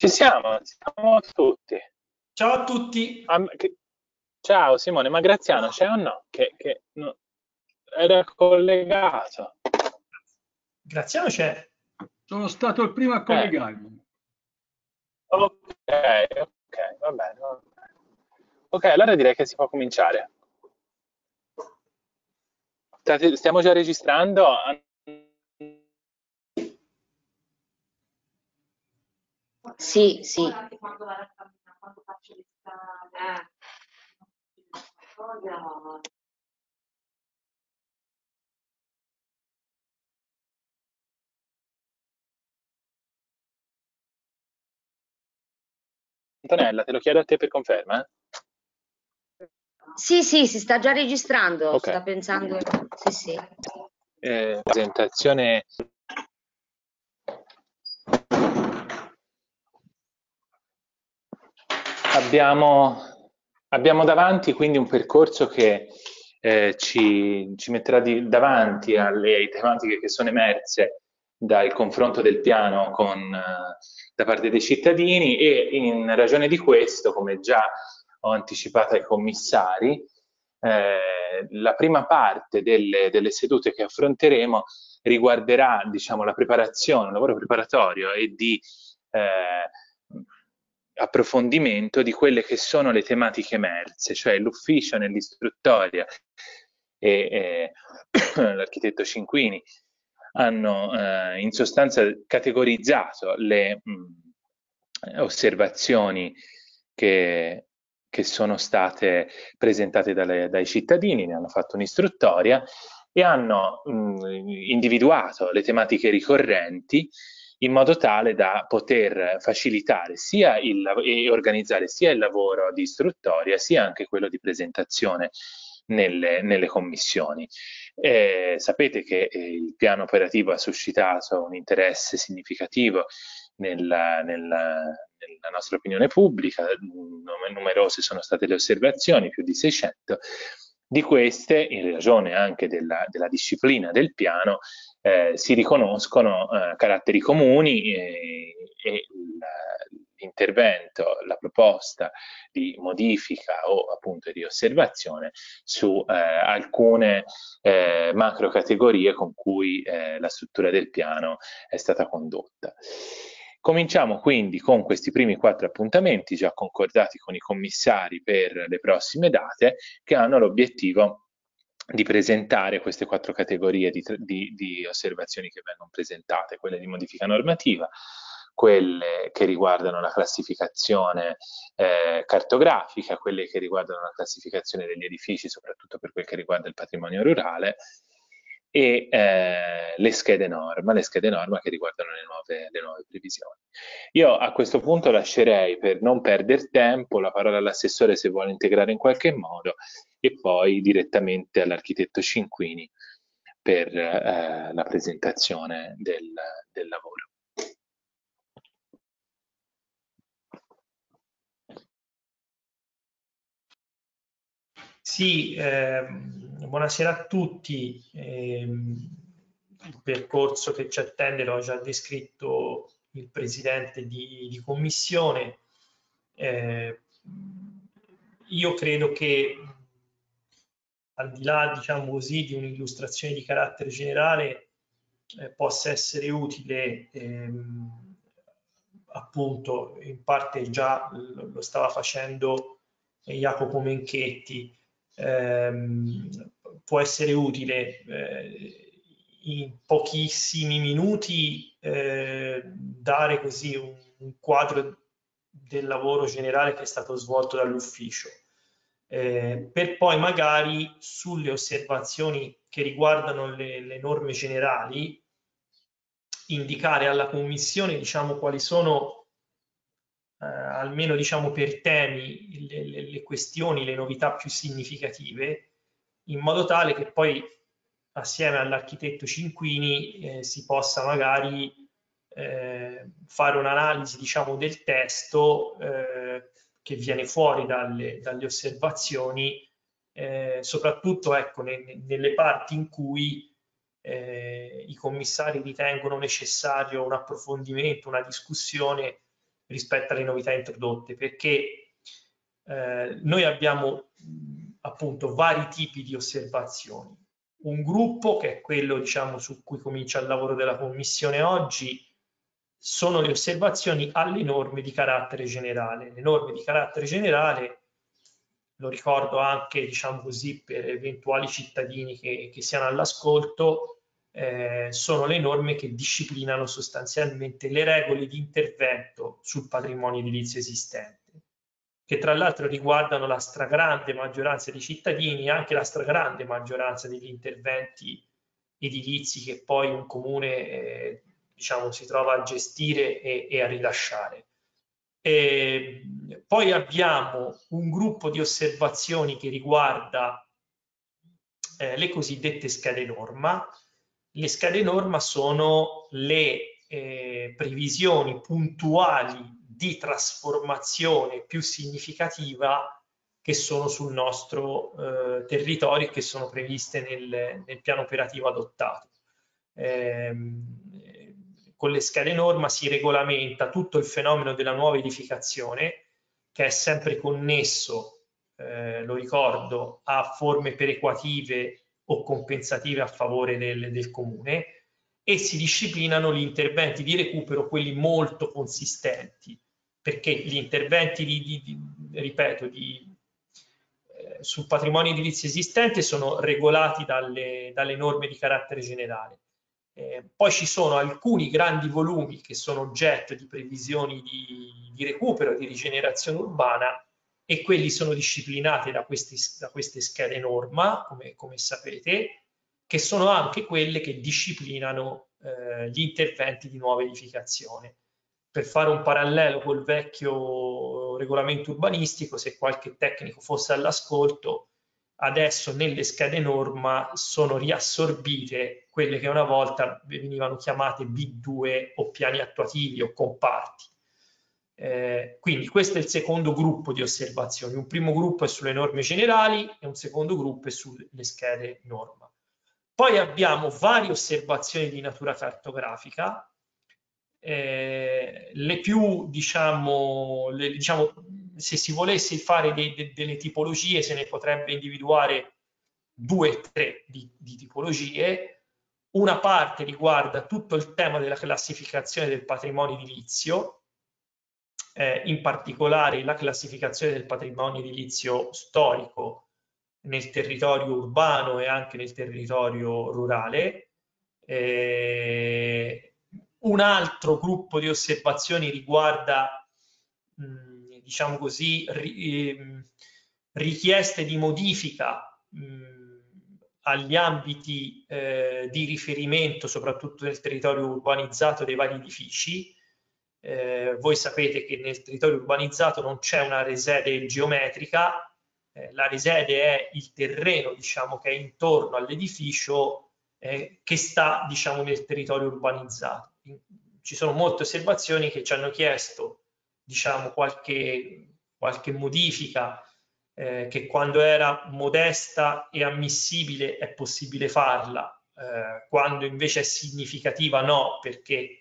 Ci siamo, siamo tutti. Ciao a tutti. Ah, che- Ciao Simone, ma Graziano c'è o no? Che, che no- era collegato. Graziano c'è. Sono stato il primo a collegarmi. Ok, ok, va bene, va bene. Ok, allora direi che si può cominciare. Stiamo già registrando? Sì, sì. Antonella, te lo chiedo a te per conferma? eh? Sì, sì, si sta già registrando, Ok. sta pensando. Sì, sì. Eh, presentazione abbiamo, abbiamo davanti quindi un percorso che eh, ci, ci metterà di- davanti alle, tematiche che sono emerse dal confronto del piano con, eh, da parte dei cittadini e in ragione di questo, come già ho anticipato ai commissari, eh, la prima parte delle, delle sedute che affronteremo riguarderà diciamo, la preparazione, un lavoro preparatorio e di eh, approfondimento di quelle che sono le tematiche emerse, cioè l'ufficio nell'istruttoria e, e l'architetto Cinquini hanno eh, in sostanza categorizzato le mh, osservazioni che, che sono state presentate dalle- dai cittadini, ne hanno fatto un'istruttoria e hanno mh, individuato le tematiche ricorrenti in modo tale da poter facilitare sia il, e organizzare sia il lavoro di istruttoria sia anche quello di presentazione nelle, nelle commissioni. Eh, sapete che eh, il piano operativo ha suscitato un interesse significativo nella, nella- nella nostra opinione pubblica, Num- numerose sono state le osservazioni, più di 600. Di queste, in ragione anche della, della disciplina del piano, eh, si riconoscono eh, caratteri comuni e, e l'intervento, la proposta di modifica o appunto di osservazione su eh, alcune eh, macro categorie con cui eh, la struttura del piano è stata condotta. Cominciamo quindi con questi primi quattro appuntamenti già concordati con i commissari per le prossime date che hanno l'obiettivo di presentare queste quattro categorie di, di- di osservazioni che vengono presentate, quelle di modifica normativa, quelle che riguardano la classificazione eh, cartografica, quelle che riguardano la classificazione degli edifici, soprattutto per quel che riguarda il patrimonio rurale, e eh, le schede norma, le schede norma che riguardano le nuove, le nuove previsioni. Io a questo punto lascerei, per non perdere tempo, la parola all'assessore se vuole integrare in qualche modo e poi direttamente all'architetto Cinquini per eh, la presentazione del, del lavoro. Sì, ehm, buonasera a tutti. Ehm, il percorso che ci attende l'ho già descritto il presidente di, di commissione. Eh, io credo che al di là, diciamo così, di un'illustrazione di carattere generale, eh, possa essere utile ehm, appunto in parte già lo stava facendo Jacopo Menchetti ehm, può essere utile eh, in pochissimi minuti eh, dare così un, un quadro del lavoro generale che è stato svolto dall'ufficio. Eh, per poi magari sulle osservazioni che riguardano le, le norme generali indicare alla commissione diciamo quali sono eh, almeno diciamo per temi le, le, questioni le novità più significative in modo tale che poi assieme all'architetto Cinquini eh, si possa magari eh, fare un'analisi diciamo del testo eh, che viene fuori dalle, dalle osservazioni eh, soprattutto ecco ne, nelle parti in cui eh, i commissari ritengono necessario un approfondimento, una discussione rispetto alle novità introdotte, perché eh, noi abbiamo appunto vari tipi di osservazioni. Un gruppo, che è quello diciamo, su cui comincia il lavoro della Commissione oggi, sono le osservazioni alle norme di carattere generale. Le norme di carattere generale, lo ricordo anche diciamo così, per eventuali cittadini che, che siano all'ascolto, eh, sono le norme che disciplinano sostanzialmente le regole di intervento sul patrimonio edilizio esistente, che tra l'altro riguardano la stragrande maggioranza dei cittadini e anche la stragrande maggioranza degli interventi edilizi che poi un comune eh, diciamo, si trova a gestire e, e a rilasciare. E poi abbiamo un gruppo di osservazioni che riguarda eh, le cosiddette schede norma, le scale norma sono le eh, previsioni puntuali di trasformazione più significativa che sono sul nostro eh, territorio e che sono previste nel, nel piano operativo adottato. Eh, con le scale norma si regolamenta tutto il fenomeno della nuova edificazione che è sempre connesso, eh, lo ricordo, a forme perequative o compensative a favore del, del comune e si disciplinano gli interventi di recupero, quelli molto consistenti, perché gli interventi, di, di, di ripeto, di, eh, sul patrimonio edilizio esistente sono regolati dalle, dalle norme di carattere generale. Eh, poi ci sono alcuni grandi volumi che sono oggetto di previsioni di, di recupero, di rigenerazione urbana e quelli sono disciplinati da, questi, da queste schede norma, come, come, sapete, che sono anche quelle che disciplinano eh, gli interventi di nuova edificazione. Per fare un parallelo col vecchio regolamento urbanistico, se qualche tecnico fosse all'ascolto, adesso nelle schede norma sono riassorbite quelle che una volta venivano chiamate B2 o piani attuativi o comparti eh, quindi questo è il secondo gruppo di osservazioni. Un primo gruppo è sulle norme generali e un secondo gruppo è sulle schede norma. Poi abbiamo varie osservazioni di natura cartografica, eh, le più, diciamo, le, diciamo, se si volesse fare de, de, delle tipologie se ne potrebbe individuare due o tre di, di tipologie. Una parte riguarda tutto il tema della classificazione del patrimonio edilizio, eh, in particolare la classificazione del patrimonio edilizio storico nel territorio urbano e anche nel territorio rurale. Eh, un altro gruppo di osservazioni riguarda, mh, diciamo così, ri, ehm, richieste di modifica mh, agli ambiti eh, di riferimento, soprattutto nel territorio urbanizzato dei vari edifici, eh, voi sapete che nel territorio urbanizzato non c'è una resede geometrica, eh, la resede è il terreno diciamo, che è intorno all'edificio eh, che sta diciamo, nel territorio urbanizzato. Ci sono molte osservazioni che ci hanno chiesto diciamo, qualche, qualche modifica eh, che quando era modesta e ammissibile è possibile farla, eh, quando invece è significativa no, perché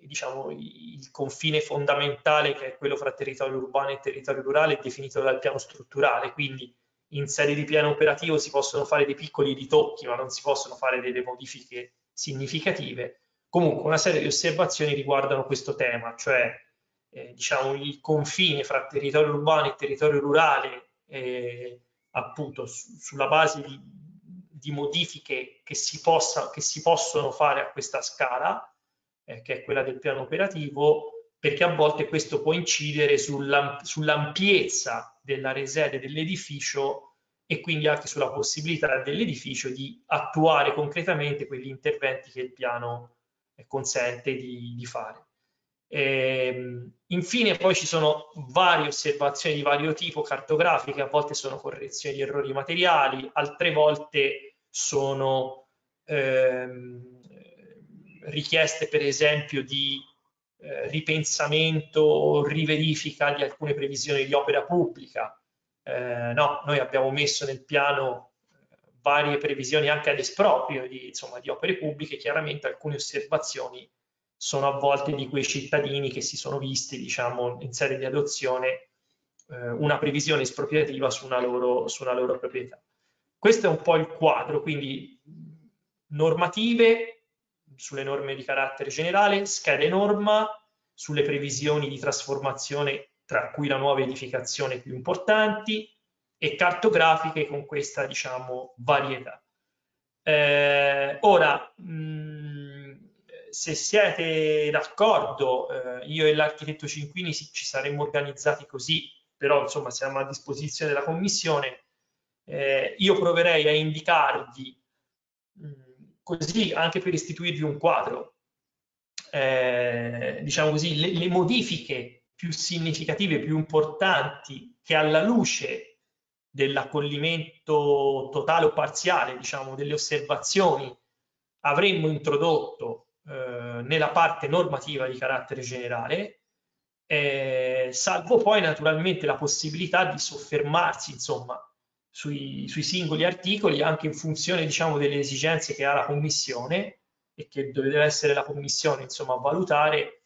diciamo, il confine fondamentale che è quello fra territorio urbano e territorio rurale è definito dal piano strutturale, quindi in sede di piano operativo si possono fare dei piccoli ritocchi, ma non si possono fare delle modifiche significative. Comunque una serie di osservazioni riguardano questo tema, cioè eh, diciamo, il confine fra territorio urbano e territorio rurale, eh, appunto su, sulla base di, di modifiche che si, possa, che si possono fare a questa scala, eh, che è quella del piano operativo, perché a volte questo può incidere sull'ampiezza della resede dell'edificio e quindi anche sulla possibilità dell'edificio di attuare concretamente quegli interventi che il piano eh, consente di, di fare. E, ehm, infine poi ci sono varie osservazioni di vario tipo cartografiche, a volte sono correzioni di errori materiali, altre volte sono ehm, richieste per esempio di eh, ripensamento o riverifica di alcune previsioni di opera pubblica. Eh, no, noi abbiamo messo nel piano eh, varie previsioni anche ad esproprio di, insomma, di opere pubbliche, chiaramente alcune osservazioni sono a volte di quei cittadini che si sono visti, diciamo, in sede di adozione eh, una previsione espropriativa su una, loro, su una loro proprietà. Questo è un po' il quadro, quindi normative sulle norme di carattere generale, schede norma sulle previsioni di trasformazione tra cui la nuova edificazione più importanti e cartografiche con questa diciamo varietà. Eh, ora, mh, se siete d'accordo, eh, io e l'architetto Cinquini ci saremmo organizzati così, però insomma siamo a disposizione della commissione. Eh, io proverei a indicarvi mh, così anche per istituirvi un quadro, eh, diciamo così, le, le modifiche più significative, più importanti che alla luce dell'accoglimento totale o parziale, diciamo, delle osservazioni avremmo introdotto eh, nella parte normativa di carattere generale, eh, salvo poi naturalmente la possibilità di soffermarsi, insomma, sui, sui singoli articoli anche in funzione, diciamo, delle esigenze che ha la Commissione e che deve essere la Commissione, insomma, a valutare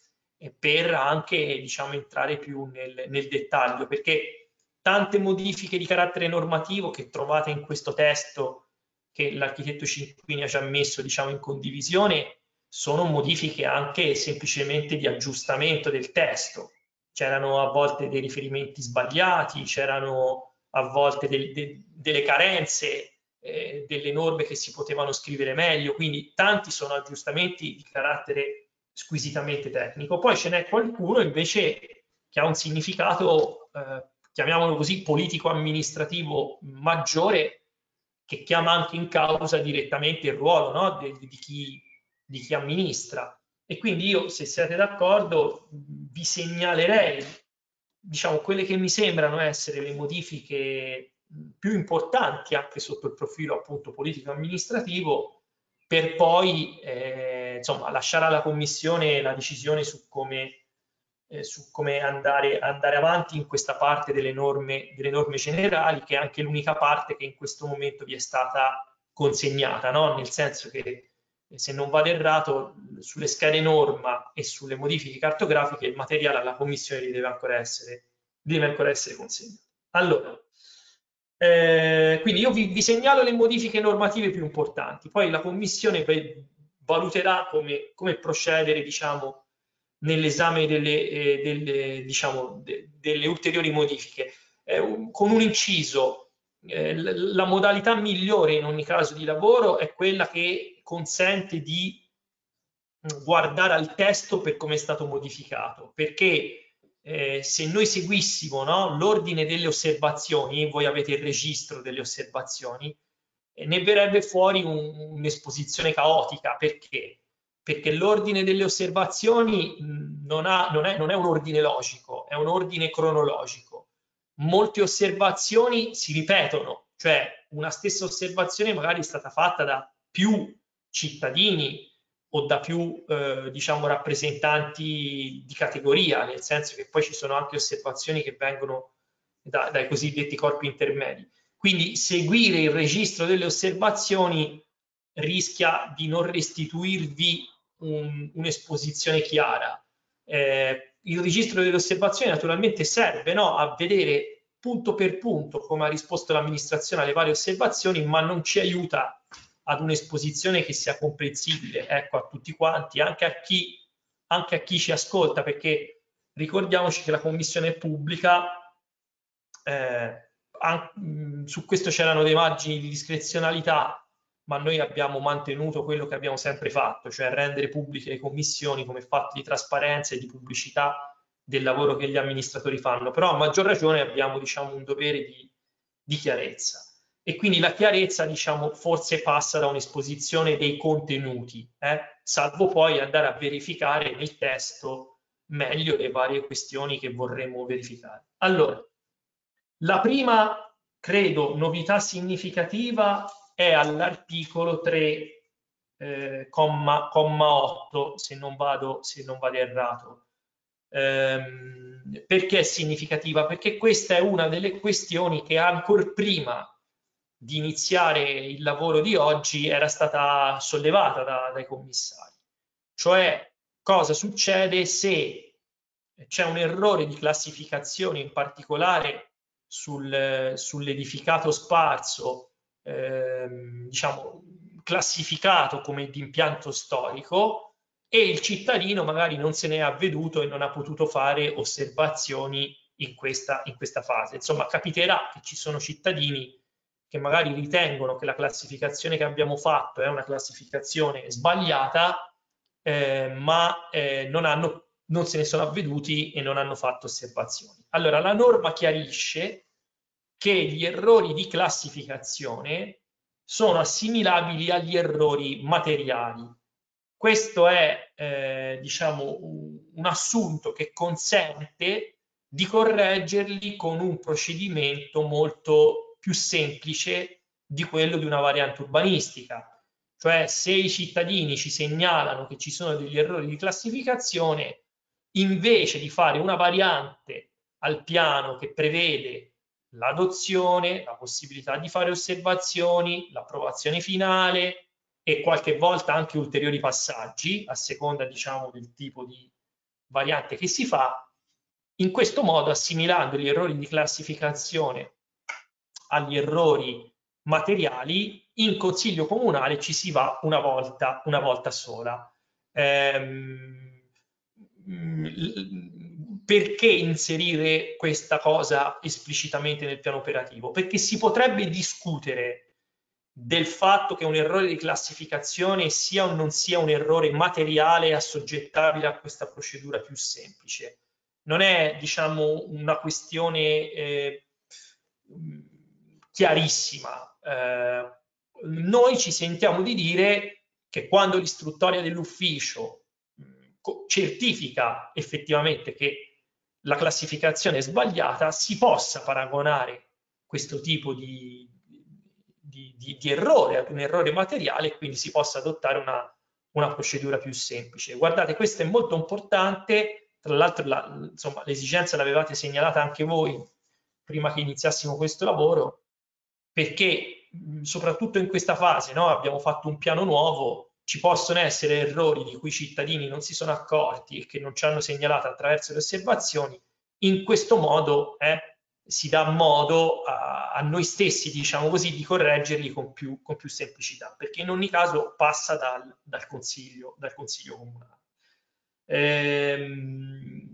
per anche diciamo, entrare più nel, nel, dettaglio, perché tante modifiche di carattere normativo che trovate in questo testo che l'architetto Cinquini ha già messo diciamo, in condivisione sono modifiche anche semplicemente di aggiustamento del testo. C'erano a volte dei riferimenti sbagliati, c'erano a volte del, de, delle carenze, eh, delle norme che si potevano scrivere meglio, quindi tanti sono aggiustamenti di carattere squisitamente tecnico. Poi ce n'è qualcuno invece che ha un significato, eh, chiamiamolo così, politico-amministrativo maggiore, che chiama anche in causa direttamente il ruolo no? di, di, chi, di chi amministra. E quindi io, se siete d'accordo, vi segnalerei diciamo, quelle che mi sembrano essere le modifiche più importanti anche sotto il profilo appunto politico-amministrativo per poi eh, insomma, lasciare alla Commissione la decisione su come, eh, su come andare, andare, avanti in questa parte delle norme, delle norme, generali, che è anche l'unica parte che in questo momento vi è stata consegnata, no? nel senso che se non vado errato, sulle schede norma e sulle modifiche cartografiche il materiale alla Commissione deve ancora essere, deve ancora essere consegnato. Allora, eh, quindi io vi, vi, segnalo le modifiche normative più importanti, poi la Commissione valuterà come, come procedere diciamo, nell'esame delle, eh, delle, diciamo, de, delle, ulteriori modifiche. Eh, un, con un inciso, eh, la modalità migliore in ogni caso di lavoro è quella che consente di guardare al testo per come è stato modificato, perché eh, se noi seguissimo no, l'ordine delle osservazioni, voi avete il registro delle osservazioni, eh, ne verrebbe fuori un'esposizione caotica. Perché? Perché l'ordine delle osservazioni non, ha, non, è, non è un ordine logico, è un ordine cronologico. Molte osservazioni si ripetono, cioè una stessa osservazione magari è stata fatta da più cittadini o da più eh, diciamo rappresentanti di categoria, nel senso che poi ci sono anche osservazioni che vengono da, dai cosiddetti corpi intermedi. Quindi seguire il registro delle osservazioni rischia di non restituirvi un'esposizione un chiara. Eh, il registro delle osservazioni naturalmente serve no, a vedere punto per punto come ha risposto l'amministrazione alle varie osservazioni, ma non ci aiuta ad un'esposizione che sia comprensibile ecco, a tutti quanti, anche a, chi, anche a chi ci ascolta, perché ricordiamoci che la commissione pubblica, eh, su questo c'erano dei margini di discrezionalità, ma noi abbiamo mantenuto quello che abbiamo sempre fatto, cioè rendere pubbliche le commissioni come fatto di trasparenza e di pubblicità del lavoro che gli amministratori fanno, però a maggior ragione abbiamo diciamo, un dovere di, di chiarezza e quindi la chiarezza diciamo forse passa da un'esposizione dei contenuti, eh? salvo poi andare a verificare nel testo meglio le varie questioni che vorremmo verificare. Allora, la prima, credo, novità significativa è all'articolo 3, eh, comma, comma 8, se non vado, se non vado errato. Ehm, perché è significativa? Perché questa è una delle questioni che ancora prima di iniziare il lavoro di oggi era stata sollevata da, dai commissari. Cioè, cosa succede se c'è un errore di classificazione in particolare sul, sull'edificato sparso, ehm, diciamo, classificato come di impianto storico e il cittadino magari non se ne è avveduto e non ha potuto fare osservazioni in questa, in questa fase. Insomma, capiterà che ci sono cittadini che magari ritengono che la classificazione che abbiamo fatto è una classificazione sbagliata, eh, ma eh, non, hanno, non se ne sono avveduti e non hanno fatto osservazioni. Allora, la norma chiarisce che gli errori di classificazione sono assimilabili agli errori materiali. Questo è, eh, diciamo, un assunto che consente di correggerli con un procedimento molto più semplice di quello di una variante urbanistica. Cioè se i cittadini ci segnalano che ci sono degli errori di classificazione, invece di fare una variante al piano che prevede l'adozione, la possibilità di fare osservazioni, l'approvazione finale e qualche volta anche ulteriori passaggi, a seconda diciamo del tipo di variante che si fa, in questo modo, assimilando gli errori di classificazione agli errori materiali, in consiglio comunale ci si va una volta, una volta sola. Ehm, perché inserire questa cosa esplicitamente nel piano operativo? Perché si potrebbe discutere del fatto che un errore di classificazione sia o non sia un errore materiale assoggettabile a questa procedura più semplice non è diciamo una questione eh, chiarissima. Eh, noi ci sentiamo di dire che quando l'istruttoria dell'ufficio certifica effettivamente che la classificazione è sbagliata, si possa paragonare questo tipo di, di, di, di errore ad un errore materiale e quindi si possa adottare una, una procedura più semplice. Guardate, questo è molto importante tra l'altro l'esigenza l'avevate segnalata anche voi prima che iniziassimo questo lavoro, perché soprattutto in questa fase no, abbiamo fatto un piano nuovo, ci possono essere errori di cui i cittadini non si sono accorti e che non ci hanno segnalato attraverso le osservazioni, in questo modo eh, si dà modo a, a, noi stessi, diciamo così, di correggerli con più, con più semplicità, perché in ogni caso passa dal, dal, consiglio, dal consiglio comunale. Ehm,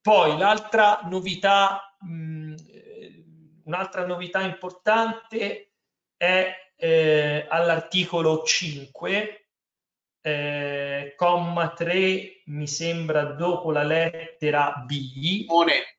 poi l'altra novità, mh, un'altra novità importante è eh, all'articolo 5, eh, comma 3, mi sembra dopo la lettera B. Simone,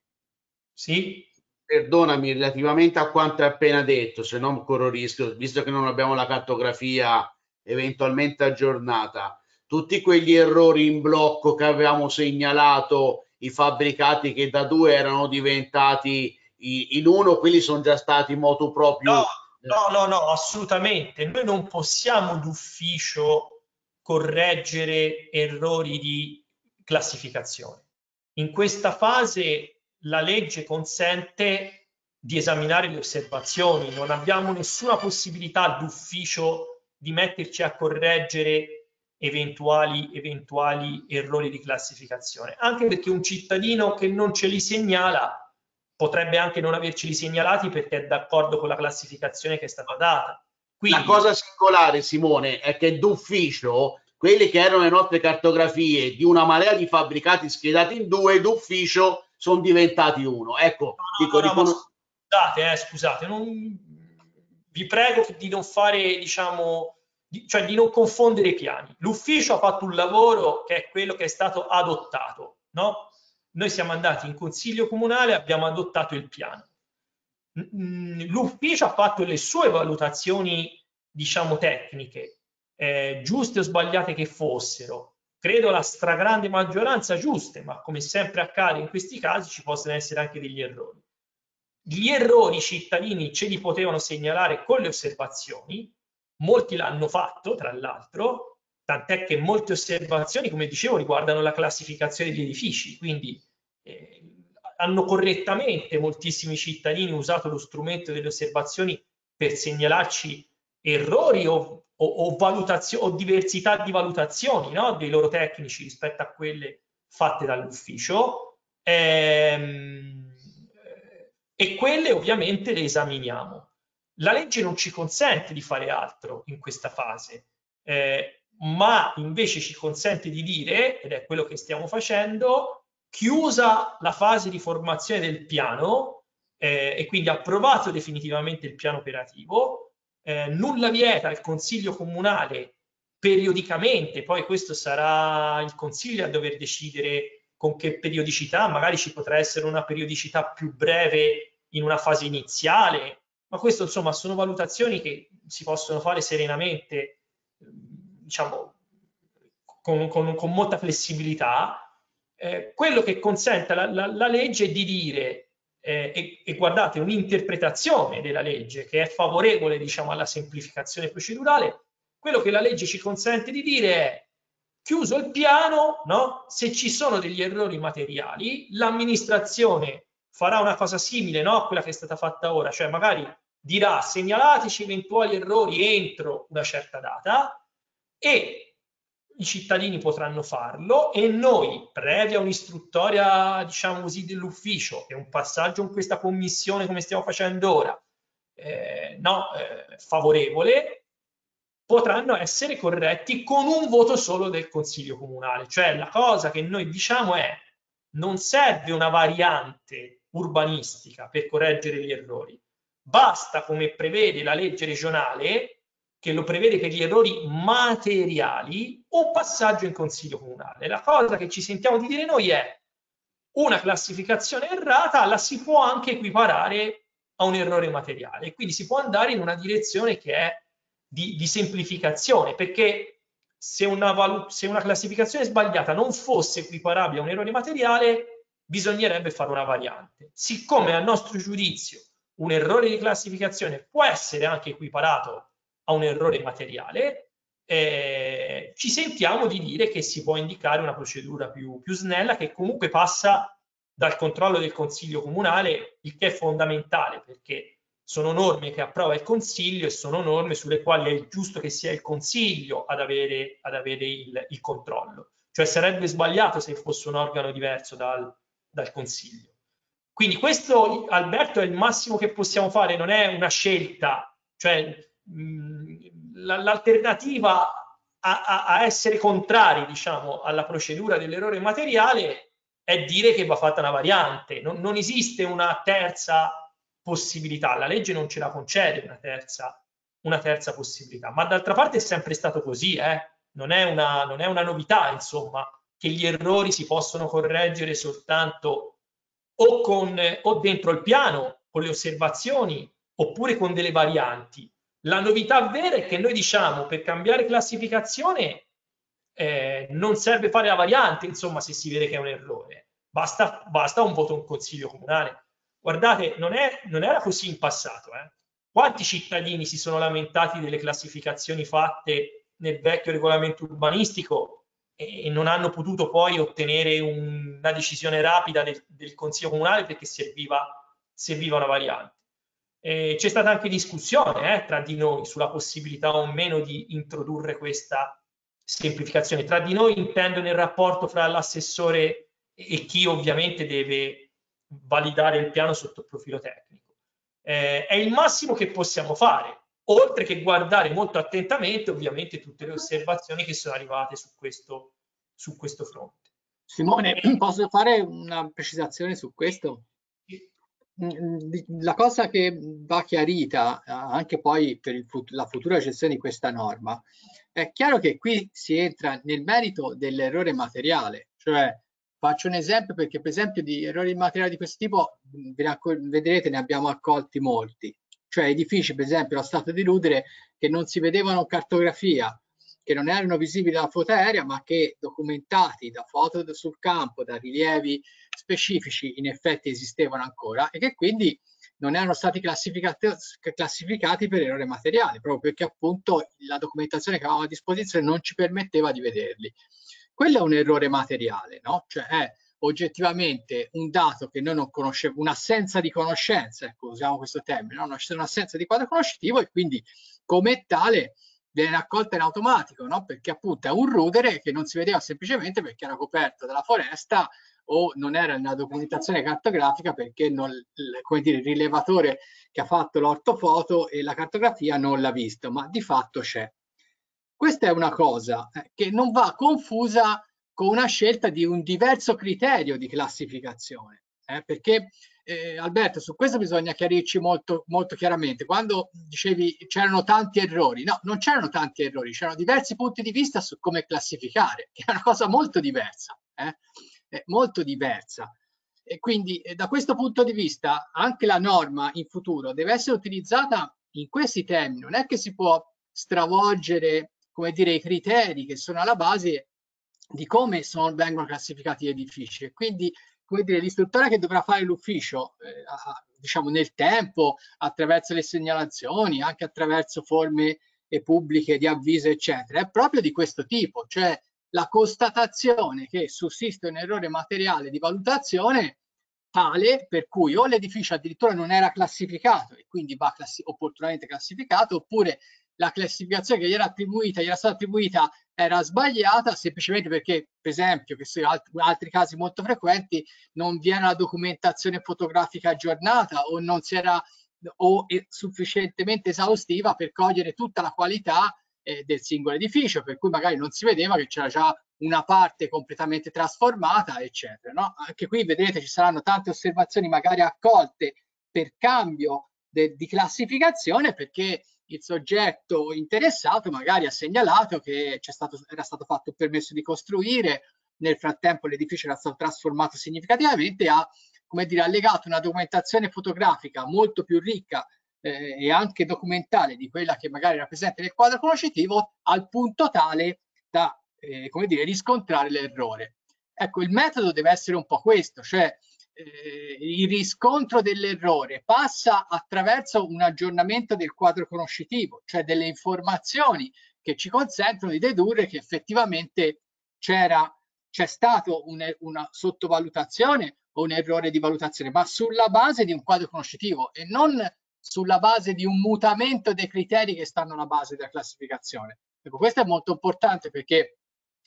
sì? Perdonami, relativamente a quanto hai appena detto, se non corro rischio, visto che non abbiamo la cartografia eventualmente aggiornata, tutti quegli errori in blocco che avevamo segnalato, i fabbricati che da due erano diventati in uno, quelli sono già stati motu proprio. No, no, no, no, assolutamente. Noi non possiamo d'ufficio correggere errori di classificazione. In questa fase la legge consente di esaminare le osservazioni, non abbiamo nessuna possibilità d'ufficio di metterci a correggere eventuali, eventuali errori di classificazione, anche perché un cittadino che non ce li segnala potrebbe anche non averceli segnalati perché è d'accordo con la classificazione che è stata data. Quindi... La cosa singolare, Simone, è che d'ufficio quelli che erano le nostre cartografie di una marea di fabbricati schierati in due, d'ufficio sono diventati uno. Ecco, no, dico, no, no, scusate, eh, scusate, non... vi prego di non fare, diciamo, di, cioè di non confondere i piani. L'ufficio ha fatto un lavoro che è quello che è stato adottato, no? Noi siamo andati in consiglio comunale abbiamo adottato il piano. L'ufficio ha fatto le sue valutazioni, diciamo, tecniche, eh, giuste o sbagliate che fossero. Credo la stragrande maggioranza giuste, ma come sempre accade in questi casi ci possono essere anche degli errori. Gli errori i cittadini ce li potevano segnalare con le osservazioni, molti l'hanno fatto, tra l'altro, tant'è che molte osservazioni, come dicevo, riguardano la classificazione degli edifici, quindi eh, hanno correttamente moltissimi cittadini usato lo strumento delle osservazioni per segnalarci errori o, o, o, o diversità di valutazioni no? dei loro tecnici rispetto a quelle fatte dall'ufficio ehm, e quelle ovviamente le esaminiamo. La legge non ci consente di fare altro in questa fase, eh, ma invece ci consente di dire, ed è quello che stiamo facendo, chiusa la fase di formazione del piano eh, e quindi approvato definitivamente il piano operativo, eh, nulla vieta al Consiglio Comunale periodicamente, poi questo sarà il Consiglio a dover decidere con che periodicità, magari ci potrà essere una periodicità più breve in una fase iniziale, ma questo insomma sono valutazioni che si possono fare serenamente, diciamo, con, con, con molta flessibilità. Eh, quello che consente la, la, la legge di dire eh, e, e, guardate un'interpretazione della legge che è favorevole diciamo alla semplificazione procedurale quello che la legge ci consente di dire è chiuso il piano no? se ci sono degli errori materiali l'amministrazione farà una cosa simile no? a quella che è stata fatta ora cioè magari dirà segnalateci eventuali errori entro una certa data e i cittadini potranno farlo e noi, previa un'istruttoria, diciamo così, dell'ufficio e un passaggio in questa commissione come stiamo facendo ora, eh, no, eh, favorevole, potranno essere corretti con un voto solo del Consiglio Comunale. Cioè la cosa che noi diciamo è non serve una variante urbanistica per correggere gli errori, basta, come prevede la legge regionale, che lo prevede per gli errori materiali, un passaggio in consiglio comunale. La cosa che ci sentiamo di dire noi è una classificazione errata la si può anche equiparare a un errore materiale, quindi si può andare in una direzione che è di, di semplificazione, perché se una, se una classificazione sbagliata non fosse equiparabile a un errore materiale, bisognerebbe fare una variante. Siccome a nostro giudizio un errore di classificazione può essere anche equiparato a un errore materiale, eh, ci sentiamo di dire che si può indicare una procedura più, più snella che comunque passa dal controllo del Consiglio Comunale, il che è fondamentale perché sono norme che approva il Consiglio e sono norme sulle quali è giusto che sia il Consiglio ad avere, ad avere il, il, controllo. Cioè sarebbe sbagliato se fosse un organo diverso dal, dal Consiglio. Quindi questo, Alberto, è il massimo che possiamo fare, non è una scelta, cioè l'alternativa a, a, a, essere contrari diciamo, alla procedura dell'errore materiale è dire che va fatta una variante, non, non, esiste una terza possibilità, la legge non ce la concede una terza, una terza possibilità, ma d'altra parte è sempre stato così, eh? non, è una, non è una novità insomma che gli errori si possono correggere soltanto o, con, o dentro il piano, con le osservazioni, oppure con delle varianti. La novità vera è che noi diciamo per cambiare classificazione eh, non serve fare la variante, insomma, se si vede che è un errore. Basta, basta un voto in consiglio comunale. Guardate, non, è, non era così in passato. Eh. Quanti cittadini si sono lamentati delle classificazioni fatte nel vecchio regolamento urbanistico e, e non hanno potuto poi ottenere un, una decisione rapida del, del consiglio comunale perché serviva, serviva una variante. Eh, c'è stata anche discussione eh, tra di noi sulla possibilità o meno di introdurre questa semplificazione. Tra di noi intendo nel rapporto fra l'assessore e chi ovviamente deve validare il piano sotto il profilo tecnico. Eh, è il massimo che possiamo fare, oltre che guardare molto attentamente ovviamente tutte le osservazioni che sono arrivate su questo, su questo fronte. Simone, posso fare una precisazione su questo? La cosa che va chiarita eh, anche poi per fut la futura gestione di questa norma è chiaro che qui si entra nel merito dell'errore materiale, cioè faccio un esempio perché per esempio di errori materiali di questo tipo vedrete ne abbiamo accolti molti, cioè edifici per esempio lo stato di Ludere che non si vedevano cartografia, che non erano visibili dalla foto aerea ma che documentati da foto sul campo, da rilievi specifici in effetti esistevano ancora e che quindi non erano stati classificati, per errore materiale, proprio perché appunto la documentazione che avevamo a disposizione non ci permetteva di vederli. Quello è un errore materiale, no? Cioè è oggettivamente un dato che noi non conoscevo, un'assenza di conoscenza, ecco, usiamo questo termine, no? un'assenza di quadro conoscitivo e quindi come tale viene raccolta in automatico, no? perché appunto è un rudere che non si vedeva semplicemente perché era coperto dalla foresta o non era nella documentazione cartografica perché non, dire, il rilevatore che ha fatto l'ortofoto e la cartografia non l'ha visto, ma di fatto c'è. Questa è una cosa eh, che non va confusa con una scelta di un diverso criterio di classificazione, eh, perché eh, Alberto, su questo bisogna chiarirci molto, molto chiaramente. Quando dicevi c'erano tanti errori, no, non c'erano tanti errori, c'erano diversi punti di vista su come classificare, che è una cosa molto diversa, eh? Molto diversa. E quindi eh, da questo punto di vista anche la norma in futuro deve essere utilizzata in questi termini, non è che si può stravolgere come dire, i criteri che sono alla base di come sono, vengono classificati gli edifici. E quindi come dire, l'istruttore che dovrà fare l'ufficio, eh, diciamo nel tempo, attraverso le segnalazioni, anche attraverso forme pubbliche di avviso, eccetera, è proprio di questo tipo, cioè la constatazione che sussiste un errore materiale di valutazione tale per cui o l'edificio addirittura non era classificato e quindi va classi opportunamente classificato, oppure la classificazione che gli era attribuita, gli era stata attribuita era sbagliata semplicemente perché, per esempio, che sono alt altri casi molto frequenti, non vi era la documentazione fotografica aggiornata o non si era o sufficientemente esaustiva per cogliere tutta la qualità eh, del singolo edificio, per cui magari non si vedeva che c'era già una parte completamente trasformata, eccetera. No? Anche qui vedete ci saranno tante osservazioni magari accolte per cambio di classificazione perché il soggetto interessato magari ha segnalato che stato, era stato fatto il permesso di costruire, nel frattempo l'edificio era stato trasformato significativamente, ha come dire, allegato una documentazione fotografica molto più ricca eh, e anche documentale di quella che magari era presente nel quadro conoscitivo al punto tale da eh, come dire, riscontrare l'errore. Ecco, il metodo deve essere un po' questo, cioè eh, il riscontro dell'errore passa attraverso un aggiornamento del quadro conoscitivo, cioè delle informazioni che ci consentono di dedurre che effettivamente c'era c'è stato un, una sottovalutazione o un errore di valutazione, ma sulla base di un quadro conoscitivo e non sulla base di un mutamento dei criteri che stanno alla base della classificazione. Ecco, questo è molto importante perché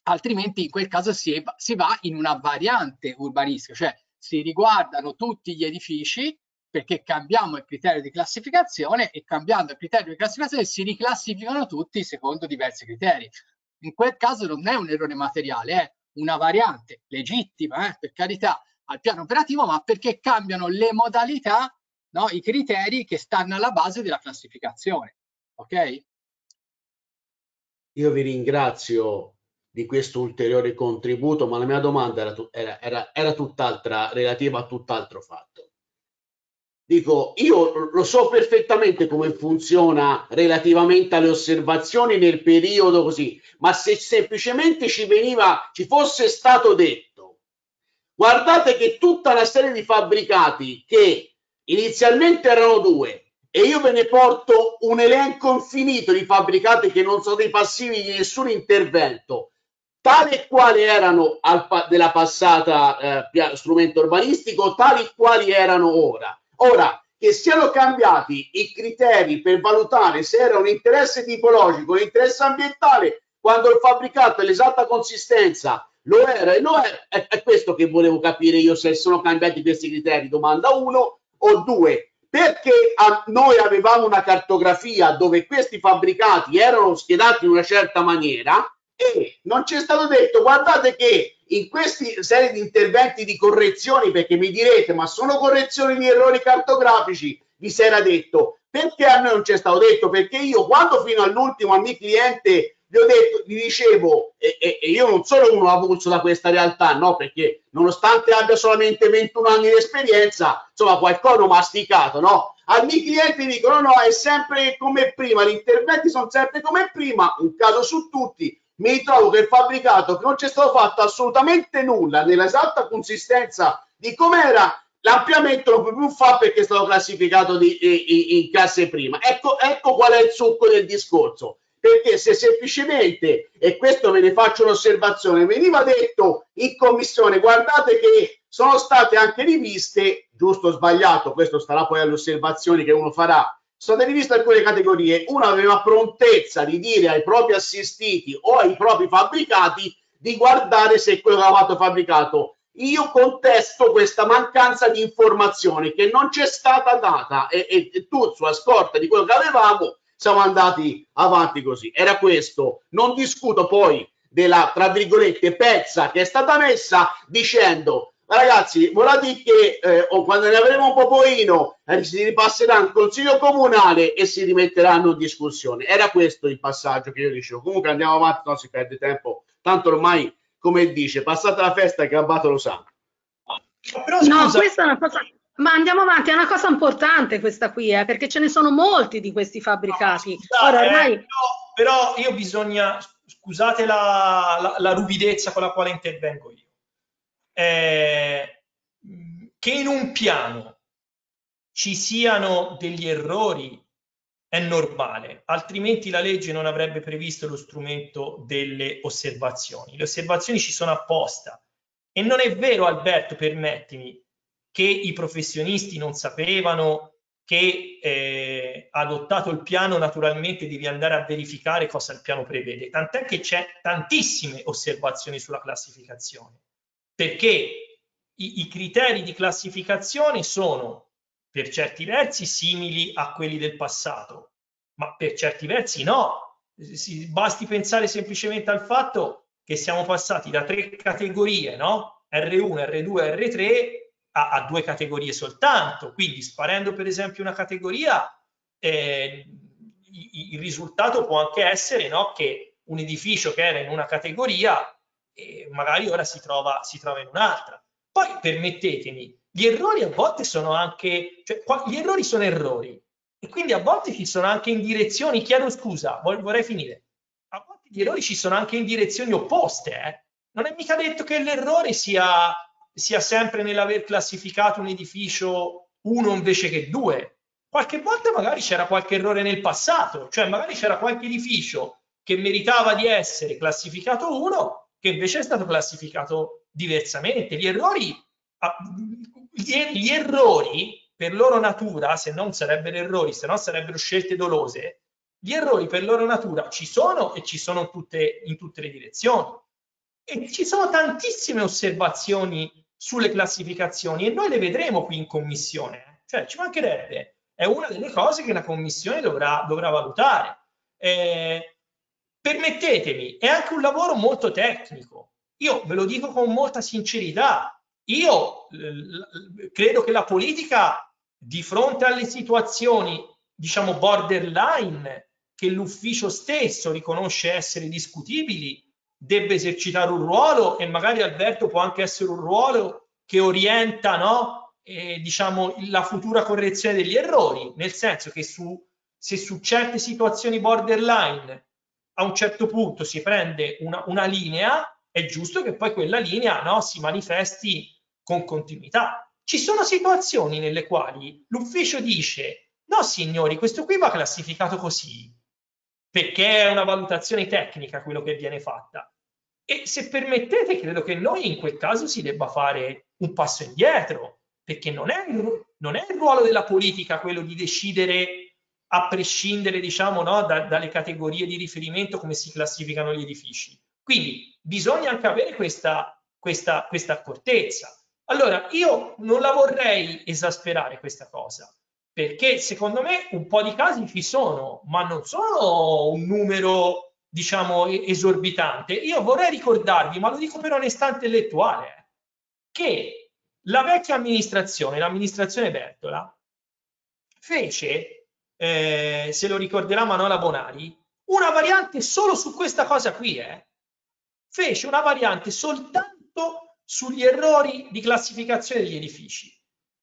altrimenti in quel caso si, si va in una variante urbanistica, cioè si riguardano tutti gli edifici perché cambiamo il criterio di classificazione e cambiando il criterio di classificazione si riclassificano tutti secondo diversi criteri. In quel caso non è un errore materiale, è una variante legittima, eh, per carità, al piano operativo, ma perché cambiano le modalità, no, i criteri che stanno alla base della classificazione. Ok? Io vi ringrazio di questo ulteriore contributo, ma la mia domanda era, era, era, era tutt'altra, relativa a tutt'altro fatto. Dico, io lo so perfettamente come funziona relativamente alle osservazioni nel periodo così, ma se semplicemente ci veniva, ci fosse stato detto, guardate che tutta una serie di fabbricati che inizialmente erano due e io ve ne porto un elenco infinito di fabbricati che non sono dei passivi di nessun intervento, tali e quali erano pa- della passata eh, strumento urbanistico, tali e quali erano ora. Ora, che siano cambiati i criteri per valutare se era un interesse tipologico, un interesse ambientale, quando il fabbricato è l'esatta consistenza lo era e lo è, è, è questo che volevo capire io se sono cambiati questi criteri. Domanda uno o due, perché a, noi avevamo una cartografia dove questi fabbricati erano schedati in una certa maniera e non ci è stato detto guardate che in questi serie di interventi di correzioni perché mi direte ma sono correzioni di errori cartografici vi si era detto. Perché a noi non ci è stato detto? Perché io quando fino all'ultimo al mio cliente gli ho detto gli dicevo e, e, e io non sono uno avulso da questa realtà no perché nonostante abbia solamente 21 anni di esperienza insomma qualcosa ho masticato no? Al mio cliente dicono no è sempre come prima gli interventi sono sempre come prima un caso su tutti. Mi ritrovo che il fabbricato che non c'è stato fatto assolutamente nulla nell'esatta consistenza di com'era l'ampliamento non può più fare perché è stato classificato di, in, in classe prima. Ecco, ecco qual è il succo del discorso perché se semplicemente e questo ve ne faccio un'osservazione veniva detto in commissione guardate che sono state anche riviste giusto o sbagliato questo starà poi alle osservazioni che uno farà sono state riviste alcune categorie. Una aveva prontezza di dire ai propri assistiti o ai propri fabbricati di guardare se quello che aveva fabbricato. Io contesto questa mancanza di informazione che non c'è stata data e, e, e tu sulla scorta di quello che avevamo siamo andati avanti così. Era questo. Non discuto poi della, tra virgolette, pezza che è stata messa dicendo ragazzi, volete che eh, quando ne avremo un popoino eh, si ripasserà il consiglio comunale e si rimetteranno in discussione. Era questo il passaggio che io dicevo. Comunque andiamo avanti, non si perde tempo. Tanto ormai, come dice, passata la festa il gabbato lo sa. Però, no, questa è una cosa... Ma andiamo avanti, è una cosa importante questa qui, eh, perché ce ne sono molti di questi fabbricati. No, scusate, Ora, ormai... eh, però, però, io bisogna, scusate la, la, la ruvidezza con la quale intervengo io eh, che in un piano ci siano degli errori è normale, altrimenti la legge non avrebbe previsto lo strumento delle osservazioni. Le osservazioni ci sono apposta. E non è vero, Alberto, permettimi, che i professionisti non sapevano che eh, adottato il piano naturalmente devi andare a verificare cosa il piano prevede, tant'è che c'è tantissime osservazioni sulla classificazione perché i, i criteri di classificazione sono per certi versi simili a quelli del passato, ma per certi versi no. Si, basti pensare semplicemente al fatto che siamo passati da tre categorie, no? R1, R2, R3 a, a due categorie soltanto. Quindi sparendo per esempio una categoria, eh, il, risultato può anche essere no, che un edificio che era in una categoria e magari ora si trova, si trova in un'altra. Poi permettetemi, gli errori a volte sono anche, cioè gli errori sono errori e quindi a volte ci sono anche in direzioni, chiedo scusa, vorrei finire, a volte gli errori ci sono anche in direzioni opposte, eh? non è mica detto che l'errore sia, sia sempre nell'aver classificato un edificio uno invece che due. Qualche volta magari c'era qualche errore nel passato, cioè magari c'era qualche edificio che meritava di essere classificato uno che invece è stato classificato diversamente. Gli errori, ah, gli errori per loro natura, se non sarebbero errori, se no sarebbero scelte dolose, gli errori per loro natura ci sono e ci sono tutte, in tutte le direzioni. E ci sono tantissime osservazioni sulle classificazioni e noi le vedremo qui in commissione. Cioè, ci mancherebbe. È una delle cose che la commissione dovrà, dovrà valutare. Eh, permettetemi, è anche un lavoro molto tecnico. Io ve lo dico con molta sincerità. Io eh, credo che la politica, di fronte alle situazioni, diciamo, borderline, che l'ufficio stesso riconosce essere discutibili, debba esercitare un ruolo e magari Alberto può anche essere un ruolo che orienta no? eh, diciamo, la futura correzione degli errori, nel senso che su, se su certe situazioni borderline a un certo punto si prende una, una linea, è giusto che poi quella linea no, si manifesti con continuità. Ci sono situazioni nelle quali l'ufficio dice no signori, questo qui va classificato così, perché è una valutazione tecnica quello che viene fatta. E se permettete, credo che noi in quel caso si debba fare un passo indietro, perché non è, non è il ruolo della politica quello di decidere a prescindere diciamo, no, da, dalle categorie di riferimento come si classificano gli edifici. Quindi bisogna anche avere questa, questa, questa accortezza. Allora, io non la vorrei esasperare questa cosa, perché secondo me un po' di casi ci sono, ma non sono un numero, diciamo, esorbitante. Io vorrei ricordarvi, ma lo dico per onestà intellettuale, eh, che la vecchia amministrazione, l'amministrazione Bertola, fece eh, se lo ricorderà Manola Bonari, una variante solo su questa cosa qui, eh. fece una variante soltanto sugli errori di classificazione degli edifici,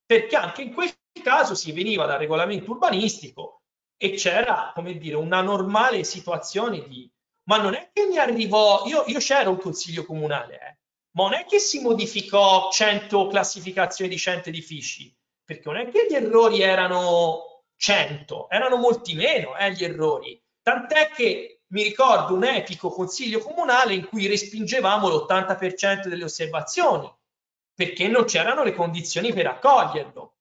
perché anche in quel caso si veniva dal regolamento urbanistico e c'era, come dire, una normale situazione di... Ma non è che mi arrivò, io, io c'ero un consiglio comunale, eh, ma non è che si modificò 100 classificazioni di 100 edifici, perché non è che gli errori erano 100, erano molti meno eh, gli errori, tant'è che mi ricordo un epico consiglio comunale in cui respingevamo l'80% delle osservazioni, perché non c'erano le condizioni per accoglierlo.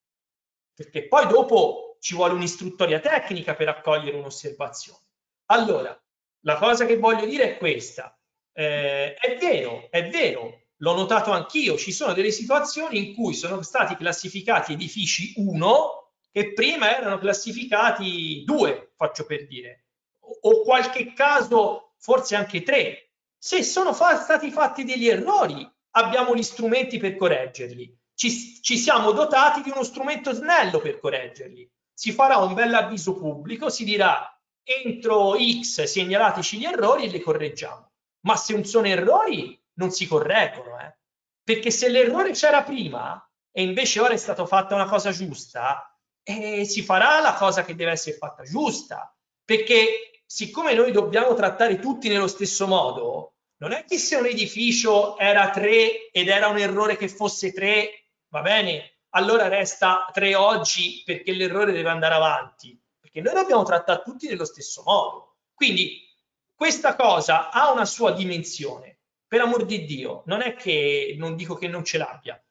Perché poi dopo ci vuole un'istruttoria tecnica per accogliere un'osservazione. Allora, la cosa che voglio dire è questa. Eh, è vero, è vero, l'ho notato anch'io, ci sono delle situazioni in cui sono stati classificati edifici 1 che prima erano classificati 2, faccio per dire, o qualche caso forse anche 3. Se sono fa stati fatti degli errori, abbiamo gli strumenti per correggerli. Ci, ci siamo dotati di uno strumento snello per correggerli. Si farà un bel avviso pubblico, si dirà entro X segnalateci gli errori e li correggiamo. Ma se non sono errori, non si correggono, eh? perché se l'errore c'era prima e invece ora è stata fatta una cosa giusta, eh, si farà la cosa che deve essere fatta giusta, perché siccome noi dobbiamo trattare tutti nello stesso modo, non è che se un edificio era 3 ed era un errore che fosse 3, va bene, allora resta 3 oggi perché l'errore deve andare avanti, perché noi dobbiamo trattare tutti nello stesso modo. Quindi questa cosa ha una sua dimensione per amor di Dio, non è che non dico che non ce l'abbia.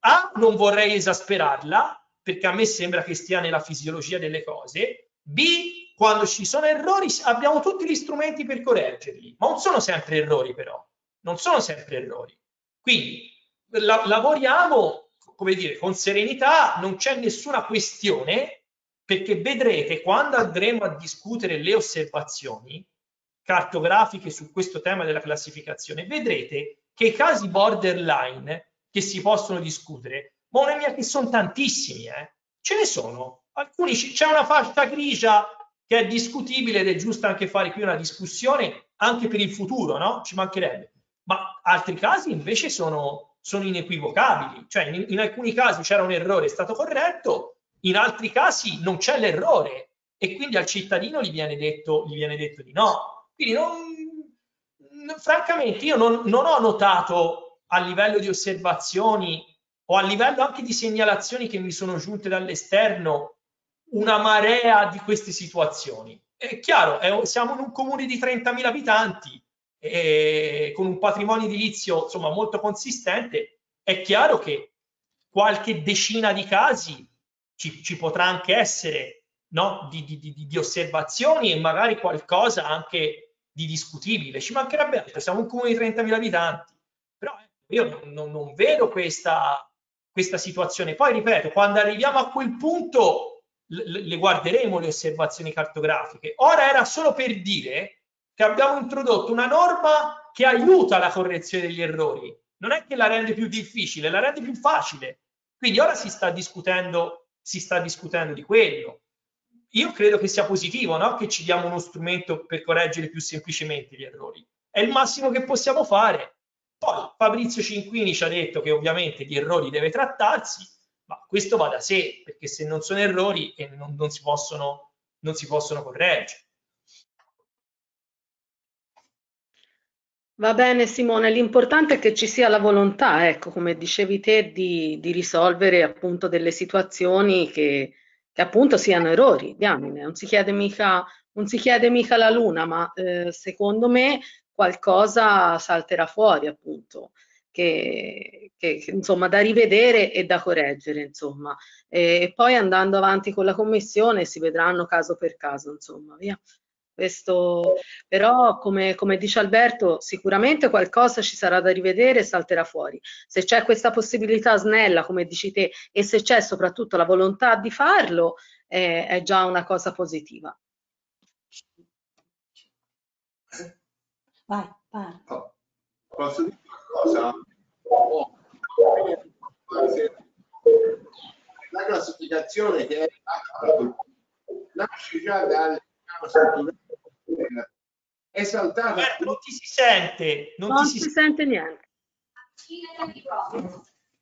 A, non vorrei esasperarla, perché a me sembra che stia nella fisiologia delle cose. B, quando ci sono errori abbiamo tutti gli strumenti per correggerli, ma non sono sempre errori però, non sono sempre errori. Quindi la, lavoriamo, come dire, con serenità, non c'è nessuna questione, perché vedrete quando andremo a discutere le osservazioni, cartografiche su questo tema della classificazione, vedrete che i casi borderline che si possono discutere, è mia che sono tantissimi, eh? ce ne sono. Alcuni c'è una fascia grigia che è discutibile ed è giusto anche fare qui una discussione anche per il futuro, no? Ci mancherebbe. Ma altri casi invece sono, sono inequivocabili, cioè in, in alcuni casi c'era un errore, è stato corretto, in altri casi non c'è l'errore e quindi al cittadino gli viene detto, gli viene detto di no. Quindi non, francamente io non, non ho notato a livello di osservazioni o a livello anche di segnalazioni che mi sono giunte dall'esterno una marea di queste situazioni. È chiaro, è, siamo in un comune di 30.000 abitanti e con un patrimonio edilizio insomma molto consistente, è chiaro che qualche decina di casi ci, ci potrà anche essere no? di, di, di, di osservazioni e magari qualcosa anche di discutibile, ci mancherebbe altro, siamo un comune di 30.000 abitanti, però ecco, io non, non vedo questa, questa situazione. Poi ripeto, quando arriviamo a quel punto le, le guarderemo le osservazioni cartografiche. Ora era solo per dire che abbiamo introdotto una norma che aiuta la correzione degli errori, non è che la rende più difficile, la rende più facile. Quindi ora si sta discutendo, si sta discutendo di quello io credo che sia positivo no? che ci diamo uno strumento per correggere più semplicemente gli errori. È il massimo che possiamo fare. Poi Fabrizio Cinquini ci ha detto che ovviamente di errori deve trattarsi, ma questo va da sé, perché se non sono errori non, non, si possono, non si possono correggere. Va bene Simone, l'importante è che ci sia la volontà, ecco, come dicevi te, di, di risolvere appunto delle situazioni che, che appunto siano errori, diamine, non si chiede mica, si chiede mica la luna, ma eh, secondo me qualcosa salterà fuori appunto. Che, che, insomma da rivedere e da correggere insomma e, poi andando avanti con la commissione si vedranno caso per caso insomma via questo, però, come, come, dice Alberto, sicuramente qualcosa ci sarà da rivedere e salterà fuori. Se c'è questa possibilità snella, come dici te, e se c'è soprattutto la volontà di farlo, eh, è già una cosa positiva. Vai, vai. Oh, posso dire una cosa? La classificazione che è nasce già dal piano è saltato. Roberto, non ti si sente, non, non ti si, si sente niente.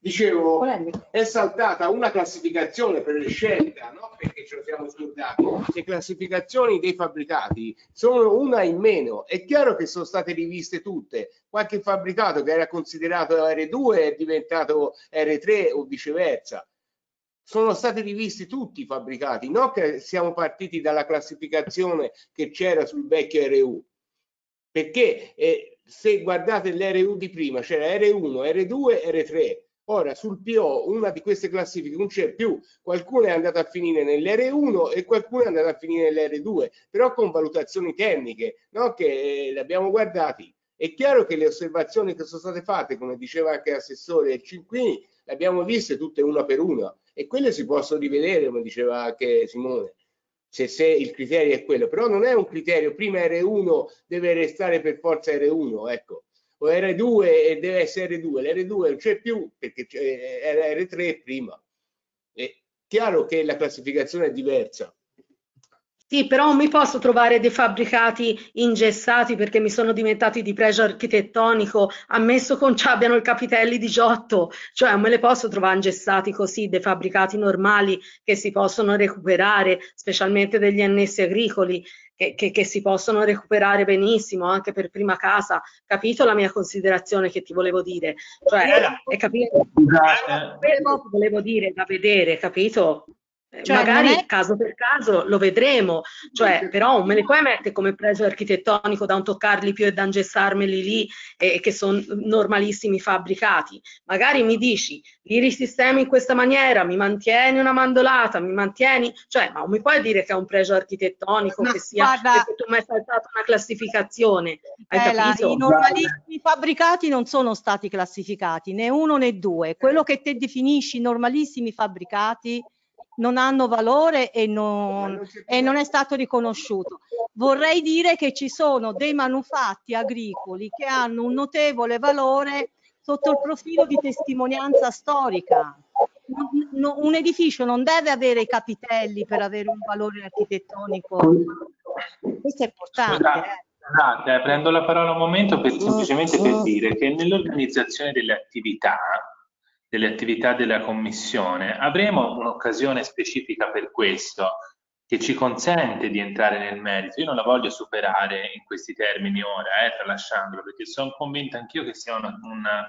Dicevo, è saltata una classificazione per scelta, no? perché ce lo siamo scordati. Le classificazioni dei fabbricati sono una in meno. È chiaro che sono state riviste tutte. Qualche fabbricato che era considerato R2 è diventato R3 o viceversa sono stati rivisti tutti i fabbricati, non che siamo partiti dalla classificazione che c'era sul vecchio RU, perché eh, se guardate l'RU di prima c'era R1, R2, R3, Ora sul PO una di queste classifiche non c'è più, qualcuno è andato a finire nell'R1 e qualcuno è andato a finire nell'R2, però con valutazioni tecniche, no? che eh, le abbiamo guardati. È chiaro che le osservazioni che sono state fatte, come diceva anche l'assessore Cinquini, le abbiamo viste tutte una per una e quelle si possono rivedere, come diceva anche Simone. Se, se, il criterio è quello, però non è un criterio, prima R1 deve restare per forza R1, ecco, o R2 e deve essere R2, l'R2 non c'è più perché era R3 prima. È chiaro che la classificazione è diversa. Sì, però non mi posso trovare dei fabbricati ingessati perché mi sono diventati di pregio architettonico, ammesso che non abbiano il capitelli di Giotto, cioè non me le posso trovare ingessati così, dei fabbricati normali che si possono recuperare, specialmente degli annessi agricoli. Che, che, che, si possono recuperare benissimo anche per prima casa. Capito la mia considerazione che ti volevo dire? Cioè, è capito? Quello che volevo dire da vedere, capito? Cioè, magari è... caso per caso lo vedremo, cioè, però me le puoi mettere come pregio architettonico da non toccarli più e da ingessarmeli lì, eh, che sono normalissimi fabbricati. Magari mi dici, li risistemi in questa maniera, mi mantieni una mandolata, mi mantieni, cioè, ma non mi puoi dire che è un pregio architettonico, ma che sia guarda, che tu mi hai saltato una classificazione, hai Bella, capito? I normalissimi fabbricati non sono stati classificati, né uno né due. Quello che te definisci normalissimi fabbricati non hanno valore e non, e non, è stato riconosciuto. Vorrei dire che ci sono dei manufatti agricoli che hanno un notevole valore sotto il profilo di testimonianza storica. Un edificio non deve avere i capitelli per avere un valore architettonico. Questo è importante. Scusate, scusate, prendo la parola un momento per, semplicemente per dire che nell'organizzazione delle attività delle attività della Commissione. Avremo un'occasione specifica per questo che ci consente di entrare nel merito. Io non la voglio superare in questi termini ora, eh, tralasciandolo, perché sono convinto anch'io che sia una, una,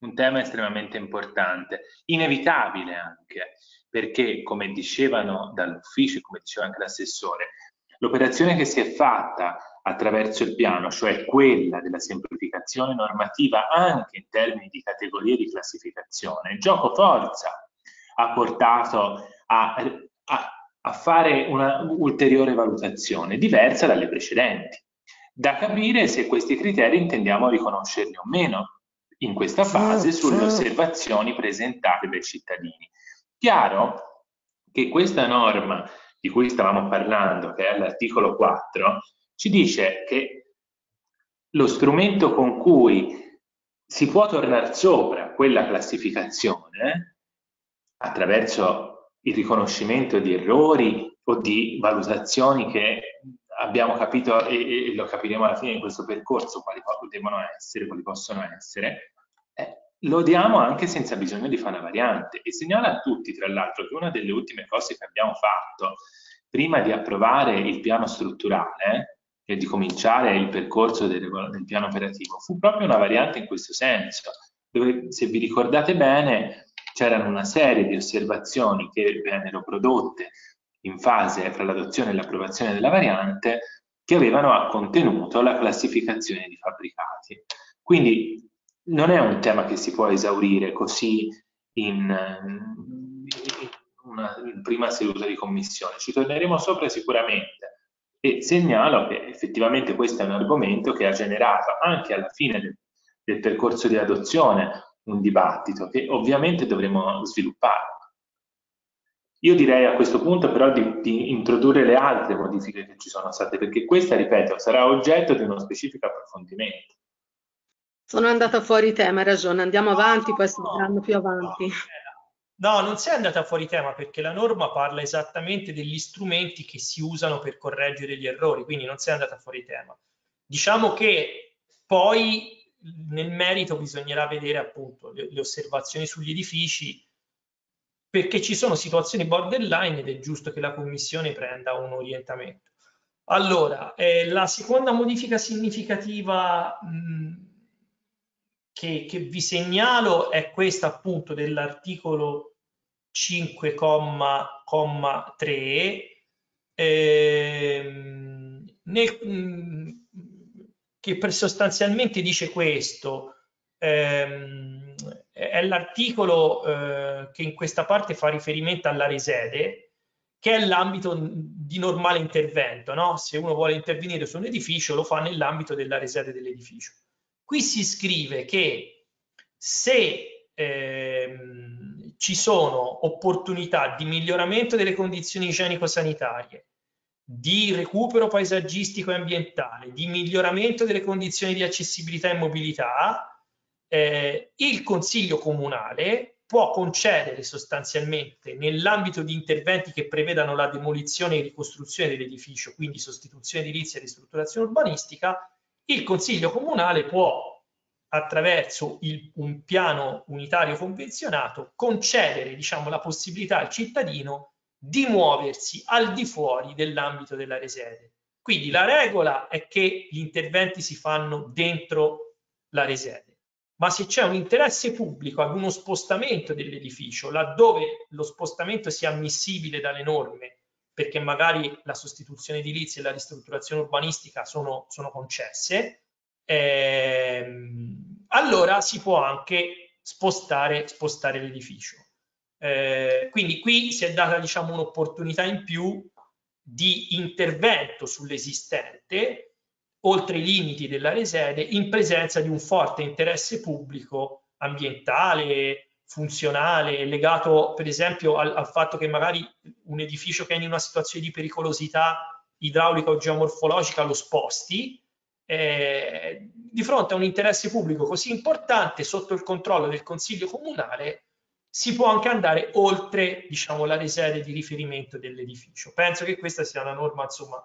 un tema estremamente importante, inevitabile anche, perché come dicevano dall'ufficio come diceva anche l'assessore, l'operazione che si è fatta attraverso il piano, cioè quella della semplificazione normativa anche in termini di categorie di classificazione, il gioco forza ha portato a, a, a fare una ulteriore valutazione diversa dalle precedenti, da capire se questi criteri intendiamo riconoscerli o meno in questa fase sulle osservazioni presentate dai cittadini. Chiaro che questa norma di cui stavamo parlando, che è l'articolo 4, ci dice che lo strumento con cui si può tornare sopra quella classificazione attraverso il riconoscimento di errori o di valutazioni che abbiamo capito e, e lo capiremo alla fine di questo percorso quali devono essere, quali possono essere, eh, lo diamo anche senza bisogno di fare una variante. E segnala a tutti tra l'altro che una delle ultime cose che abbiamo fatto prima di approvare il piano strutturale e di cominciare il percorso del, del piano operativo fu proprio una variante in questo senso, dove se vi ricordate bene c'erano una serie di osservazioni che vennero prodotte in fase fra l'adozione e l'approvazione della variante che avevano a contenuto la classificazione di fabbricati. Quindi non è un tema che si può esaurire così in, in, una, in prima seduta di commissione, ci torneremo sopra sicuramente e segnalo che effettivamente questo è un argomento che ha generato anche alla fine del, del percorso di adozione un dibattito che ovviamente dovremo sviluppare. Io direi a questo punto però di, di, introdurre le altre modifiche che ci sono state, perché questa, ripeto, sarà oggetto di uno specifico approfondimento. Sono andata fuori tema, hai ragione, andiamo avanti, poi si vedranno più avanti. No, non sei andata fuori tema perché la norma parla esattamente degli strumenti che si usano per correggere gli errori, quindi non sei andata fuori tema. Diciamo che poi nel merito bisognerà vedere appunto le, le osservazioni sugli edifici perché ci sono situazioni borderline ed è giusto che la Commissione prenda un orientamento. Allora, eh, la seconda modifica significativa mh, che, che, vi segnalo è questa appunto dell'articolo 5,3 ehm, nel, mm, che sostanzialmente dice questo ehm, è l'articolo eh, che in questa parte fa riferimento all'area sede, che è l'ambito di normale intervento. No? Se uno vuole intervenire su un edificio, lo fa nell'ambito dell'area sede dell'edificio. Qui si scrive che se ehm, ci sono opportunità di miglioramento delle condizioni igienico-sanitarie, di recupero paesaggistico e ambientale, di miglioramento delle condizioni di accessibilità e mobilità, eh, il Consiglio Comunale può concedere sostanzialmente nell'ambito di interventi che prevedano la demolizione e ricostruzione dell'edificio, quindi sostituzione edilizia e ristrutturazione urbanistica, il Consiglio Comunale può attraverso il, un piano unitario convenzionato concedere diciamo, la possibilità al cittadino di muoversi al di fuori dell'ambito della resede. Quindi la regola è che gli interventi si fanno dentro la resede, ma se c'è un interesse pubblico ad uno spostamento dell'edificio, laddove lo spostamento sia ammissibile dalle norme, perché magari la sostituzione edilizia e la ristrutturazione urbanistica sono, sono concesse, ehm, allora si può anche spostare, spostare l'edificio. Eh, quindi qui si è data diciamo, un'opportunità in più di intervento sull'esistente oltre i limiti della resede in presenza di un forte interesse pubblico ambientale, funzionale, legato per esempio al, al fatto che magari un edificio che è in una situazione di pericolosità idraulica o geomorfologica lo sposti eh, di fronte a un interesse pubblico così importante sotto il controllo del Consiglio Comunale si può anche andare oltre diciamo, la risede di riferimento dell'edificio. Penso che questa sia una norma insomma,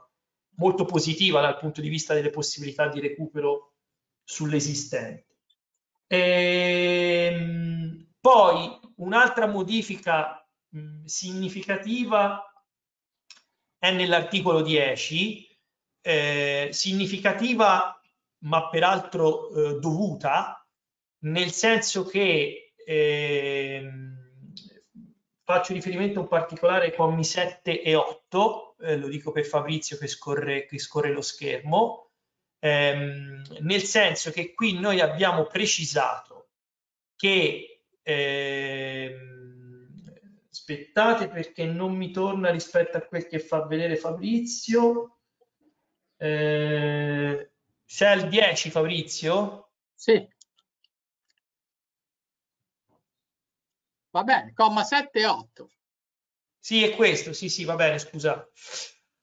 molto positiva dal punto di vista delle possibilità di recupero sull'esistente. Ehm, poi un'altra modifica mh, significativa è nell'articolo 10 eh, significativa ma peraltro eh, dovuta, nel senso che eh, faccio riferimento in particolare ai commi 7 e 8, eh, lo dico per Fabrizio che scorre, che scorre lo schermo, ehm, nel senso che qui noi abbiamo precisato che ehm, aspettate perché non mi torna rispetto a quel che fa vedere Fabrizio eh, sei al 10 Fabrizio? Sì. Va bene, comma 7 e 8. Sì, è questo, sì, sì, va bene, scusa.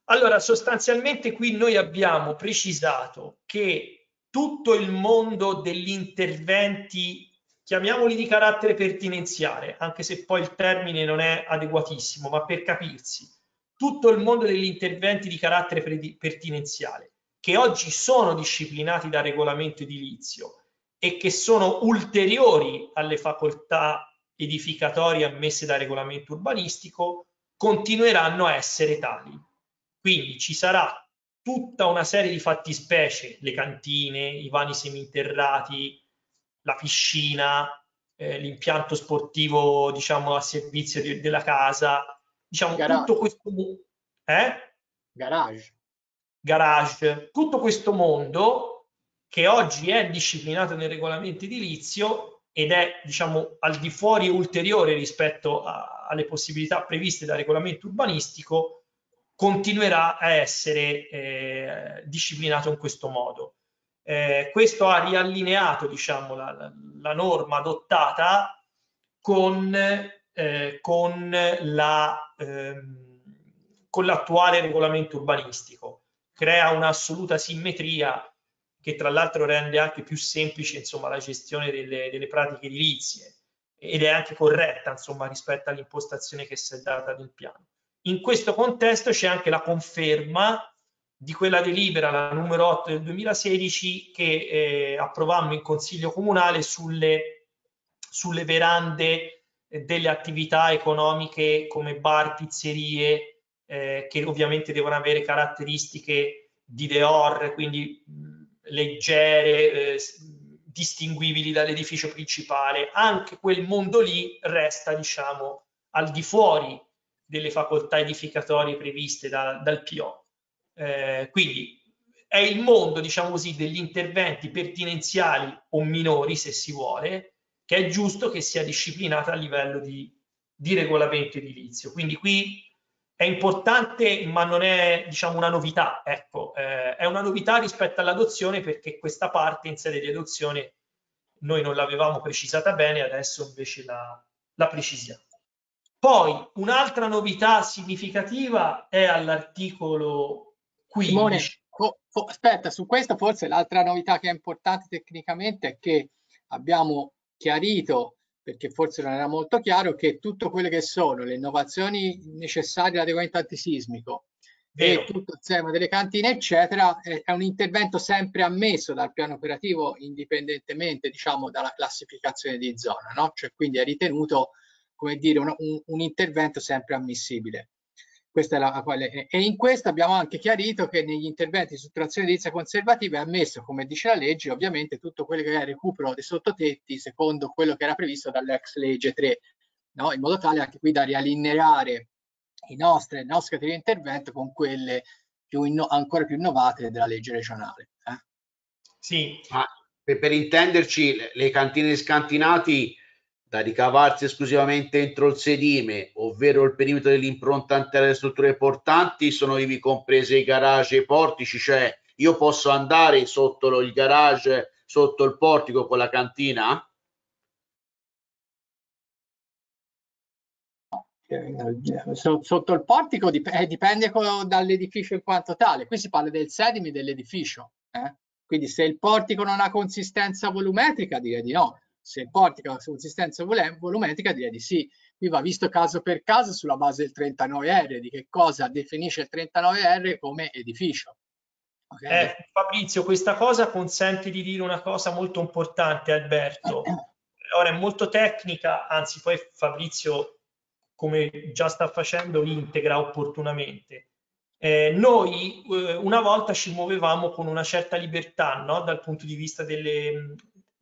Allora, sostanzialmente qui noi abbiamo precisato che tutto il mondo degli interventi, chiamiamoli di carattere pertinenziale, anche se poi il termine non è adeguatissimo, ma per capirsi, tutto il mondo degli interventi di carattere pertinenziale, che oggi sono disciplinati da regolamento edilizio e che sono ulteriori alle facoltà edificatorie ammesse da regolamento urbanistico, continueranno a essere tali. Quindi ci sarà tutta una serie di fattispecie, le cantine, i vani seminterrati, la piscina, eh, l'impianto sportivo diciamo a servizio de della casa, diciamo, Garage. tutto questo eh? Garage. Garage, tutto questo mondo che oggi è disciplinato nel regolamento edilizio ed è diciamo al di fuori ulteriore rispetto a, alle possibilità previste dal regolamento urbanistico continuerà a essere eh, disciplinato in questo modo. Eh, questo ha riallineato diciamo, la, la, la norma adottata con eh, con, la, ehm, con l'attuale regolamento urbanistico. Crea un'assoluta simmetria che tra l'altro rende anche più semplice insomma, la gestione delle, delle pratiche edilizie ed è anche corretta insomma, rispetto all'impostazione che si è data del piano. In questo contesto c'è anche la conferma di quella delibera, la numero 8 del 2016, che eh, approvammo in Consiglio Comunale sulle, sulle verande delle attività economiche come bar, pizzerie, eh, che ovviamente devono avere caratteristiche di Deor, quindi leggere, eh, distinguibili dall'edificio principale. Anche quel mondo lì resta, diciamo, al di fuori delle facoltà edificatorie previste da, dal PO. Eh, quindi è il mondo, diciamo così, degli interventi pertinenziali o minori, se si vuole, che è giusto che sia disciplinata a livello di, di regolamento edilizio. Quindi qui è importante, ma non è diciamo, una novità. Ecco, eh, è una novità rispetto all'adozione perché questa parte in sede di adozione noi non l'avevamo precisata bene, adesso invece la, la precisiamo. Poi un'altra novità significativa è all'articolo 15. Simone, oh, oh, aspetta, su questo forse l'altra novità che è importante tecnicamente è che abbiamo chiarito perché forse non era molto chiaro che tutto quello che sono le innovazioni necessarie all'adeguamento antisismico Vero. e tutto il tema delle cantine eccetera è, un intervento sempre ammesso dal piano operativo indipendentemente diciamo dalla classificazione di zona no? cioè quindi è ritenuto come dire un, un intervento sempre ammissibile questa è la, quale, e in questo abbiamo anche chiarito che negli interventi di strutturazione edilizia conservativa è ammesso, come dice la legge, ovviamente tutto quello che è il recupero dei sottotetti secondo quello che era previsto dall'ex legge 3, no? in modo tale anche qui da riallineare i nostri, le nostre categorie di intervento con quelle più inno, ancora più innovate della legge regionale. Eh? Sì. Ma per, per intenderci, le, le cantine scantinati da ricavarsi esclusivamente entro il sedime, ovvero il perimetro dell'impronta intera delle strutture portanti, sono ivi comprese i garage e i portici, cioè io posso andare sotto il garage, sotto il portico con la cantina? Sotto il portico eh, dipende dall'edificio in quanto tale. Qui si parla del sedime dell'edificio. Eh? Quindi se il portico non ha consistenza volumetrica, direi di no se portica la consistenza volumetrica direi di sì. Qui va visto caso per caso sulla base del 39R, di che cosa definisce il 39R come edificio. Okay? Eh, Fabrizio, questa cosa consente di dire una cosa molto importante, Alberto. Ora è molto tecnica, anzi poi Fabrizio, come già sta facendo, integra opportunamente. Eh, noi eh, una volta ci muovevamo con una certa libertà no? dal punto di vista delle,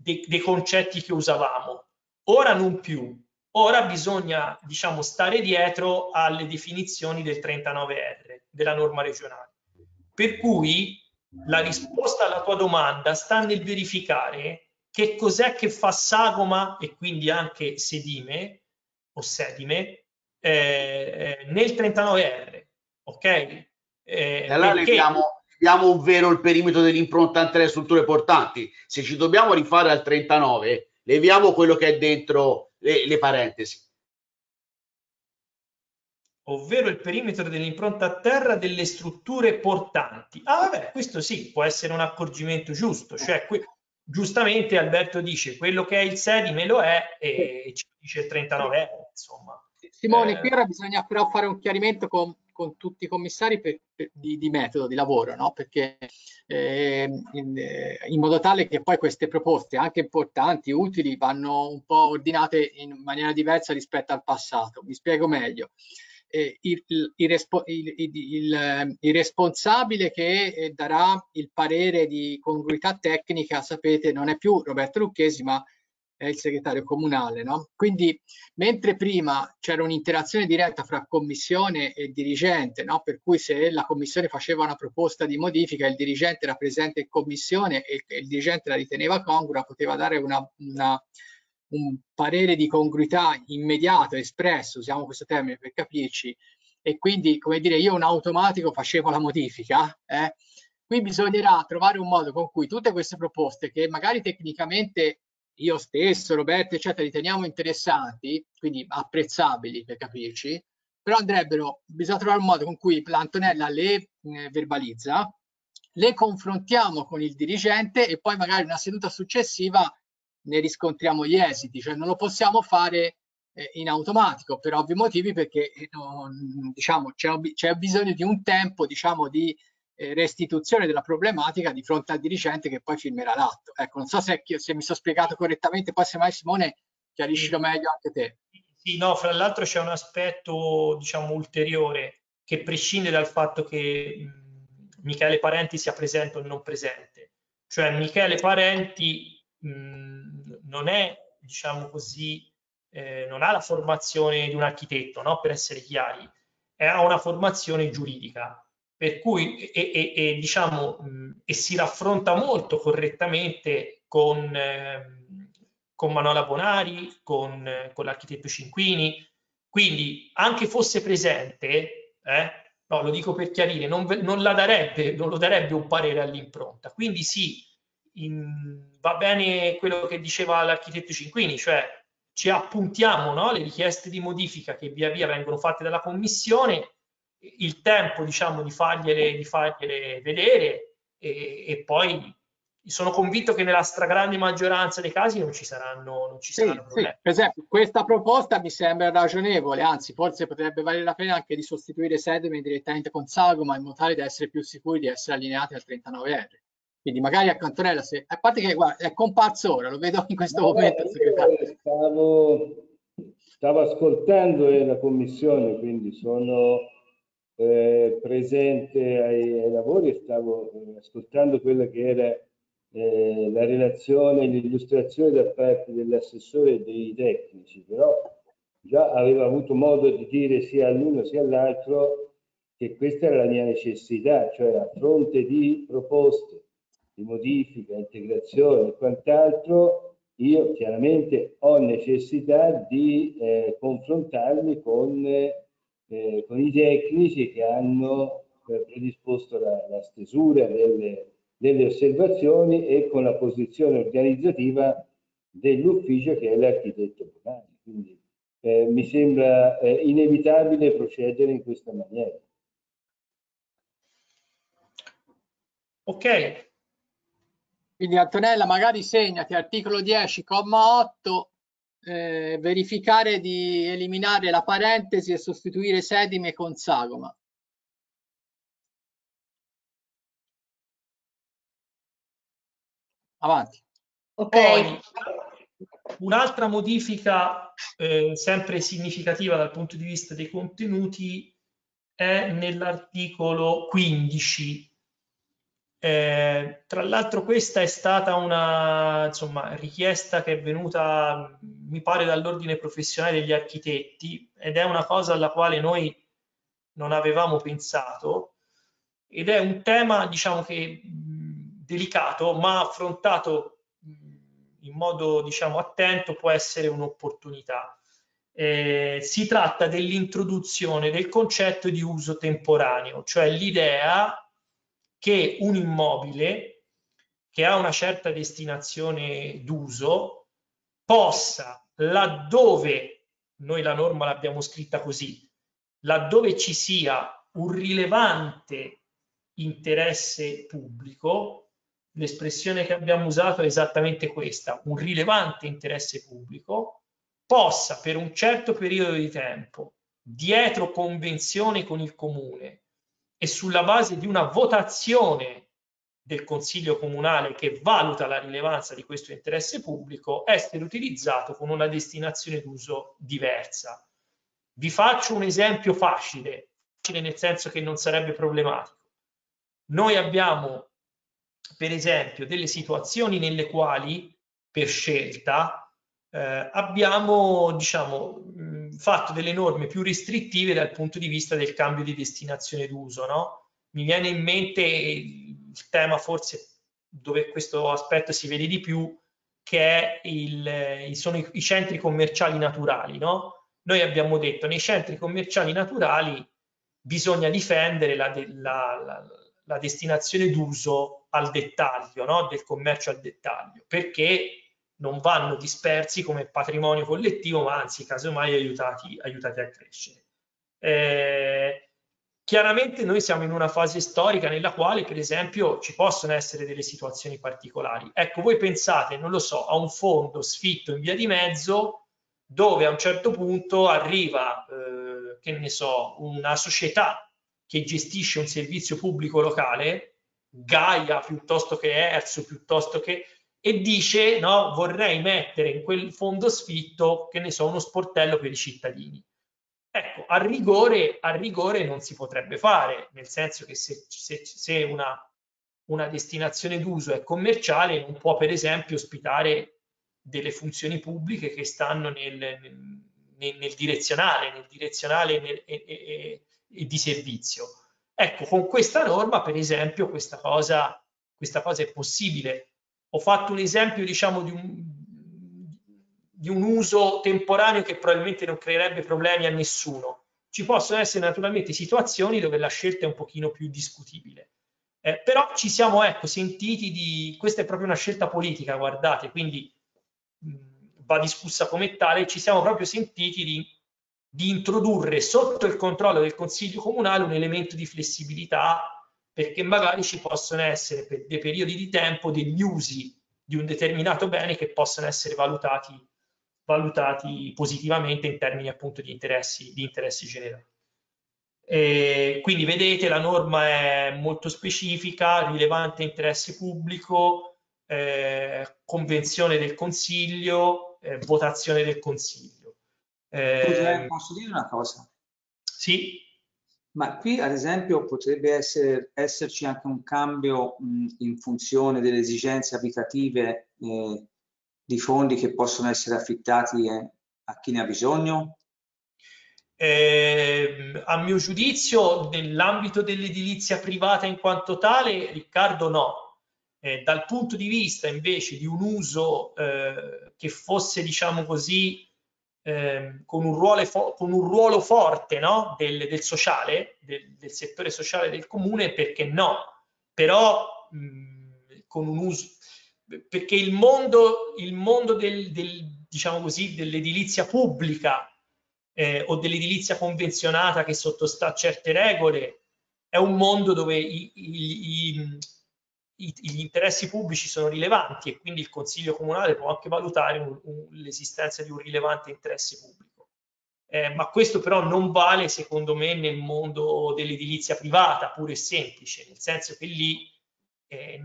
dei, dei concetti che usavamo. Ora non più, ora bisogna diciamo stare dietro alle definizioni del 39R della norma regionale. Per cui la risposta alla tua domanda sta nel verificare che cos'è che fa sagoma e quindi anche sedime o sedime eh, eh nel 39R, ok? Eh, allora perché... leghiamo, abbiamo ovvero il perimetro dell'impronta ante le strutture portanti. Se ci dobbiamo rifare al 39, leviamo quello che è dentro le, le parentesi. Ovvero il perimetro dell'impronta a terra delle strutture portanti. Ah, vabbè, questo sì, può essere un accorgimento giusto. Cioè, qui, giustamente Alberto dice quello che è il sedime lo è e ci dice il 39 insomma. Simone, eh, qui ora bisogna però fare un chiarimento con con tutti i commissari per, di, di, metodo, di lavoro, no? perché eh, in, in, modo tale che poi queste proposte, anche importanti, utili, vanno un po' ordinate in maniera diversa rispetto al passato. Mi spiego meglio. Eh, il, il, il, il, responsabile che eh, darà il parere di congruità tecnica, sapete, non è più Roberto Lucchesi, ma è il segretario comunale. No? Quindi mentre prima c'era un'interazione diretta fra commissione e dirigente, no? per cui se la commissione faceva una proposta di modifica, il dirigente era presente in commissione e il dirigente la riteneva congrua, poteva dare una, una, un parere di congruità immediato, espresso, usiamo questo termine per capirci, e quindi, come dire, io un automatico facevo la modifica, eh? qui bisognerà trovare un modo con cui tutte queste proposte che magari tecnicamente io stesso, Roberto, eccetera, riteniamo interessanti, quindi apprezzabili per capirci, però andrebbero, bisogna trovare un modo con cui l'Antonella le eh, verbalizza, le confrontiamo con il dirigente e poi magari una seduta successiva ne riscontriamo gli esiti, cioè non lo possiamo fare eh, in automatico per ovvi motivi perché eh, non, diciamo, c'è bisogno di un tempo diciamo, di restituzione della problematica di fronte al dirigente che poi firmerà l'atto. Ecco, non so se, se mi sono spiegato correttamente, poi semmai Simone chiariscilo meglio anche te. Sì, no, fra l'altro c'è un aspetto, diciamo, ulteriore che prescinde dal fatto che mh, Michele Parenti sia presente o non presente. Cioè Michele Parenti mh, non è, diciamo così, eh, non ha la formazione di un architetto, no? per essere chiari, ha una formazione giuridica per cui e, e, e, diciamo, e si raffronta molto correttamente con, eh, con Manuela Bonari, con, con l'architetto Cinquini, quindi anche fosse presente, eh, no, lo dico per chiarire, non, non, la darebbe, non lo darebbe un parere all'impronta. Quindi sì, in, va bene quello che diceva l'architetto Cinquini, cioè ci appuntiamo no, le richieste di modifica che via via vengono fatte dalla Commissione, il tempo diciamo, di, fargliele, di fargliele vedere e, e poi sono convinto che nella stragrande maggioranza dei casi non ci saranno, non ci sì, saranno problemi. Sì. Per esempio, questa proposta mi sembra ragionevole, anzi, forse potrebbe valere la pena anche di sostituire Sediment direttamente con Sagoma in modo tale da essere più sicuri di essere allineati al 39R. Quindi magari a Cantonella, se, a parte che guarda, è comparso ora, lo vedo in questo no, momento. Stavo, stavo ascoltando eh, la commissione, quindi sono eh, presente ai, ai, lavori e stavo eh, ascoltando quella che era eh, la relazione, l'illustrazione da parte dell'assessore e dei tecnici, però già aveva avuto modo di dire sia all'uno sia all'altro che questa era la mia necessità, cioè a fronte di proposte di modifica, integrazione e quant'altro, io chiaramente ho necessità di eh, confrontarmi con, eh, con, i tecnici che hanno eh, predisposto la, la stesura delle delle osservazioni e con la posizione organizzativa dell'ufficio che è l'architetto Bonani. Quindi eh, mi sembra eh, inevitabile procedere in questa maniera. Ok. Quindi Antonella, magari segnati articolo 10, comma 8, eh, verificare di eliminare la parentesi e sostituire sedime con sagoma. Avanti. Okay. un'altra modifica eh, sempre significativa dal punto di vista dei contenuti è nell'articolo 15. Eh, tra l'altro questa è stata una insomma, richiesta che è venuta, mi pare, dall'ordine professionale degli architetti ed è una cosa alla quale noi non avevamo pensato ed è un tema, diciamo, che delicato, ma affrontato in modo diciamo attento può essere un'opportunità. Eh, si tratta dell'introduzione del concetto di uso temporaneo, cioè l'idea che un immobile che ha una certa destinazione d'uso possa, laddove noi la norma l'abbiamo scritta così, laddove ci sia un rilevante interesse pubblico, l'espressione che abbiamo usato è esattamente questa, un rilevante interesse pubblico possa per un certo periodo di tempo, dietro convenzione con il comune e sulla base di una votazione del Consiglio Comunale che valuta la rilevanza di questo interesse pubblico, essere utilizzato con una destinazione d'uso diversa. Vi faccio un esempio facile, facile nel senso che non sarebbe problematico. Noi abbiamo per esempio delle situazioni nelle quali per scelta eh, abbiamo diciamo, fatto delle norme più restrittive dal punto di vista del cambio di destinazione d'uso. No? Mi viene in mente il tema forse dove questo aspetto si vede di più, che è il, sono i, centri commerciali naturali. No? Noi abbiamo detto nei centri commerciali naturali bisogna difendere la, la, la, la destinazione d'uso al dettaglio, no? del commercio al dettaglio, perché non vanno dispersi come patrimonio collettivo, ma anzi, casomai, aiutati, aiutati a crescere. Eh, chiaramente noi siamo in una fase storica nella quale, per esempio, ci possono essere delle situazioni particolari. Ecco, voi pensate, non lo so, a un fondo sfitto in via di mezzo dove a un certo punto arriva, eh, che ne so, una società che gestisce un servizio pubblico locale, Gaia piuttosto che Erso, piuttosto che e dice no, vorrei mettere in quel fondo sfitto, che ne so, uno sportello per i cittadini. Ecco, a rigore, a rigore non si potrebbe fare, nel senso che se, se, se una, una destinazione d'uso è commerciale non può per esempio ospitare delle funzioni pubbliche che stanno nel, nel, nel direzionale, nel direzionale nel, e, e, e di servizio. Ecco, con questa norma, per esempio, questa cosa, questa cosa è possibile. Ho fatto un esempio, diciamo, di un, di un uso temporaneo che probabilmente non creerebbe problemi a nessuno. Ci possono essere naturalmente situazioni dove la scelta è un pochino più discutibile. Eh, però ci siamo ecco, sentiti di... Questa è proprio una scelta politica, guardate, quindi mh, va discussa come tale, ci siamo proprio sentiti di, di introdurre sotto il controllo del Consiglio Comunale un elemento di flessibilità perché magari ci possono essere per dei periodi di tempo degli usi di un determinato bene che possono essere valutati, valutati positivamente in termini appunto di interessi, di interessi generali. E quindi vedete la norma è molto specifica, rilevante interesse pubblico, eh, convenzione del Consiglio, eh, votazione del Consiglio. Eh, posso dire una cosa? Sì. Ma qui ad esempio potrebbe essere, esserci anche un cambio mh, in funzione delle esigenze abitative eh, di fondi che possono essere affittati eh, a chi ne ha bisogno? Eh, a mio giudizio, nell'ambito dell'edilizia privata in quanto tale, Riccardo, no. Eh, dal punto di vista invece di un uso eh, che fosse, diciamo così, eh, con, un ruolo con, un ruolo forte no? del, del, sociale, del, del, settore sociale del comune, perché no? Però mh, con un uso, perché il mondo, il mondo del, diciamo così, dell'edilizia pubblica eh, o dell'edilizia convenzionata che sottostà a certe regole è un mondo dove i, i, i, gli interessi pubblici sono rilevanti e quindi il Consiglio Comunale può anche valutare l'esistenza di un rilevante interesse pubblico. Eh, ma questo però non vale secondo me nel mondo dell'edilizia privata, pure semplice, nel senso che lì eh,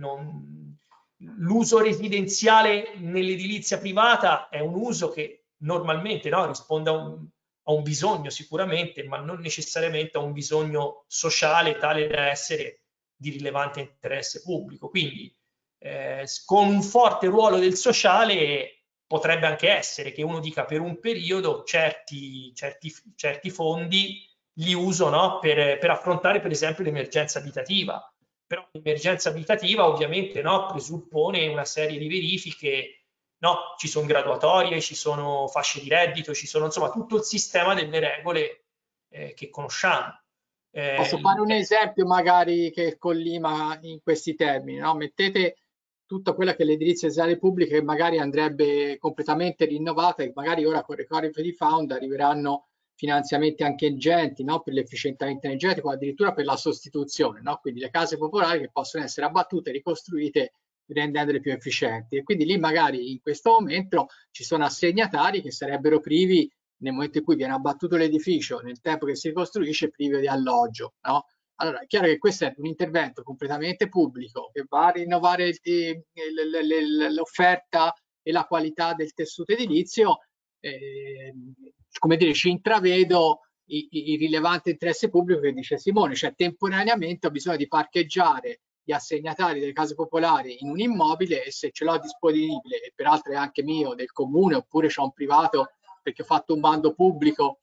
l'uso residenziale nell'edilizia privata è un uso che normalmente no, risponde a un, a un bisogno sicuramente, ma non necessariamente a un bisogno sociale tale da essere di rilevante interesse pubblico. Quindi eh, con un forte ruolo del sociale potrebbe anche essere che uno dica per un periodo certi, certi, certi fondi li uso no, per, per, affrontare per esempio l'emergenza abitativa. Però l'emergenza abitativa ovviamente no, presuppone una serie di verifiche, no, ci sono graduatorie, ci sono fasce di reddito, ci sono insomma tutto il sistema delle regole eh, che conosciamo. Eh, Posso fare un esempio magari che collima in questi termini, no? Mettete tutta quella che è l'edilizia residenziale pubblica che magari andrebbe completamente rinnovata e magari ora con Recovery Fund arriveranno finanziamenti anche ingenti no? per l'efficientamento energetico, addirittura per la sostituzione, no? quindi le case popolari che possono essere abbattute ricostruite rendendole più efficienti. E quindi lì magari in questo momento ci sono assegnatari che sarebbero privi nel momento in cui viene abbattuto l'edificio, nel tempo che si ricostruisce, privo di alloggio. No? Allora, è chiaro che questo è un intervento completamente pubblico che va a rinnovare l'offerta e la qualità del tessuto edilizio. Eh, come dire, ci intravedo il rilevante interesse pubblico che dice Simone, cioè temporaneamente ho bisogno di parcheggiare gli assegnatari delle case popolari in un immobile e se ce l'ho disponibile e peraltro è anche mio del comune oppure c'è un privato perché ho fatto un bando pubblico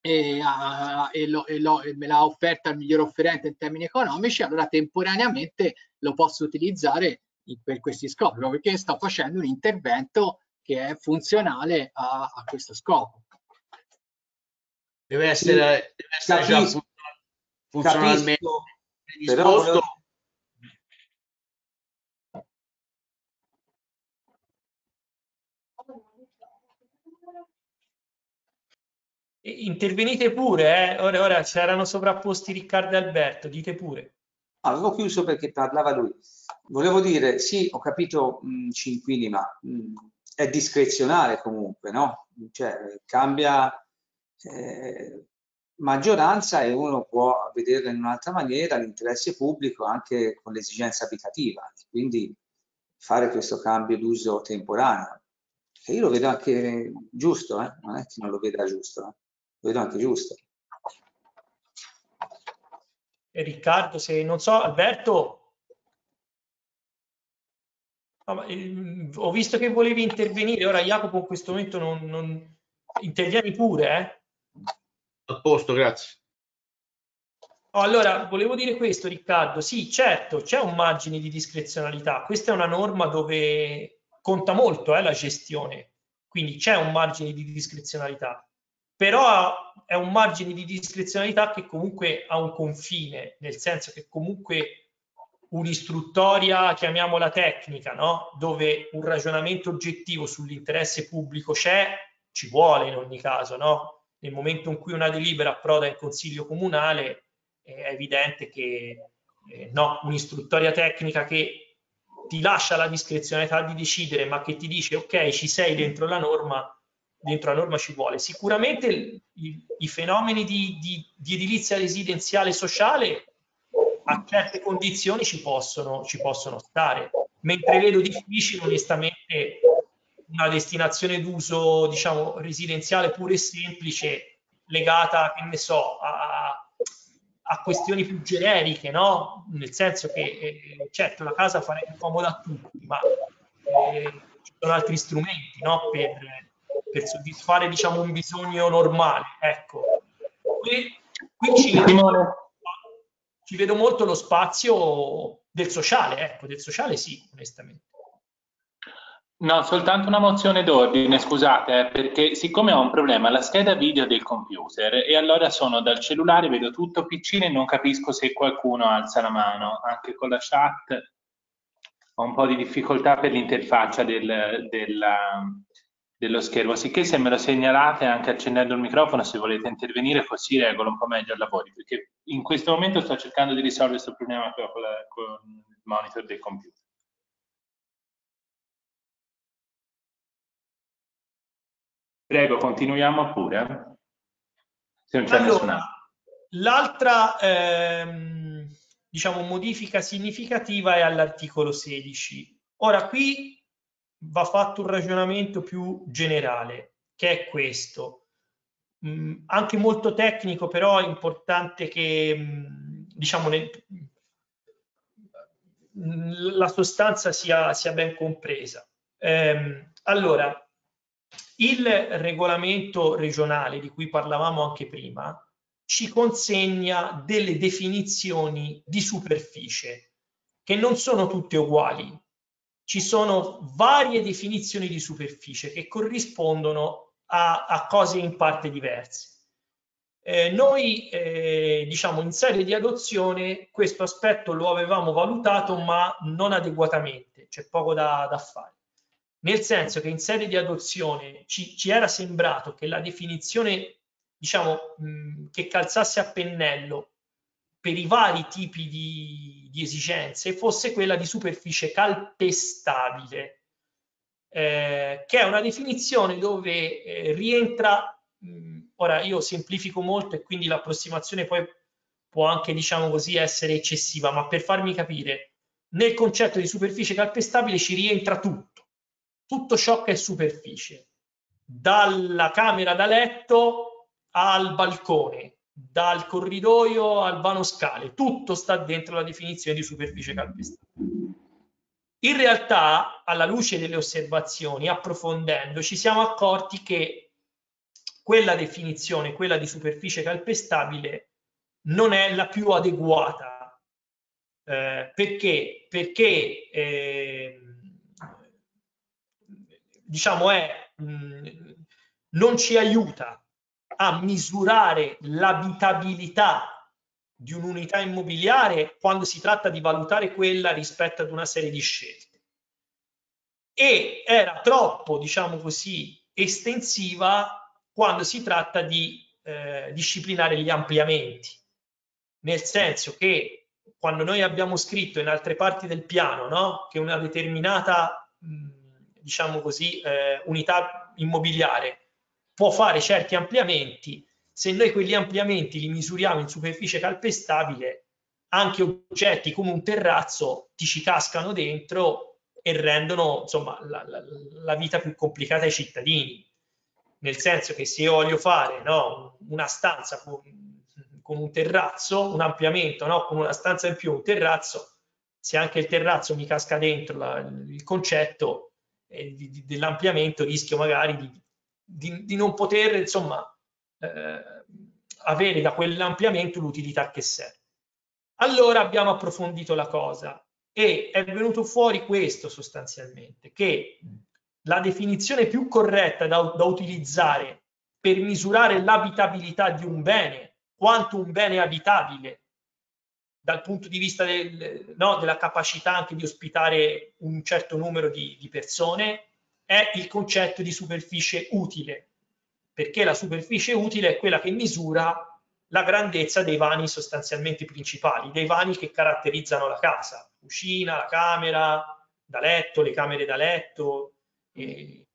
e, uh, e, lo, e, lo, e me l'ha offerta il miglior offerente in termini economici, allora temporaneamente lo posso utilizzare in, per questi scopi, perché sto facendo un intervento che è funzionale a, a questo scopo. Deve essere, deve essere capisco, già funzionalmente capisco, disposto Intervenite pure, eh? ora, ora c'erano sovrapposti Riccardo e Alberto, dite pure. Avevo chiuso perché parlava lui. Volevo dire, sì, ho capito mh, Cinquini, ma mh, è discrezionale comunque, no? Cioè, cambia eh, maggioranza e uno può vedere in un'altra maniera l'interesse pubblico anche con l'esigenza abitativa, quindi fare questo cambio d'uso temporaneo. Che io lo vedo anche giusto, eh? non è che non lo veda giusto. Eh? Vedo anche giusto. E Riccardo, se non so, Alberto, no, ma, eh, ho visto che volevi intervenire, ora Jacopo in questo momento non, non... intervieni pure, eh? A posto, grazie. Oh, allora, volevo dire questo, Riccardo. Sì, certo, c'è un margine di discrezionalità. Questa è una norma dove conta molto eh, la gestione quindi c'è un margine di discrezionalità, però è un margine di discrezionalità che comunque ha un confine, nel senso che comunque un'istruttoria, chiamiamola tecnica, no? dove un ragionamento oggettivo sull'interesse pubblico c'è, ci vuole in ogni caso, no? Nel momento in cui una delibera approda in consiglio comunale, è evidente che eh, no, un'istruttoria tecnica che ti lascia la discrezionalità di decidere, ma che ti dice ok, ci sei dentro la norma, dentro la norma ci vuole. Sicuramente i, i fenomeni di, di, di edilizia residenziale sociale a certe condizioni ci possono, ci possono stare, mentre vedo difficile onestamente una destinazione d'uso diciamo residenziale pura e semplice legata, che ne so, a, a questioni più generiche, no? Nel senso che eh, certo la casa farebbe comoda a tutti, ma eh, ci sono altri strumenti, no? Per, per soddisfare diciamo un bisogno normale. Ecco, qui, qui ci vedo, ci vedo molto lo spazio del sociale, ecco, del sociale sì, onestamente. No, soltanto una mozione d'ordine, scusate, eh, perché siccome ho un problema alla scheda video del computer e allora sono dal cellulare, vedo tutto piccino e non capisco se qualcuno alza la mano, anche con la chat ho un po' di difficoltà per l'interfaccia del, della, dello schermo, sicché se me lo segnalate anche accendendo il microfono se volete intervenire così regolo un po' meglio il lavoro, perché in questo momento sto cercando di risolvere questo problema con, la, con il monitor del computer. Prego, continuiamo pure. Se non c'è allora, nessuna. L'altra ehm, diciamo, modifica significativa è all'articolo 16. Ora qui va fatto un ragionamento più generale, che è questo. Mm, anche molto tecnico, però è importante che mm, diciamo, nel, la sostanza sia, sia ben compresa. Eh, allora, il regolamento regionale di cui parlavamo anche prima ci consegna delle definizioni di superficie che non sono tutte uguali ci sono varie definizioni di superficie che corrispondono a, a cose in parte diverse. Eh, noi, eh, diciamo, in sede di adozione questo aspetto lo avevamo valutato, ma non adeguatamente, c'è poco da, da, fare. Nel senso che in sede di adozione ci, ci era sembrato che la definizione, diciamo, mh, che calzasse a pennello per i vari tipi di, di esigenze fosse quella di superficie calpestabile, eh, che è una definizione dove eh, rientra, mh, ora io semplifico molto e quindi l'approssimazione poi può anche, diciamo così, essere eccessiva, ma per farmi capire, nel concetto di superficie calpestabile ci rientra tutto, tutto ciò che è superficie, dalla camera da letto al balcone, dal corridoio al vano scale, tutto sta dentro la definizione di superficie calpestabile. In realtà, alla luce delle osservazioni, approfondendo, ci siamo accorti che quella definizione, quella di superficie calpestabile, non è la più adeguata. Eh, perché? Perché eh, diciamo è mh, non ci aiuta a misurare l'abitabilità di un'unità immobiliare quando si tratta di valutare quella rispetto ad una serie di scelte. E era troppo, diciamo così, estensiva quando si tratta di eh, disciplinare gli ampliamenti, nel senso che quando noi abbiamo scritto in altre parti del piano no, che una determinata, diciamo così, eh, unità immobiliare può fare certi ampliamenti, se noi quegli ampliamenti li misuriamo in superficie calpestabile, anche oggetti come un terrazzo ti ci cascano dentro e rendono insomma, la, la, la vita più complicata ai cittadini. Nel senso che se io voglio fare no, una stanza con, con, un terrazzo, un ampliamento no, con una stanza in più, un terrazzo, se anche il terrazzo mi casca dentro la, il concetto eh, dell'ampliamento, rischio magari di di, di non poter insomma eh, avere da quell'ampliamento l'utilità che serve. Allora abbiamo approfondito la cosa e è venuto fuori questo sostanzialmente, che la definizione più corretta da, da utilizzare per misurare l'abitabilità di un bene, quanto un bene abitabile dal punto di vista del, no, della capacità anche di ospitare un certo numero di, di persone, è il concetto di superficie utile, perché la superficie utile è quella che misura la grandezza dei vani sostanzialmente principali, dei vani che caratterizzano la casa, cucina, la camera da letto, le camere da letto. E,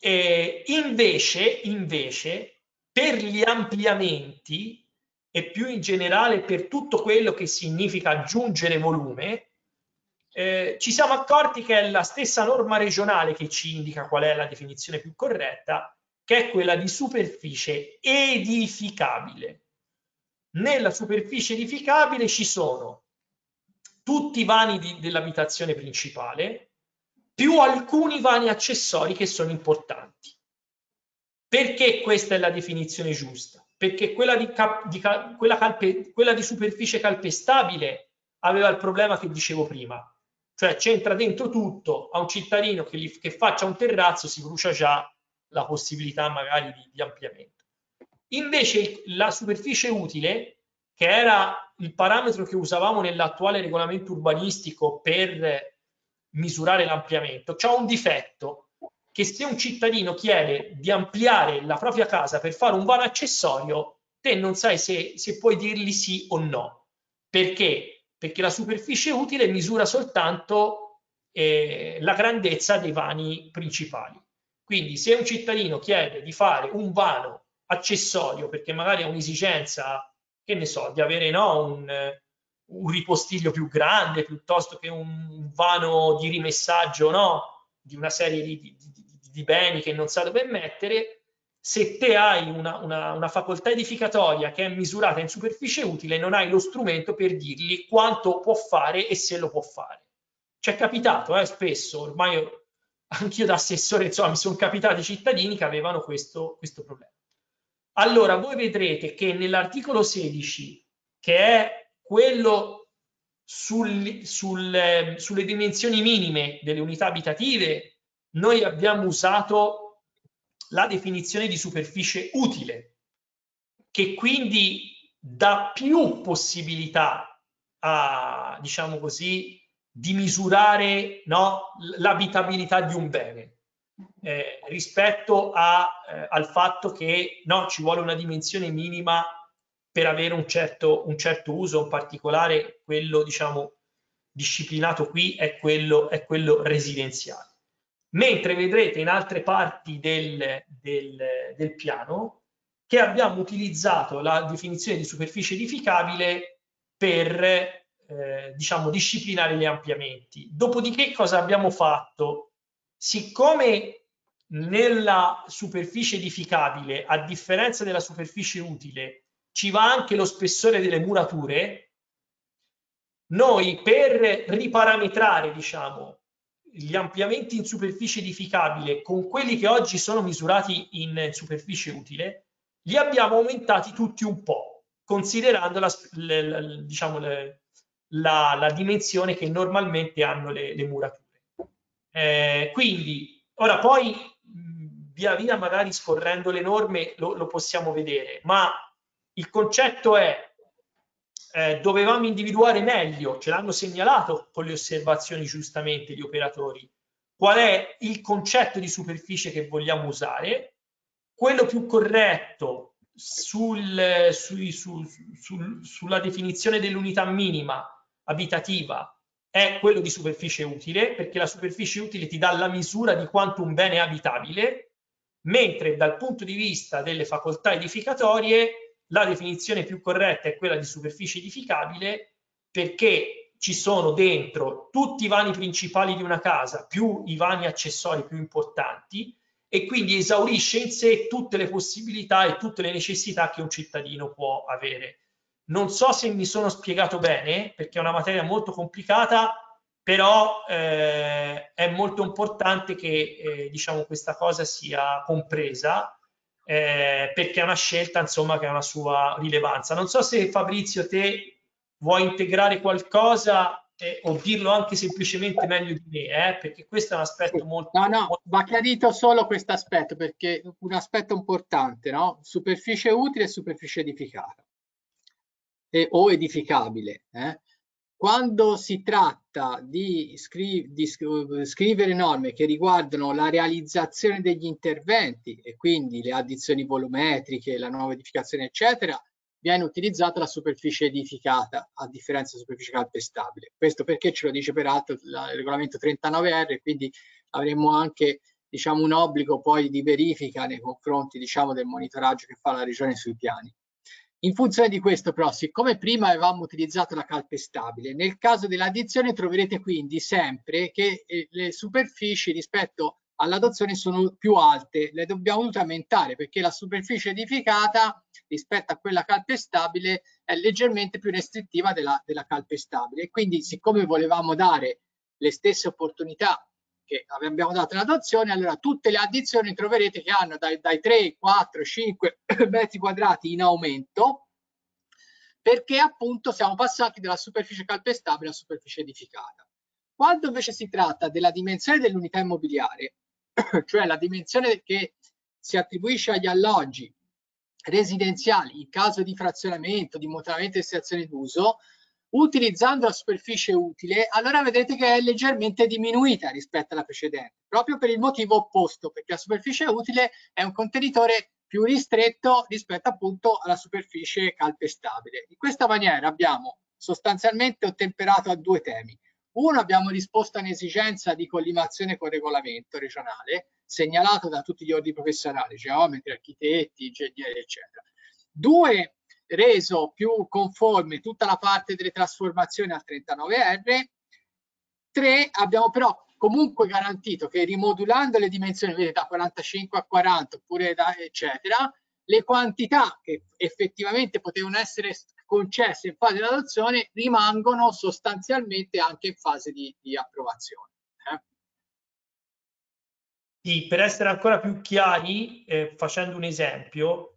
e invece, invece, per gli ampliamenti e più in generale per tutto quello che significa aggiungere volume, eh, ci siamo accorti che è la stessa norma regionale che ci indica qual è la definizione più corretta, che è quella di superficie edificabile. Nella superficie edificabile ci sono tutti i vani dell'abitazione principale, più alcuni vani accessori che sono importanti. Perché questa è la definizione giusta? Perché quella di, cap, di, quella, calpe, quella di superficie calpestabile aveva il problema che dicevo prima, cioè c'entra dentro tutto, a un cittadino che, gli, che, faccia un terrazzo si brucia già la possibilità magari di, di ampliamento. Invece la superficie utile, che era il parametro che usavamo nell'attuale regolamento urbanistico per misurare l'ampliamento, c'ha un difetto che se un cittadino chiede di ampliare la propria casa per fare un vano accessorio, te non sai se, se puoi dirgli sì o no. Perché? Perché la superficie utile misura soltanto eh, la grandezza dei vani principali. Quindi se un cittadino chiede di fare un vano accessorio perché magari ha un'esigenza, che ne so, di avere no, un, un ripostiglio più grande piuttosto che un vano di rimessaggio no, di una serie di, di, di, di beni che non sa dove mettere, se te hai una, una, una, facoltà edificatoria che è misurata in superficie utile, non hai lo strumento per dirgli quanto può fare e se lo può fare. Ci è capitato eh, spesso, ormai anch'io da assessore, insomma, mi sono capitati cittadini che avevano questo, questo problema. Allora, voi vedrete che nell'articolo 16, che è quello sul, sul, sulle dimensioni minime delle unità abitative, noi abbiamo usato la definizione di superficie utile, che quindi dà più possibilità a, diciamo così, di misurare no, l'abitabilità di un bene eh, rispetto a, eh, al fatto che no, ci vuole una dimensione minima per avere un certo, un certo uso, in particolare quello diciamo disciplinato qui è quello, è quello residenziale. Mentre vedrete in altre parti del, del, del piano che abbiamo utilizzato la definizione di superficie edificabile per eh, diciamo, disciplinare gli ampliamenti. Dopodiché cosa abbiamo fatto? Siccome nella superficie edificabile, a differenza della superficie utile, ci va anche lo spessore delle murature, noi per riparametrare, diciamo, gli ampliamenti in superficie edificabile con quelli che oggi sono misurati in superficie utile, li abbiamo aumentati tutti un po', considerando la, le, diciamo, le, la, la dimensione che normalmente hanno le, le murature. Eh, quindi, ora poi via via magari scorrendo le norme lo, lo possiamo vedere, ma il concetto è eh, dovevamo individuare meglio, ce l'hanno segnalato con le osservazioni giustamente gli operatori, qual è il concetto di superficie che vogliamo usare, quello più corretto sul, su, su, su, sulla definizione dell'unità minima abitativa è quello di superficie utile, perché la superficie utile ti dà la misura di quanto un bene è abitabile, mentre dal punto di vista delle facoltà edificatorie la definizione più corretta è quella di superficie edificabile, perché ci sono dentro tutti i vani principali di una casa, più i vani accessori più importanti, e quindi esaurisce in sé tutte le possibilità e tutte le necessità che un cittadino può avere. Non so se mi sono spiegato bene, perché è una materia molto complicata, però eh, è molto importante che eh, diciamo, questa cosa sia compresa, eh, perché è una scelta insomma, che ha una sua rilevanza. Non so se Fabrizio te vuoi integrare qualcosa eh, o dirlo anche semplicemente meglio di me, eh, perché questo è un aspetto molto... No, no, molto... va chiarito solo questo aspetto, perché un aspetto importante, no? Superficie utile e superficie edificata e, o edificabile. Eh? Quando si tratta di, scri di scrivere norme che riguardano la realizzazione degli interventi e quindi le addizioni volumetriche, la nuova edificazione, eccetera, viene utilizzata la superficie edificata a differenza della superficie calpestabile. Questo perché ce lo dice peraltro il regolamento 39R, quindi avremmo anche diciamo, un obbligo poi di verifica nei confronti diciamo, del monitoraggio che fa la regione sui piani. In funzione di questo però, siccome prima avevamo utilizzato la calpestabile, nel caso dell'addizione troverete quindi sempre che eh, le superfici rispetto all'adozione sono più alte, le dobbiamo aumentare perché la superficie edificata rispetto a quella calpestabile è leggermente più restrittiva della, della calpestabile. Quindi siccome volevamo dare le stesse opportunità che abbiamo dato in adozione, allora tutte le addizioni troverete che hanno dai, dai 3, 4, 5 metri quadrati in aumento, perché appunto siamo passati dalla superficie calpestabile alla superficie edificata. Quando invece si tratta della dimensione dell'unità immobiliare, cioè la dimensione che si attribuisce agli alloggi residenziali in caso di frazionamento, di mutamento e stazione d'uso, utilizzando la superficie utile, allora vedrete che è leggermente diminuita rispetto alla precedente, proprio per il motivo opposto, perché la superficie utile è un contenitore più ristretto rispetto appunto alla superficie calpestabile. In questa maniera abbiamo sostanzialmente ottemperato a due temi. Uno, abbiamo risposto a un'esigenza di collimazione con regolamento regionale, segnalato da tutti gli ordini professionali, geometri, architetti, ingegneri, eccetera. Due, reso più conforme tutta la parte delle trasformazioni al 39R. Tre, abbiamo però comunque garantito che rimodulando le dimensioni, vedete, da 45 a 40 oppure da eccetera, le quantità che effettivamente potevano essere concesse in fase di adozione rimangono sostanzialmente anche in fase di, di approvazione. Eh? Sì, per essere ancora più chiari, eh, facendo un esempio,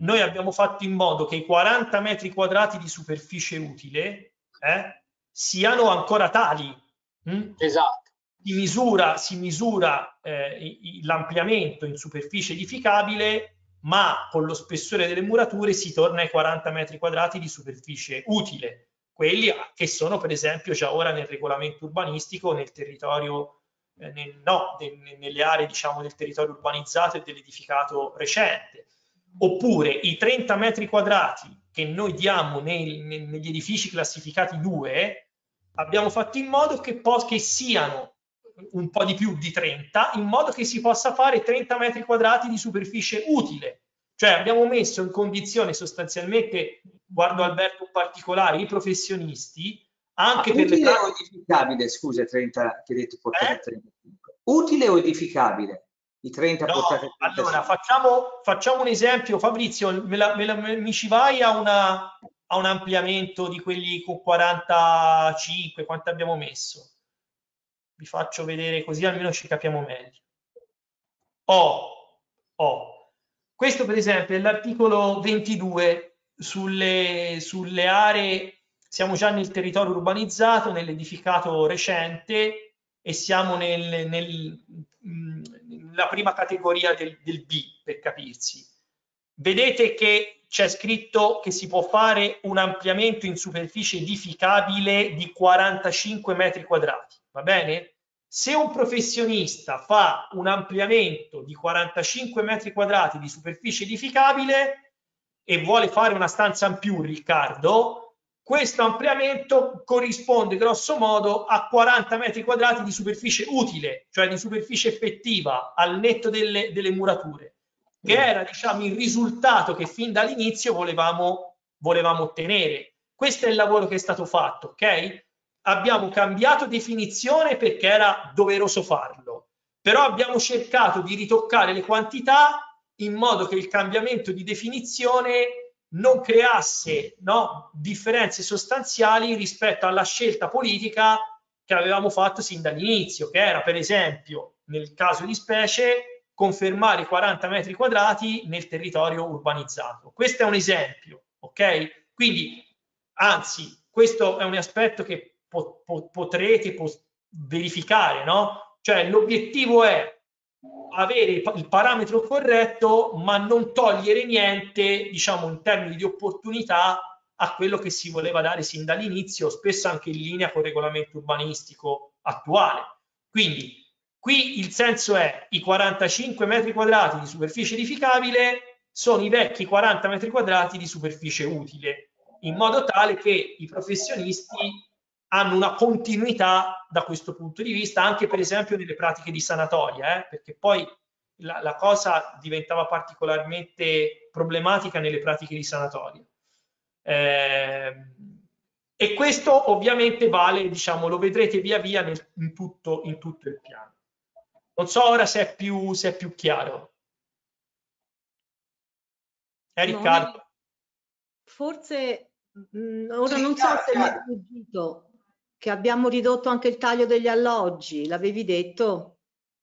noi abbiamo fatto in modo che i 40 metri quadrati di superficie utile eh, siano ancora tali. Hm? Esatto. Si misura, si misura eh, l'ampliamento in superficie edificabile ma con lo spessore delle murature si torna ai 40 metri quadrati di superficie utile, quelli che sono per esempio già ora nel regolamento urbanistico nel territorio, eh, nel, no, nel, nelle aree diciamo del territorio urbanizzato e dell'edificato recente, oppure i 30 metri quadrati che noi diamo nei, negli edifici classificati 2, abbiamo fatto in modo che, che siano un po' di più di 30, in modo che si possa fare 30 metri quadrati di superficie utile. Cioè abbiamo messo in condizione sostanzialmente, guardo Alberto in particolare, i professionisti, anche ah, per utile le... o edificabile, scusa, 30 che hai detto Eh? a 35. Utile o edificabile? I 30 No, 35. allora facciamo, facciamo un esempio, Fabrizio, me la- me la- me- mi ci vai a, una- a un ampliamento di quelli con 45, quanto abbiamo messo? Vi faccio vedere così almeno ci capiamo meglio. Ho, ho. Questo per esempio è l'articolo 22 sulle, sulle aree, siamo già nel territorio urbanizzato, nell'edificato recente e siamo nel, nel, mh, nella prima categoria del, del B, per capirsi. Vedete che c'è scritto che si può fare un ampliamento in superficie edificabile di 45 metri quadrati, va bene? Se un professionista fa un ampliamento di 45 metri quadrati di superficie edificabile e vuole fare una stanza in più, Riccardo, questo ampliamento corrisponde grosso modo a 40 metri quadrati di superficie utile, cioè di superficie effettiva al netto delle, delle murature, che era diciamo il risultato che fin dall'inizio volevamo, volevamo ottenere. Questo è il lavoro che è stato fatto, ok? Abbiamo cambiato definizione perché era doveroso farlo, però abbiamo cercato di ritoccare le quantità in modo che il cambiamento di definizione non creasse no, differenze sostanziali rispetto alla scelta politica che avevamo fatto sin dall'inizio, che era per esempio nel caso di specie confermare i 40 metri quadrati nel territorio urbanizzato. Questo è un esempio, ok? Quindi, anzi, questo è un aspetto che po- po- potrete pos- verificare, no? Cioè l'obiettivo è avere il parametro corretto, ma non togliere niente, diciamo, in termini di opportunità a quello che si voleva dare sin dall'inizio, spesso anche in linea con il regolamento urbanistico attuale. Quindi qui il senso è i 45 metri quadrati di superficie edificabile sono i vecchi 40 metri quadrati di superficie utile, in modo tale che i professionisti hanno una continuità da questo punto di vista, anche per esempio nelle pratiche di sanatoria, eh, perché poi la, la, cosa diventava particolarmente problematica nelle pratiche di sanatoria. Eh, e questo ovviamente vale, diciamo, lo vedrete via via nel, in, tutto, in, tutto, il piano. Non so ora se è più, se è più chiaro. Eh, Riccardo? Forse mh, mm, ora non so se mi è sfuggito che abbiamo ridotto anche il taglio degli alloggi, l'avevi detto?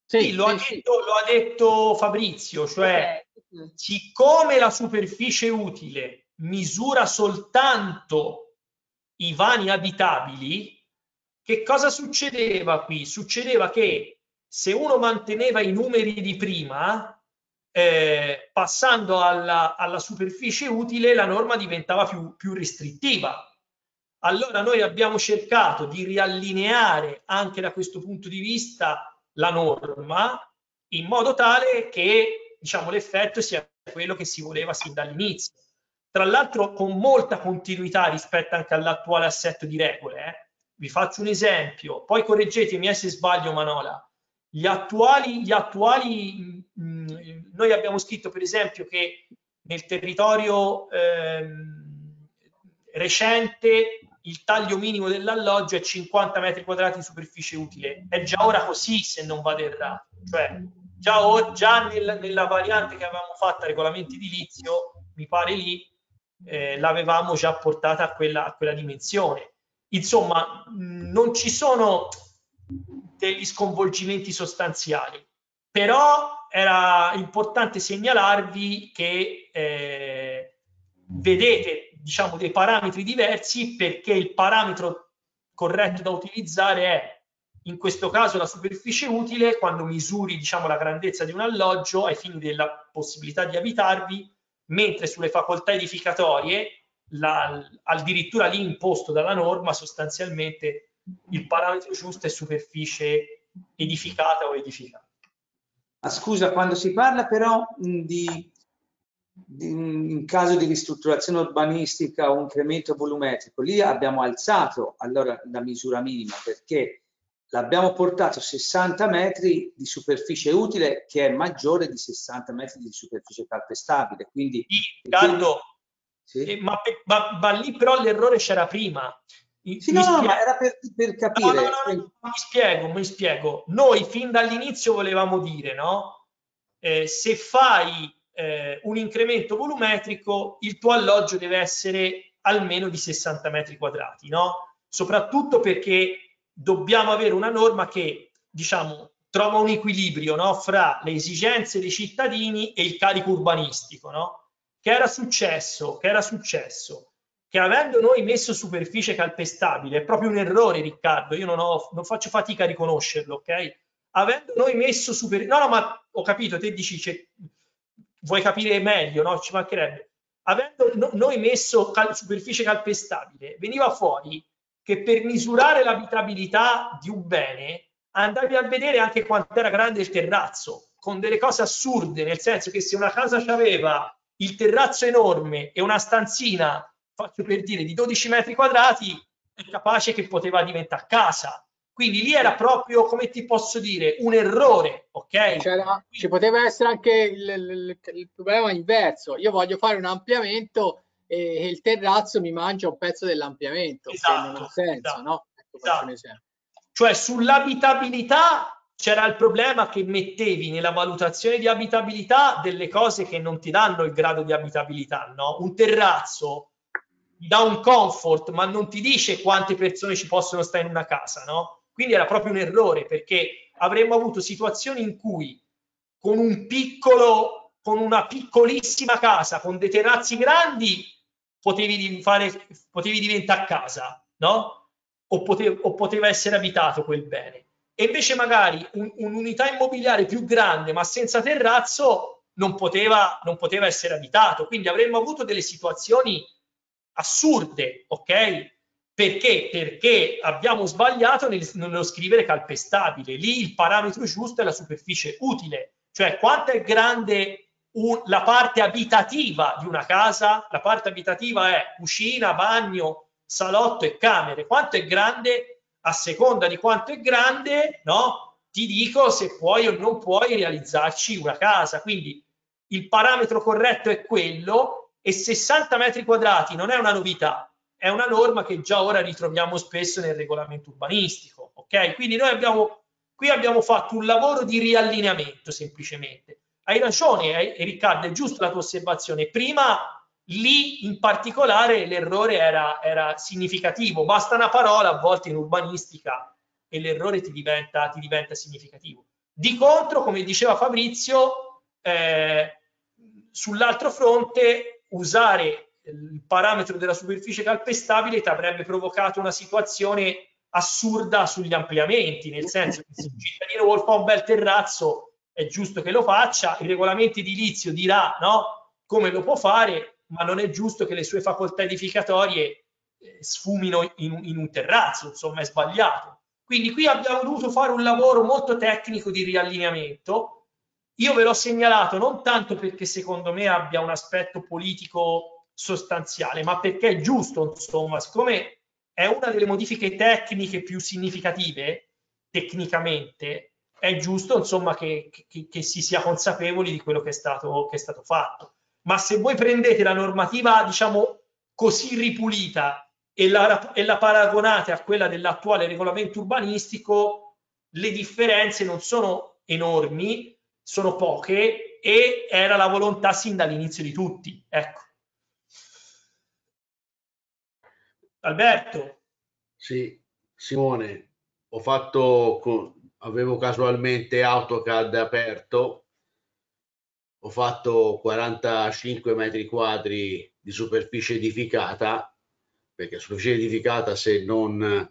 Sì, sì, lo, ha detto, lo, ha detto, Fabrizio, cioè okay. siccome la superficie utile misura soltanto i vani abitabili, che cosa succedeva qui? Succedeva che se uno manteneva i numeri di prima, eh, passando alla, alla, superficie utile, la norma diventava più, più restrittiva allora noi abbiamo cercato di riallineare anche da questo punto di vista la norma in modo tale che diciamo, l'effetto sia quello che si voleva sin dall'inizio. Tra l'altro con molta continuità rispetto anche all'attuale assetto di regole. Eh. Vi faccio un esempio, poi correggetemi eh, se sbaglio Manola. Gli attuali, gli attuali mh, mm, noi abbiamo scritto per esempio che nel territorio ehm, recente il taglio minimo dell'alloggio è 50 metri quadrati di superficie utile. È già ora così se non vado errato. Cioè, già, or, già nel, nella variante che avevamo fatto a regolamento edilizio, mi pare lì, eh, l'avevamo già portata a quella, a quella dimensione. Insomma, mh, non ci sono degli sconvolgimenti sostanziali, però era importante segnalarvi che eh, vedete diciamo, dei parametri diversi perché il parametro corretto da utilizzare è in questo caso la superficie utile quando misuri diciamo, la grandezza di un alloggio ai fini della possibilità di abitarvi, mentre sulle facoltà edificatorie la, addirittura lì imposto dalla norma sostanzialmente il parametro giusto è superficie edificata o edificata. Ah, scusa, quando si parla però di in caso di ristrutturazione urbanistica o incremento volumetrico, lì abbiamo alzato allora la misura minima perché l'abbiamo portato a 60 metri di superficie utile che è maggiore di 60 metri di superficie calpestabile. Quindi, Riccardo, sì? eh, ma, ma, ma, lì però l'errore c'era prima. Sì, no, no, ma era per, per capire. No, no, no, mi spiego, mi spiego. Noi fin dall'inizio volevamo dire, no? Eh, se fai eh, un incremento volumetrico, il tuo alloggio deve essere almeno di 60 metri quadrati, no? Soprattutto perché dobbiamo avere una norma che, diciamo, trova un equilibrio no? fra le esigenze dei cittadini e il carico urbanistico, no? Che era successo, che era successo, che avendo noi messo superficie calpestabile, è proprio un errore Riccardo, io non, ho, non faccio fatica a riconoscerlo, ok? Avendo noi messo superficie, no no ma ho capito, te dici vuoi capire meglio, no? Ci mancherebbe. Avendo no, noi messo cal- superficie calpestabile, veniva fuori che per misurare l'abitabilità di un bene andavi a vedere anche quanto era grande il terrazzo, con delle cose assurde, nel senso che se una casa aveva il terrazzo enorme e una stanzina, faccio per dire, di 12 metri quadrati, è capace che poteva diventare casa. Quindi lì era proprio, come ti posso dire, un errore, ok? C'era, ci poteva essere anche il, il, il, problema inverso. Io voglio fare un ampliamento e, il terrazzo mi mangia un pezzo dell'ampliamento, esatto, non ha senso, esatto, no? Ecco, esatto. Cioè sull'abitabilità c'era il problema che mettevi nella valutazione di abitabilità delle cose che non ti danno il grado di abitabilità, no? Un terrazzo ti dà un comfort, ma non ti dice quante persone ci possono stare in una casa, no? Quindi era proprio un errore perché avremmo avuto situazioni in cui con un piccolo, con una piccolissima casa, con dei terrazzi grandi, potevi, fare, potevi diventare casa, no? o, pote- o poteva essere abitato quel bene. E invece magari un- un'unità immobiliare più grande ma senza terrazzo non poteva, non poteva essere abitato. Quindi avremmo avuto delle situazioni assurde, ok? Perché? Perché abbiamo sbagliato nel- nello scrivere calpestabile. Lì il parametro giusto è la superficie utile, cioè quanto è grande un- la parte abitativa di una casa. La parte abitativa è cucina, bagno, salotto e camere. Quanto è grande? A seconda di quanto è grande, no? Ti dico se puoi o non puoi realizzarci una casa. Quindi il parametro corretto è quello e 60 metri quadrati non è una novità, è una norma che già ora ritroviamo spesso nel regolamento urbanistico. Ok? Quindi noi abbiamo qui abbiamo fatto un lavoro di riallineamento semplicemente. Hai ragione, eh, Riccardo, è giusta la tua osservazione. Prima lì in particolare l'errore era, era significativo, basta una parola a volte in urbanistica e l'errore ti diventa, ti diventa significativo. Di contro, come diceva Fabrizio, eh, sull'altro fronte usare il parametro della superficie calpestabile ti avrebbe provocato una situazione assurda sugli ampliamenti, nel senso che se un cittadino vuole fare un bel terrazzo è giusto che lo faccia, il regolamento edilizio dirà no, come lo può fare, ma non è giusto che le sue facoltà edificatorie eh, sfumino in, in un terrazzo, insomma è sbagliato. Quindi qui abbiamo dovuto fare un lavoro molto tecnico di riallineamento. Io ve l'ho segnalato non tanto perché secondo me abbia un aspetto politico sostanziale, ma perché è giusto, insomma, siccome è una delle modifiche tecniche più significative tecnicamente, è giusto, insomma, che, che, che si sia consapevoli di quello che è stato, che è stato fatto. Ma se voi prendete la normativa, diciamo, così ripulita e la, e la paragonate a quella dell'attuale regolamento urbanistico, le differenze non sono enormi, sono poche e era la volontà sin dall'inizio di tutti. Ecco. Alberto. Sì, Simone, ho fatto, avevo casualmente AutoCAD aperto, ho fatto 45 metri quadri di superficie edificata, perché superficie edificata se non,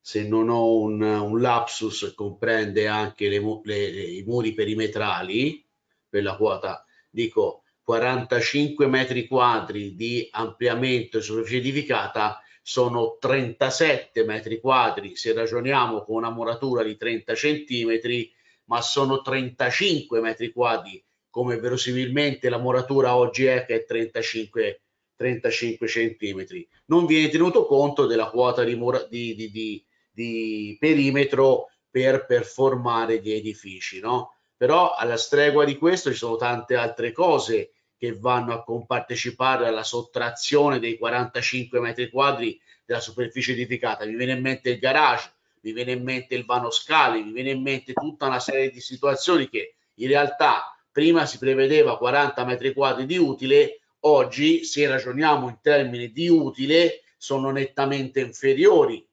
se non ho un, un lapsus comprende anche le le- le- i muri perimetrali per la quota, dico 45 metri quadri di ampliamento di superficie edificata sono 37 metri quadri se ragioniamo con una muratura di 30 centimetri, ma sono 35 metri quadri come verosimilmente la muratura oggi è che è 35, 35 centimetri. Non viene tenuto conto della quota di, mura, di, di, di, di perimetro per performare gli edifici, no? Però alla stregua di questo ci sono tante altre cose che vanno a compartecipare alla sottrazione dei 45 metri quadri della superficie edificata. Mi viene in mente il garage, mi viene in mente il vano scali, mi viene in mente tutta una serie di situazioni che in realtà prima si prevedeva 40 metri quadri di utile, oggi se ragioniamo in termini di utile sono nettamente inferiori.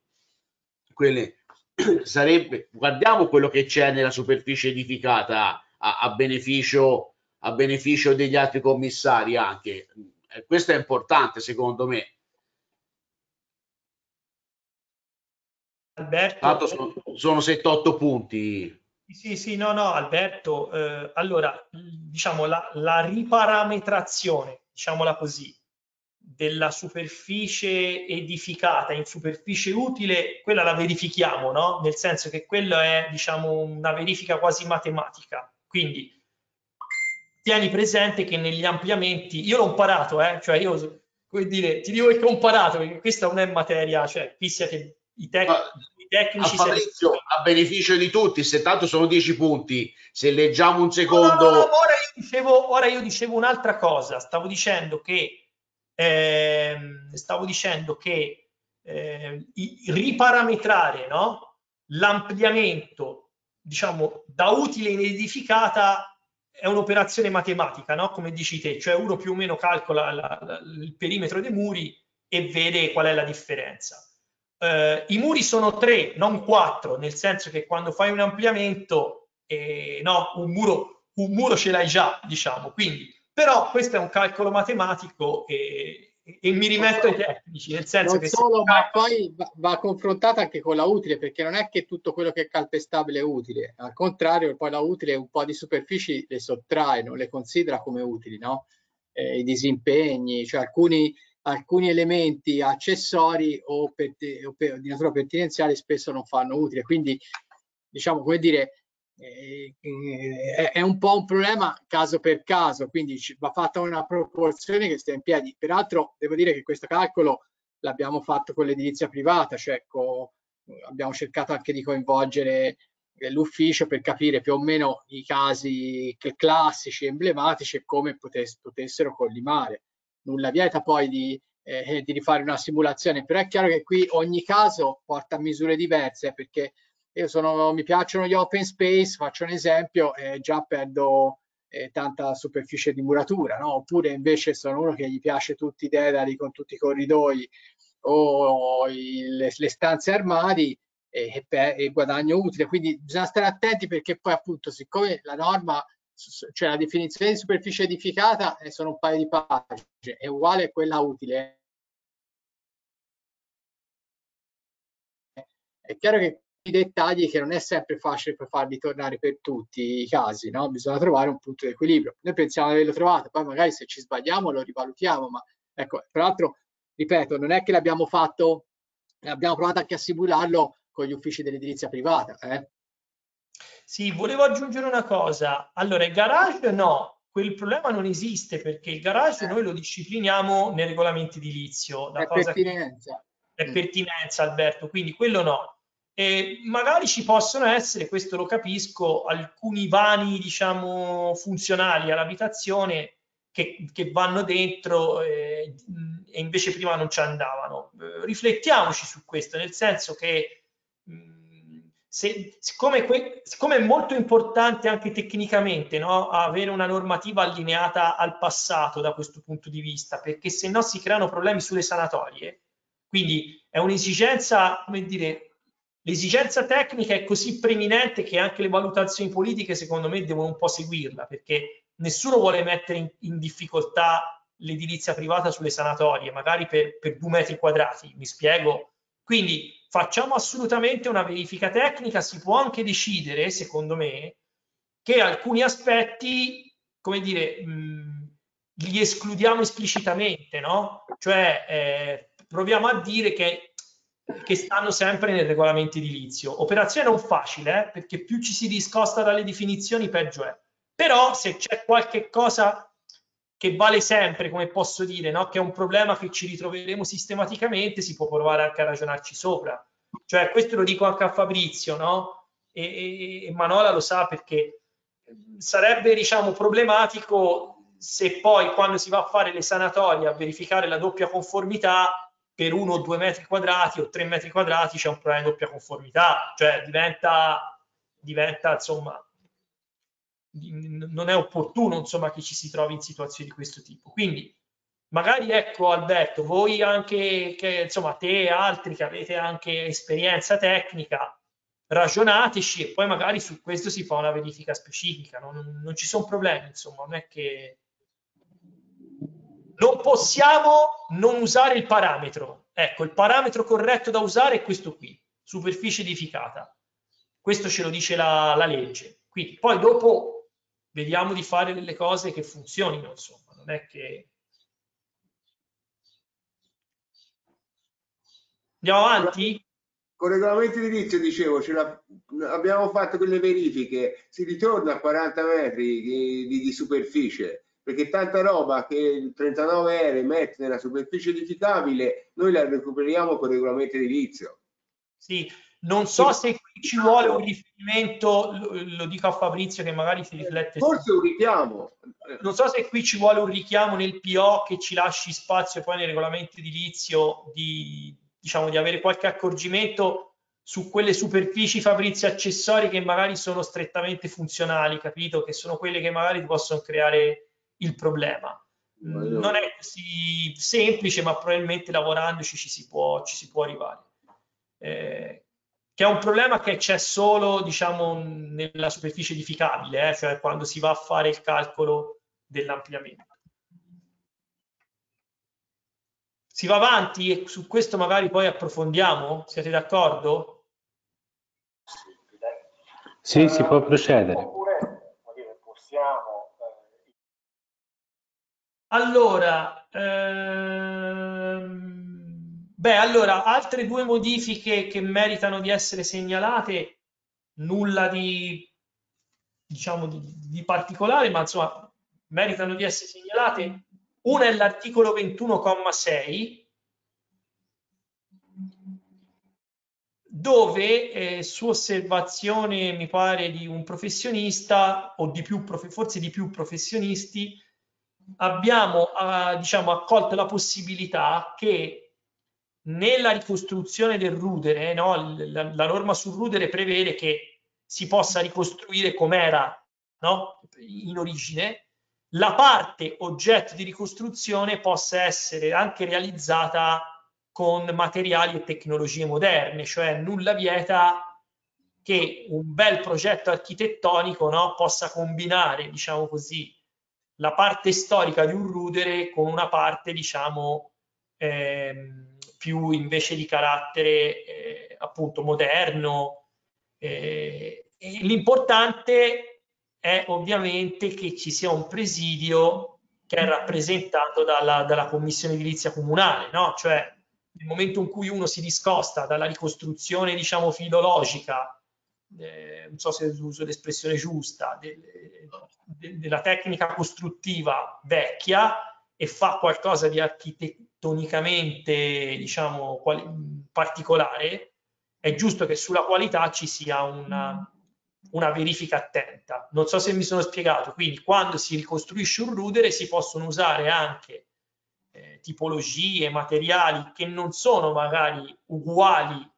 Quelle sarebbe, guardiamo quello che c'è nella superficie edificata a, a beneficio a beneficio degli altri commissari anche. Eh, questo è importante secondo me. Alberto, Tanto sono, sono 7-8 punti. Sì, sì, no, no, Alberto, eh, allora, diciamo, la, la riparametrazione, diciamola così, della superficie edificata in superficie utile, quella la verifichiamo, no? Nel senso che quello è, diciamo, una verifica quasi matematica. Quindi, tieni presente che negli ampliamenti, io l'ho imparato, eh, cioè io, come dire, ti dico che ho imparato, perché questa non è materia, cioè qui siete i, tec- i tecnici. A Fabrizio, siete... a beneficio di tutti, se tanto sono 10 punti, se leggiamo un secondo... No, no, no, ora, io dicevo, ora io dicevo un'altra cosa, stavo dicendo che, ehm, stavo dicendo che eh, riparametrare no? l'ampliamento, diciamo, da utile in edificata è un'operazione matematica, no? come dici te, cioè uno più o meno calcola la, la, il perimetro dei muri e vede qual è la differenza. Uh, I muri sono tre, non quattro, nel senso che quando fai un ampliamento, eh, no, un muro, un muro ce l'hai già, diciamo. Quindi, però questo è un calcolo matematico e, e mi rimetto ai tecnici, nel senso non che solo, se... ma poi va, va confrontata anche con la utile, perché non è che tutto quello che è calpestabile è utile, al contrario, poi la utile un po' di superfici le sottrae, non le considera come utili, no? Eh, I disimpegni, cioè alcuni, alcuni elementi accessori o, per, o per, di natura pertinenziale spesso non fanno utile, quindi diciamo come dire è un po' un problema caso per caso, quindi va fatta una proporzione che stia in piedi. Peraltro devo dire che questo calcolo l'abbiamo fatto con l'edilizia privata, cioè co, abbiamo cercato anche di coinvolgere eh, l'ufficio per capire più o meno i casi classici, emblematici e come potess potessero collimare. Nulla vieta poi di, eh, di rifare una simulazione, però è chiaro che qui ogni caso porta a misure diverse perché io sono, mi piacciono gli open space, faccio un esempio, eh, già perdo eh, tanta superficie di muratura, no? oppure invece sono uno che gli piace tutti i dedali con tutti i corridoi o il, le stanze armadi e, e, e, guadagno utile. Quindi bisogna stare attenti perché poi appunto siccome la norma, cioè la definizione di superficie edificata eh, sono un paio di pagine, è uguale a quella utile. È chiaro che dettagli che non è sempre facile poi farli tornare per tutti i casi, no? Bisogna trovare un punto di equilibrio. Noi pensiamo di averlo trovato, poi magari se ci sbagliamo lo rivalutiamo, ma ecco, tra l'altro, ripeto, non è che l'abbiamo fatto, abbiamo provato anche a simularlo con gli uffici dell'edilizia privata. Eh? Sì, volevo aggiungere una cosa. Allora, il garage no, quel problema non esiste perché il garage eh. noi lo discipliniamo nei regolamenti edilizio. è pertinenza. È pertinenza, Alberto, quindi quello no e magari ci possono essere, questo lo capisco, alcuni vani, diciamo, funzionali all'abitazione che, che, vanno dentro eh, e invece prima non ci andavano. Eh, riflettiamoci su questo, nel senso che mh, se, siccome, que, siccome, è molto importante anche tecnicamente no, avere una normativa allineata al passato da questo punto di vista, perché se no si creano problemi sulle sanatorie, quindi è un'esigenza, come dire, L'esigenza tecnica è così preminente che anche le valutazioni politiche, secondo me, devono un po' seguirla, perché nessuno vuole mettere in, in difficoltà l'edilizia privata sulle sanatorie, magari per, per due metri quadrati, mi spiego. Quindi facciamo assolutamente una verifica tecnica, si può anche decidere, secondo me, che alcuni aspetti, come dire, mh, li escludiamo esplicitamente, no? Cioè eh, proviamo a dire che che stanno sempre nel regolamento edilizio. Operazione non facile, eh, perché più ci si discosta dalle definizioni, peggio è. Però se c'è qualche cosa che vale sempre, come posso dire, no? che è un problema che ci ritroveremo sistematicamente, si può provare anche a ragionarci sopra. Cioè, questo lo dico anche a Fabrizio, no? E, e, e Manola lo sa perché sarebbe, diciamo, problematico se poi quando si va a fare le sanatorie a verificare la doppia conformità per uno o due metri quadrati o tre metri quadrati c'è un problema di doppia conformità, cioè diventa, diventa insomma, non è opportuno insomma che ci si trovi in situazioni di questo tipo. Quindi magari ecco Alberto, voi anche, che, insomma te e altri che avete anche esperienza tecnica, ragionateci e poi magari su questo si fa una verifica specifica, non, non ci sono problemi, insomma, non è che non possiamo non usare il parametro. Ecco, il parametro corretto da usare è questo qui, superficie edificata. Questo ce lo dice la, la legge. Quindi poi dopo vediamo di fare delle cose che funzionino, insomma, non è che... Andiamo avanti? Con il regolamento edilizio, dicevo, abbiamo fatto quelle verifiche, si ritorna a 40 metri di, di, di superficie perché tanta roba che il 39R mette nella superficie edificabile noi la recuperiamo con il regolamento edilizio. Sì, non so se qui ci vuole un riferimento, lo dico a Fabrizio che magari si riflette. Forse un richiamo. Non so se qui ci vuole un richiamo nel PO che ci lasci spazio poi nel regolamento edilizio di, diciamo, di avere qualche accorgimento su quelle superfici Fabrizio accessori che magari sono strettamente funzionali, capito? Che sono quelle che magari ti possono creare il problema. Non è così semplice, ma probabilmente lavorandoci ci si può, ci si può arrivare. Eh, che è un problema che c'è solo diciamo, nella superficie edificabile, eh, cioè quando si va a fare il calcolo dell'ampliamento. Si va avanti e su questo magari poi approfondiamo? Siete d'accordo? Sì, si può procedere. Allora, ehm, beh, allora, altre due modifiche che meritano di essere segnalate, nulla di, diciamo, di, di particolare, ma insomma, meritano di essere segnalate. Una è l'articolo 21,6, dove eh, su osservazione, mi pare, di un professionista o di più, forse di più professionisti, abbiamo eh, diciamo, accolto la possibilità che nella ricostruzione del rudere, no, la, la, norma sul rudere prevede che si possa ricostruire com'era no, in origine, la parte oggetto di ricostruzione possa essere anche realizzata con materiali e tecnologie moderne, cioè nulla vieta che un bel progetto architettonico no, possa combinare, diciamo così, la parte storica di un rudere con una parte, diciamo, ehm, più invece di carattere eh, appunto moderno. Eh, l'importante è ovviamente che ci sia un presidio che è rappresentato dalla, dalla commissione edilizia comunale, no? Cioè nel momento in cui uno si discosta dalla ricostruzione, diciamo, filologica, eh, non so se uso l'espressione giusta, de, de, della tecnica costruttiva vecchia e fa qualcosa di architettonicamente, diciamo, particolare, è giusto che sulla qualità ci sia una, una verifica attenta. Non so se mi sono spiegato, quindi quando si ricostruisce un rudere si possono usare anche eh, tipologie, materiali che non sono magari uguali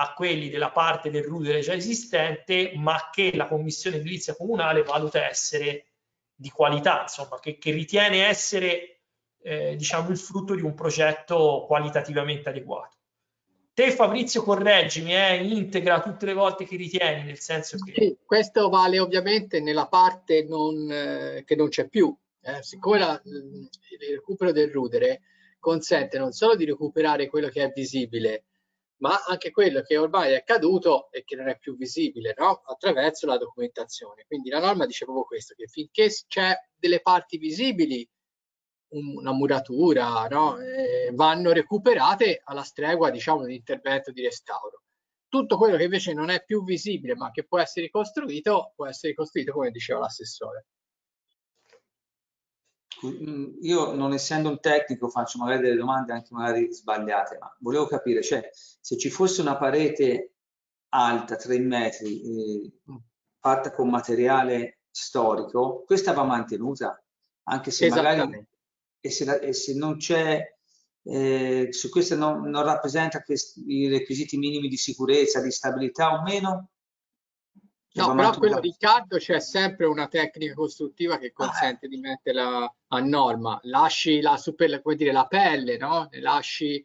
a quelli della parte del rudere già esistente, ma che la commissione edilizia comunale valuta essere di qualità, insomma, che, che ritiene essere eh, diciamo il frutto di un progetto qualitativamente adeguato. Te Fabrizio correggimi, eh, integra tutte le volte che ritieni, nel senso che... Sì, questo vale ovviamente nella parte non, eh, che non c'è più, eh, siccome la, il recupero del rudere consente non solo di recuperare quello che è visibile, ma anche quello che ormai è caduto e che non è più visibile no? attraverso la documentazione. Quindi la norma dice proprio questo, che finché c'è delle parti visibili, una muratura, no? eh, vanno recuperate alla stregua diciamo, di intervento di restauro. Tutto quello che invece non è più visibile ma che può essere ricostruito, può essere ricostruito come diceva l'assessore. Mm, io non essendo un tecnico faccio magari delle domande anche magari sbagliate, ma volevo capire, cioè se ci fosse una parete alta, 3 metri, eh, fatta con materiale storico, questa va mantenuta, anche se magari e se, e se non c'è, eh, su questa non, non rappresenta i requisiti minimi di sicurezza, di stabilità o meno, No, però quello Riccardo c'è sempre una tecnica costruttiva che consente ah. di metterla a norma. Lasci la, super, come dire, la pelle, no? Lasci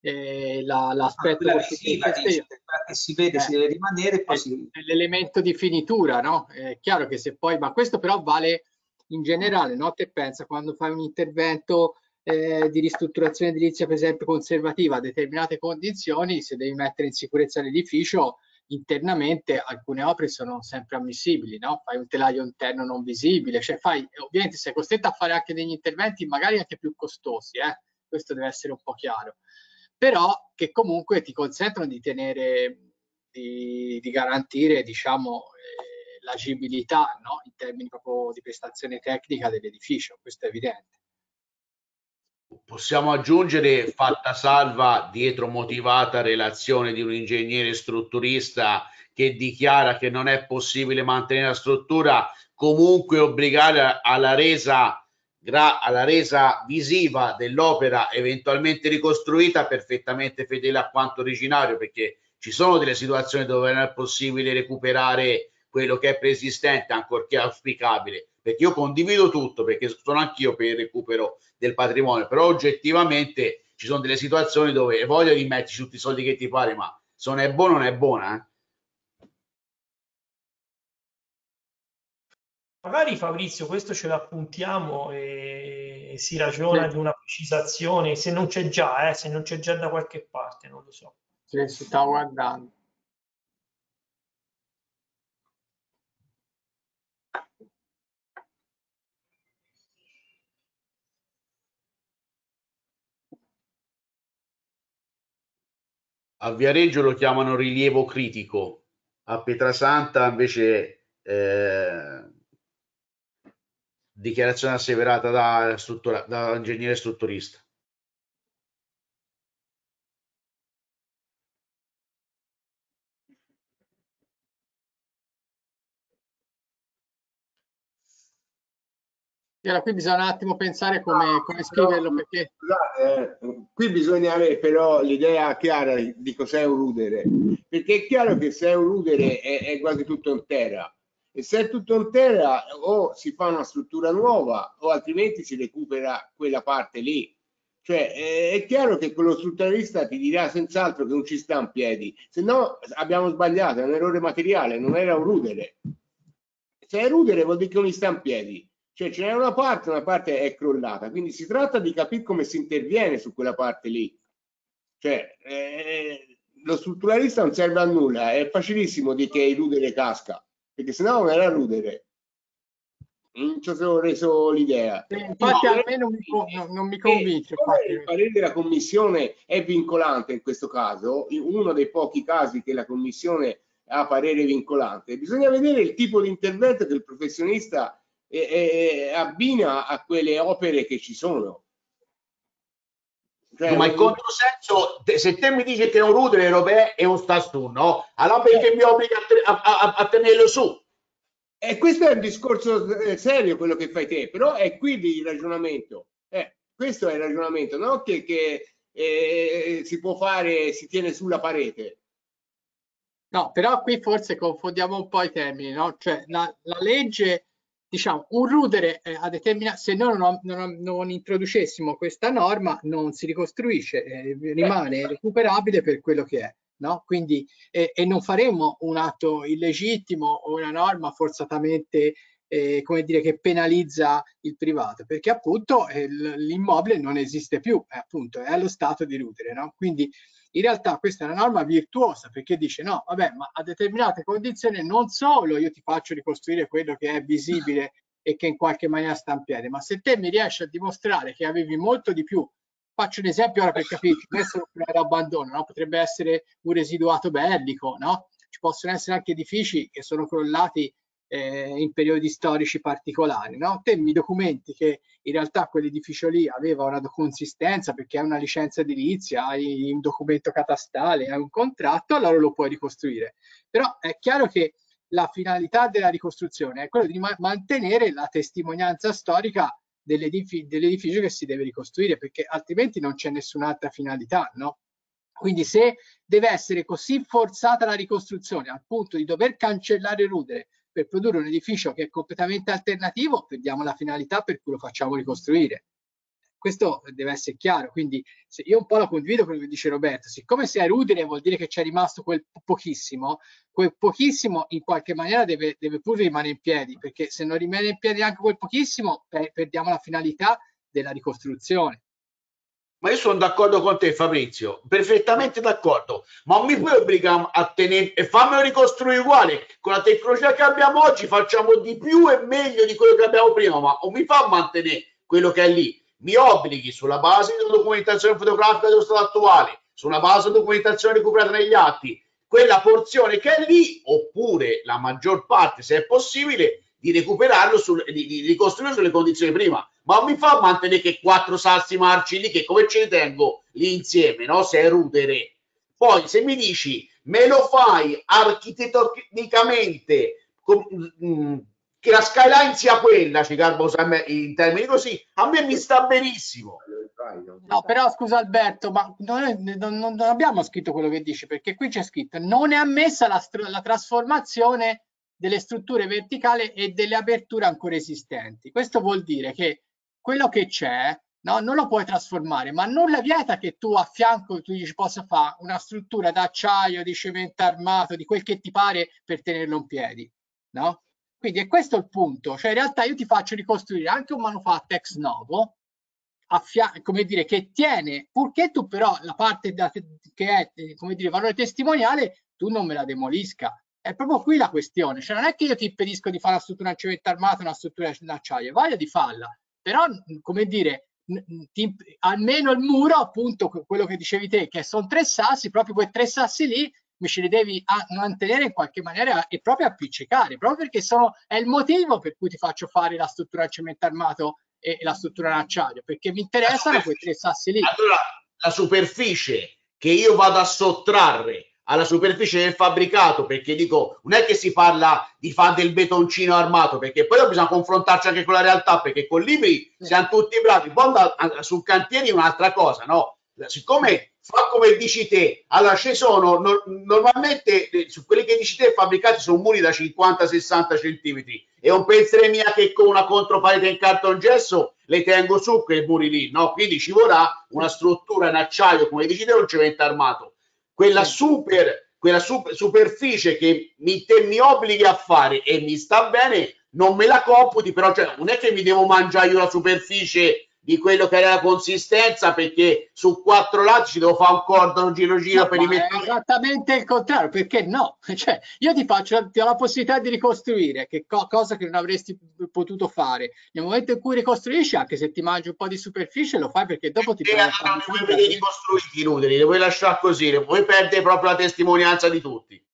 eh, la, l'aspetto ah, visiva, dice, che si vede, eh, si deve rimanere. Poi si... L'elemento di finitura, no? È chiaro che se poi, ma questo però vale in generale, no? Te pensa quando fai un intervento eh, di ristrutturazione edilizia, per esempio conservativa, a determinate condizioni, se devi mettere in sicurezza l'edificio, internamente alcune opere sono sempre ammissibili, no? Fai un telaio interno non visibile, cioè fai, ovviamente sei costretto a fare anche degli interventi magari anche più costosi, eh? questo deve essere un po' chiaro, però che comunque ti consentono di tenere, di, di garantire, diciamo, eh, l'agibilità, no? In termini proprio di prestazione tecnica dell'edificio, questo è evidente. Possiamo aggiungere, fatta salva dietro motivata relazione di un ingegnere strutturista che dichiara che non è possibile mantenere la struttura, comunque obbligare alla resa, alla resa visiva dell'opera eventualmente ricostruita perfettamente fedele a quanto originario, perché ci sono delle situazioni dove non è possibile recuperare quello che è preesistente, ancorché auspicabile perché io condivido tutto, perché sono anch'io per il recupero del patrimonio, però oggettivamente ci sono delle situazioni dove hai voglia di metterci tutti i soldi che ti pare, ma se non è buono non è buona. Eh? Magari Fabrizio, questo ce l'appuntiamo e, si ragiona di una precisazione, se non c'è già, eh, se non c'è già da qualche parte, non lo so. Sì, si sta guardando. A Viareggio lo chiamano rilievo critico, a Pietrasanta invece eh, dichiarazione asseverata da, da ingegnere strutturista. E allora qui bisogna un attimo pensare come, come scriverlo perché... Scusate, eh, qui bisogna avere però l'idea chiara di cos'è un rudere, perché è chiaro che se è un rudere è, è quasi tutto in terra e se è tutto in terra o si fa una struttura nuova o altrimenti si recupera quella parte lì. Cioè è chiaro che quello strutturalista ti dirà senz'altro che non ci sta in piedi, se no abbiamo sbagliato, è un errore materiale, non era un rudere. Se è rudere vuol dire che non sta in piedi cioè ce n'è una parte, una parte è crollata, quindi si tratta di capire come si interviene su quella parte lì. Cioè, eh, lo strutturalista non serve a nulla, è facilissimo di che il rudere casca, perché sennò non era rudere. Non ci sono reso l'idea. infatti no, a me non mi, non mi convince. Il parere della commissione è vincolante in questo caso, uno dei pochi casi che la commissione ha parere vincolante. Bisogna vedere il tipo di intervento che il professionista e, e abbina a quelle opere che ci sono. Cioè, no, ma il controsenso, se te mi dici che è un rudere europeo è un sta su, no? Allora perché eh. mi obbliga a, a, a, tenerlo su? E questo è un discorso eh, serio quello che fai te, però è qui il ragionamento. Eh, questo è il ragionamento, no? Che, che eh, si può fare, si tiene sulla parete. No, però qui forse confondiamo un po' i termini, no? Cioè la, la legge diciamo, un rudere eh, a determinare, se noi non, non, non, introducessimo questa norma, non si ricostruisce, eh, rimane recuperabile per quello che è. No? Quindi, eh, e non faremo un atto illegittimo o una norma forzatamente eh, come dire, che penalizza il privato, perché appunto eh, l'immobile non esiste più, appunto, è allo stato di rudere. No? Quindi in realtà questa è una norma virtuosa perché dice no, vabbè, ma a determinate condizioni non solo io ti faccio ricostruire quello che è visibile e che in qualche maniera sta in piedi, ma se te mi riesci a dimostrare che avevi molto di più, faccio un esempio ora per capirci, non è solo un abbandono, no? potrebbe essere un residuato bellico, no? ci possono essere anche edifici che sono crollati eh, in periodi storici particolari. No? Te mi documenti che in realtà quell'edificio lì aveva una consistenza perché ha una licenza edilizia, hai un documento catastale, hai un contratto, allora lo puoi ricostruire. Però è chiaro che la finalità della ricostruzione è quella di ma mantenere la testimonianza storica dell'edificio dell che si deve ricostruire, perché altrimenti non c'è nessun'altra finalità, no? Quindi se deve essere così forzata la ricostruzione al punto di dover cancellare Rudere per produrre un edificio che è completamente alternativo, perdiamo la finalità per cui lo facciamo ricostruire. Questo deve essere chiaro, quindi io un po' lo condivido quello che dice Roberto, siccome se è rudere vuol dire che c'è rimasto quel pochissimo, quel pochissimo in qualche maniera deve, deve pure rimanere in piedi, perché se non rimane in piedi anche quel pochissimo, perdiamo la finalità della ricostruzione. Ma io sono d'accordo con te, Fabrizio, perfettamente d'accordo. Ma non mi puoi obbligare a tenere e fammelo ricostruire uguale. Con la tecnologia che abbiamo oggi facciamo di più e meglio di quello che abbiamo prima, ma o mi fa mantenere quello che è lì. Mi obblighi sulla base della documentazione fotografica dello stato attuale, sulla base della documentazione recuperata negli atti, quella porzione che è lì, oppure la maggior parte, se è possibile, di recuperarlo, sul, di, di ricostruirlo sulle condizioni prima ma mi fa mantenere che quattro salsi marci lì che come ce li tengo lì insieme, no? Se è rudere. Poi se mi dici me lo fai architettonicamente con, mm, che la skyline sia quella, Cicarbo in termini così, a me mi sta benissimo. No, però scusa Alberto, ma non, non, non abbiamo scritto quello che dici, perché qui c'è scritto non è ammessa la, la trasformazione delle strutture verticali e delle aperture ancora esistenti. Questo vuol dire che quello che c'è no, non lo puoi trasformare, ma nulla vieta che tu a fianco tu dici possa fare una struttura d'acciaio, di cemento armato, di quel che ti pare per tenerlo in piedi. No? Quindi è questo il punto, cioè in realtà io ti faccio ricostruire anche un manufatto ex novo, come dire, che tiene, purché tu però la parte da, che è, come dire, valore testimoniale, tu non me la demolisca. È proprio qui la questione, cioè non è che io ti impedisco di fare una struttura in cemento armato, una struttura in acciaio, voglia di farla, però, come dire, ti, almeno il muro, appunto, quello che dicevi te, che sono tre sassi, proprio quei tre sassi lì, mi ce li devi mantenere in qualche maniera e proprio appiccicare, proprio perché sono, è il motivo per cui ti faccio fare la struttura in cemento armato e la struttura in acciaio, perché mi interessano quei tre sassi lì. Allora, la superficie che io vado a sottrarre alla superficie del fabbricato, perché dico, non è che si parla di fare del betoncino armato, perché poi bisogna confrontarci anche con la realtà, perché con libri siamo tutti bravi, poi sul cantiere è un'altra cosa, no? Siccome fa come dici te. Allora, ci sono no, normalmente eh, su quelli che dici te fabbricati sono muri da 50-60 centimetri e un pensare mia che con una controparete in cartongesso le tengo su quei muri lì, no? Quindi ci vorrà una struttura in acciaio, come dici te, un cemento armato. Quella super, quella super, superficie che mi, te, mi obblighi a fare e mi sta bene, non me la computi, però cioè, non è che mi devo mangiare io la superficie di quello che era la consistenza perché su quattro lati ci devo fare un cordolo giro giro no, per rimettere. esattamente il contrario perché no? Cioè io ti faccio la, ti ho la possibilità di ricostruire che co- cosa che non avresti potuto fare. Nel momento in cui ricostruisci anche se ti mangi un po' di superficie lo fai perché dopo ti e allora non li vuoi vedere ricostruiti inutili li vuoi lasciare così li vuoi perdere proprio la testimonianza di tutti.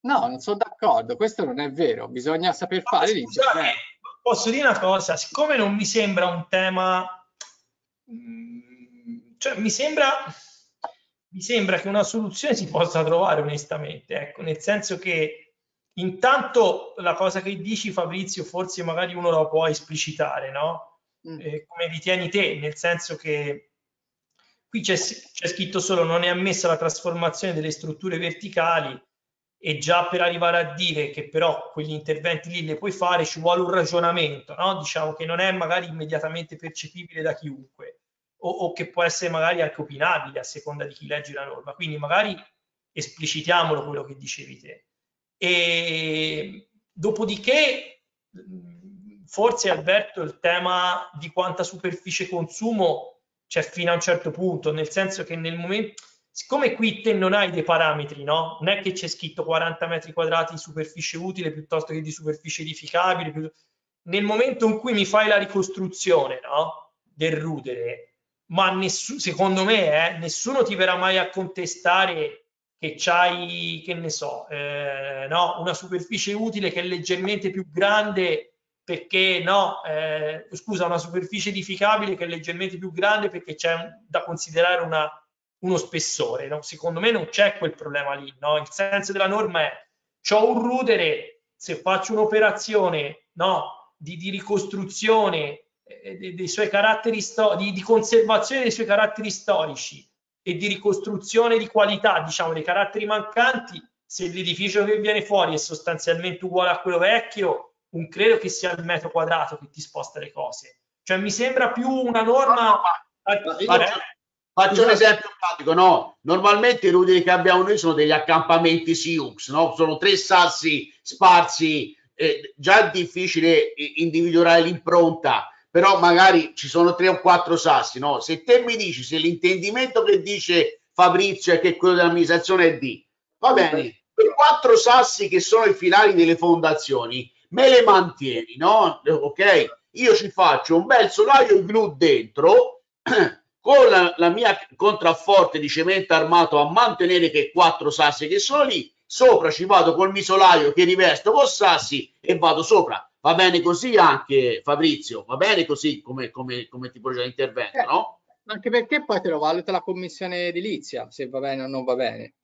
No non sono d'accordo questo non è vero bisogna saper no, fare l'intervento posso dire una cosa, siccome non mi sembra un tema, mm, cioè mi sembra, mi sembra che una soluzione si possa trovare onestamente, ecco, nel senso che intanto la cosa che dici Fabrizio forse magari uno la può esplicitare, no? Mm. Eh, come ritieni te, nel senso che qui c'è, c'è scritto solo non è ammessa la trasformazione delle strutture verticali e già per arrivare a dire che però quegli interventi lì li puoi fare ci vuole un ragionamento, no? diciamo che non è magari immediatamente percepibile da chiunque o, o, che può essere magari anche opinabile a seconda di chi legge la norma, quindi magari esplicitiamolo quello che dicevi te. E dopodiché forse Alberto il tema di quanta superficie consumo c'è fino a un certo punto, nel senso che nel momento siccome qui te non hai dei parametri, no? Non è che c'è scritto 40 metri quadrati di superficie utile piuttosto che di superficie edificabile. Più... Nel momento in cui mi fai la ricostruzione, no? Del rudere, ma nessuno, secondo me, eh, nessuno ti verrà mai a contestare che c'hai, che ne so, eh, no? Una superficie utile che è leggermente più grande perché no, eh, scusa, una superficie edificabile che è leggermente più grande perché c'è da considerare una uno spessore. No? Secondo me non c'è quel problema lì. No? Il senso della norma è ho un rudere, se faccio un'operazione no, di, di, ricostruzione eh, dei, dei, suoi caratteri di, di conservazione dei suoi caratteri storici e di ricostruzione di qualità, diciamo, dei caratteri mancanti, se l'edificio che viene fuori è sostanzialmente uguale a quello vecchio, non credo che sia il metro quadrato che ti sposta le cose. Cioè mi sembra più una norma... No, no, ma, Faccio un esempio pratico, no? Normalmente i ruderi che abbiamo noi sono degli accampamenti Siux, no? Sono tre sassi sparsi, eh, già è difficile individuare l'impronta, però magari ci sono tre o quattro sassi, no? Se te mi dici, se l'intendimento che dice Fabrizio è che quello dell'amministrazione è D, va bene, quei quattro sassi che sono i filari delle fondazioni, me le mantieni, no? Ok? Io ci faccio un bel solaio glu dentro con la, la, mia contrafforte di cemento armato a mantenere che quattro sassi che sono lì, sopra ci vado col misolaio che rivesto con sassi e vado sopra. Va bene così anche Fabrizio, va bene così come, come, come tipologia di intervento, eh, no? Anche perché poi te lo valuta la commissione edilizia, se va bene o non va bene.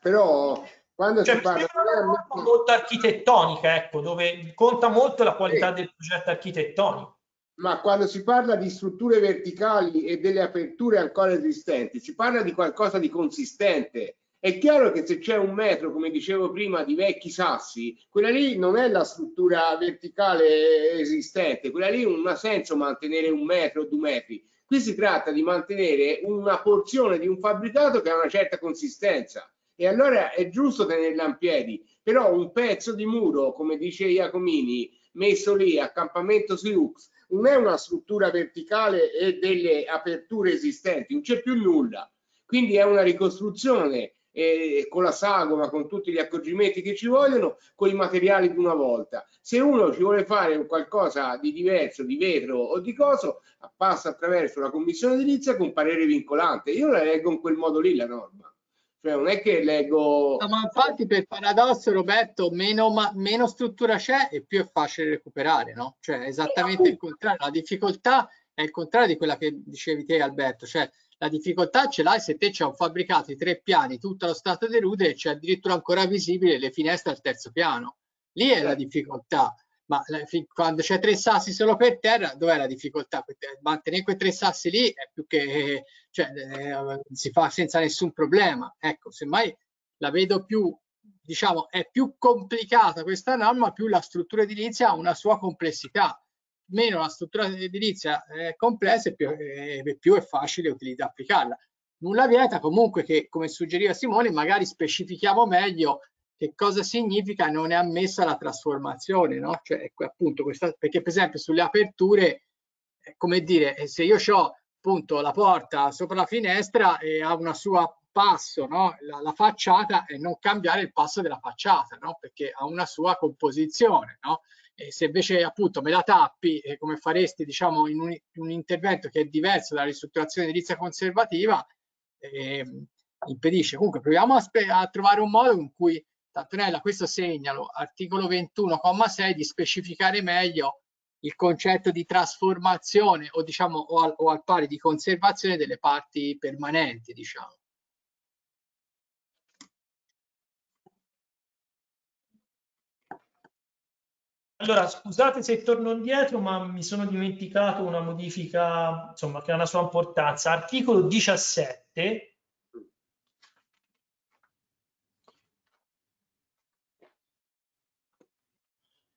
Però quando cioè, si parla di molto architettonica, ecco, dove conta molto la qualità sì. del progetto architettonico ma quando si parla di strutture verticali e delle aperture ancora esistenti, si parla di qualcosa di consistente. È chiaro che se c'è un metro, come dicevo prima, di vecchi sassi, quella lì non è la struttura verticale esistente, quella lì non ha senso mantenere un metro o due metri. Qui si tratta di mantenere una porzione di un fabbricato che ha una certa consistenza e allora è giusto tenerla in piedi, però un pezzo di muro, come dice Iacomini, messo lì, accampamento Siux, non è una struttura verticale e delle aperture esistenti, non c'è più nulla. Quindi è una ricostruzione eh, con la sagoma, con tutti gli accorgimenti che ci vogliono, con i materiali di una volta. Se uno ci vuole fare qualcosa di diverso, di vetro o di coso, passa attraverso la commissione edilizia con parere vincolante. Io la leggo in quel modo lì la norma. Cioè non è che leggo... No, ma infatti per paradosso Roberto, meno, ma, meno struttura c'è e più è facile recuperare, no? Cioè esattamente il contrario, la difficoltà è il contrario di quella che dicevi te Alberto, cioè la difficoltà ce l'hai se te c'è un fabbricato di tre piani, tutto lo stato di rude e c'è addirittura ancora visibile le finestre al terzo piano. Lì è la difficoltà. Ma quando c'è tre sassi solo per terra, dov'è la difficoltà? Mantenere quei tre sassi lì è più che cioè, eh, si fa senza nessun problema. Ecco, semmai la vedo più, diciamo, è più complicata questa norma, più la struttura edilizia ha una sua complessità meno la struttura edilizia è complessa e più, e più è facile utilizzare, applicarla. Nulla vieta comunque che, come suggeriva Simone, magari specifichiamo meglio che cosa significa non è ammessa la trasformazione, no? Cioè, appunto, questa, perché per esempio sulle aperture, come dire, eh, se io ho appunto la porta sopra la finestra e ha una sua passo, no? la, la, facciata e non cambiare il passo della facciata, no? perché ha una sua composizione. No? E se invece appunto me la tappi, eh, come faresti diciamo in un, un, intervento che è diverso dalla ristrutturazione edilizia conservativa, eh, impedisce. Comunque proviamo a, a, trovare un modo in cui, Antonella, questo segnalo, articolo 21,6, di specificare meglio il concetto di trasformazione o diciamo o al, o al pari di conservazione delle parti permanenti, diciamo. Allora, scusate se torno indietro, ma mi sono dimenticato una modifica, insomma, che ha una sua importanza. Articolo 17.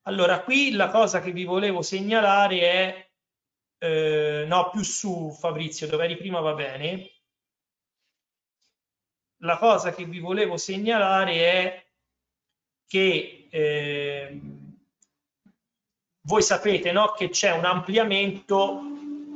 Allora, qui la cosa che vi volevo segnalare è, eh, no, più su Fabrizio, dove eri prima va bene. La cosa che vi volevo segnalare è che... Eh, voi sapete no, che c'è un ampliamento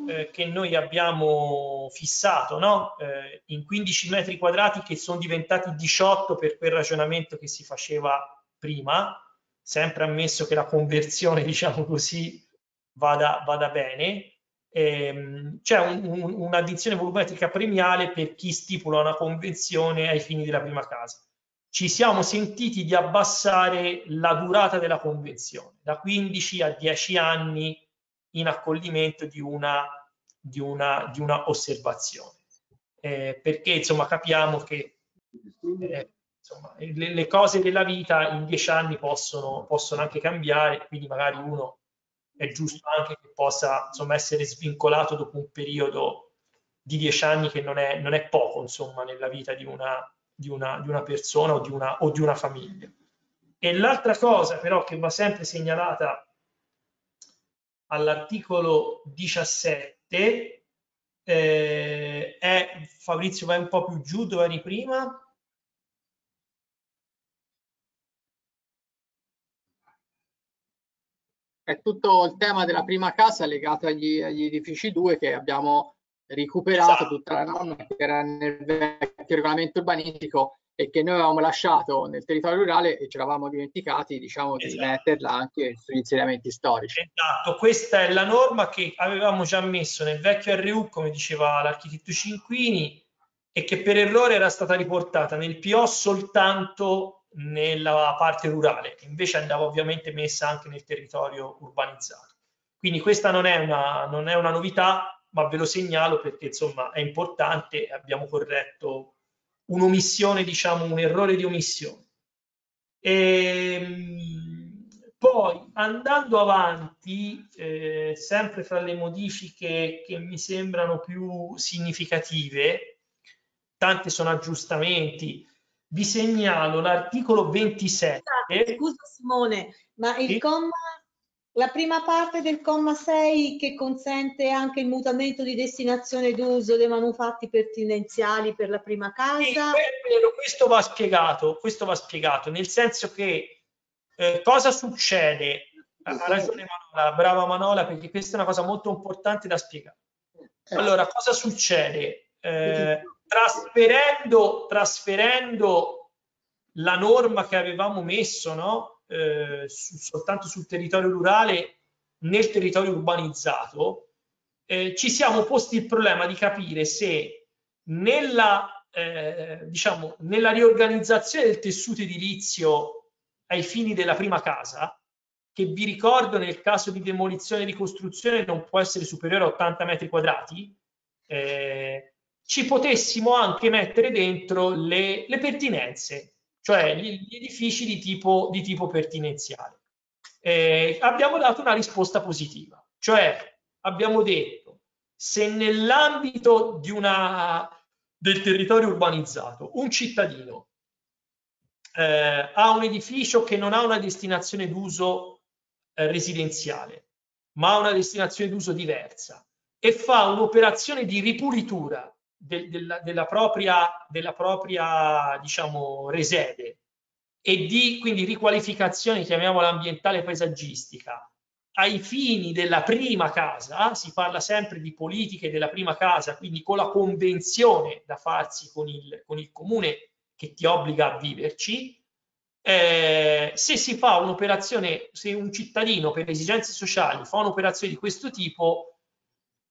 eh, che noi abbiamo fissato no? eh, in 15 metri quadrati che sono diventati 18 per quel ragionamento che si faceva prima, sempre ammesso che la conversione, diciamo così, vada, vada bene. Ehm, c'è un, un, un'addizione volumetrica premiale per chi stipula una convenzione ai fini della prima casa ci siamo sentiti di abbassare la durata della convenzione da 15 a 10 anni in accoglimento di una, di una, di una osservazione. Eh, perché insomma capiamo che eh, insomma, le, le, cose della vita in 10 anni possono, possono anche cambiare, quindi magari uno è giusto anche che possa insomma, essere svincolato dopo un periodo di 10 anni che non è, non è poco insomma, nella vita di una, di una, di una persona o di una, o di una famiglia. E l'altra cosa però che va sempre segnalata all'articolo 17 eh, è, Fabrizio vai un po' più giù dove eri prima, è tutto il tema della prima casa legato agli, agli edifici 2 che abbiamo recuperato esatto. tutta la norma che era nel vecchio regolamento urbanistico e che noi avevamo lasciato nel territorio rurale e ci eravamo dimenticati diciamo esatto. di metterla anche sugli insediamenti storici. Esatto, questa è la norma che avevamo già messo nel vecchio RU come diceva l'architetto Cinquini e che per errore era stata riportata nel PO soltanto nella parte rurale, invece andava ovviamente messa anche nel territorio urbanizzato. Quindi questa non è una, non è una novità, ma ve lo segnalo perché insomma è importante, abbiamo corretto un'omissione, diciamo un errore di omissione. E, ehm, poi andando avanti, eh, sempre fra le modifiche che mi sembrano più significative, tante sono aggiustamenti, vi segnalo l'articolo 27. Scusa Simone, ma il sì? comma la prima parte del comma 6 che consente anche il mutamento di destinazione d'uso dei manufatti pertinenziali per la prima casa. Sì, vero, questo va spiegato, questo va spiegato, nel senso che eh, cosa succede? Ha ragione Manola, brava Manola, perché questa è una cosa molto importante da spiegare. Allora, cosa succede? Eh, trasferendo, trasferendo la norma che avevamo messo no? eh, su, soltanto sul territorio rurale nel territorio urbanizzato, eh, ci siamo posti il problema di capire se nella, eh, diciamo, nella riorganizzazione del tessuto edilizio ai fini della prima casa, che vi ricordo nel caso di demolizione e ricostruzione non può essere superiore a 80 metri quadrati, eh, ci potessimo anche mettere dentro le, le pertinenze, cioè gli, gli edifici di tipo, di tipo pertinenziale. Eh, abbiamo dato una risposta positiva, cioè abbiamo detto se nell'ambito del territorio urbanizzato un cittadino eh, ha un edificio che non ha una destinazione d'uso eh, residenziale, ma ha una destinazione d'uso diversa e fa un'operazione di ripulitura de, de, della propria, della propria diciamo, resede e di quindi riqualificazione, chiamiamola ambientale paesaggistica, ai fini della prima casa, si parla sempre di politiche della prima casa, quindi con la convenzione da farsi con il, con il comune che ti obbliga a viverci, eh, se si fa un'operazione, se un cittadino per esigenze sociali fa un'operazione di questo tipo,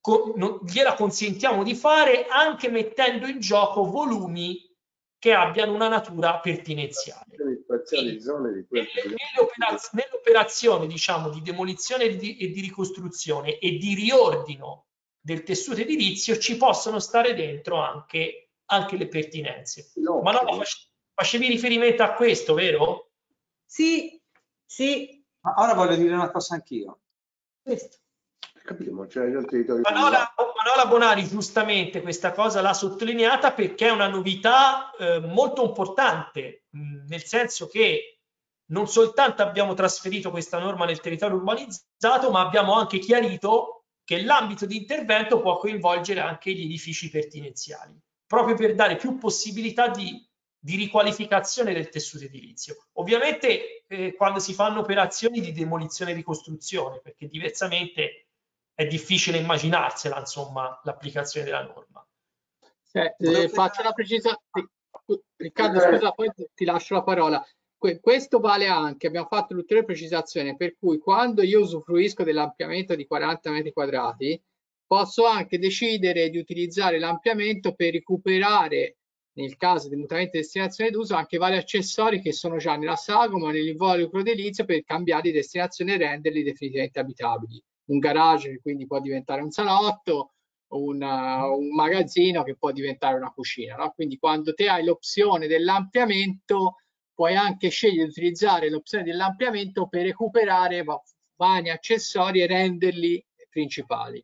co- non, gliela consentiamo di fare anche mettendo in gioco volumi che abbiano una natura pertinenziale. Nell'operaz- nell'operazione diciamo, di demolizione e di, e di ricostruzione e di riordino del tessuto edilizio ci possono stare dentro anche, anche le pertinenze. No, Ma no, facevi riferimento a questo, vero? Sì, sì. Ma ora voglio dire una cosa anch'io. Questo. Capito, cioè Manola, Manola Bonari giustamente questa cosa l'ha sottolineata perché è una novità eh, molto importante, mh, nel senso che non soltanto abbiamo trasferito questa norma nel territorio urbanizzato, ma abbiamo anche chiarito che l'ambito di intervento può coinvolgere anche gli edifici pertinenziali, proprio per dare più possibilità di, di riqualificazione del tessuto edilizio. Ovviamente eh, quando si fanno operazioni di demolizione e ricostruzione, perché diversamente è difficile immaginarsela, insomma, l'applicazione della norma. Eh, eh, faccio una precisa... Riccardo, scusa, poi ti lascio la parola. Que questo vale anche, abbiamo fatto l'ulteriore precisazione, per cui quando io usufruisco dell'ampliamento di 40 metri quadrati, posso anche decidere di utilizzare l'ampliamento per recuperare, nel caso di mutamento di destinazione d'uso, anche vari accessori che sono già nella sagoma, nell'involucro edilizio per cambiare di destinazione e renderli definitivamente abitabili un garage che quindi può diventare un salotto, una, un magazzino che può diventare una cucina. No? Quindi quando te hai l'opzione dell'ampliamento puoi anche scegliere di utilizzare l'opzione dell'ampliamento per recuperare vari accessori e renderli principali.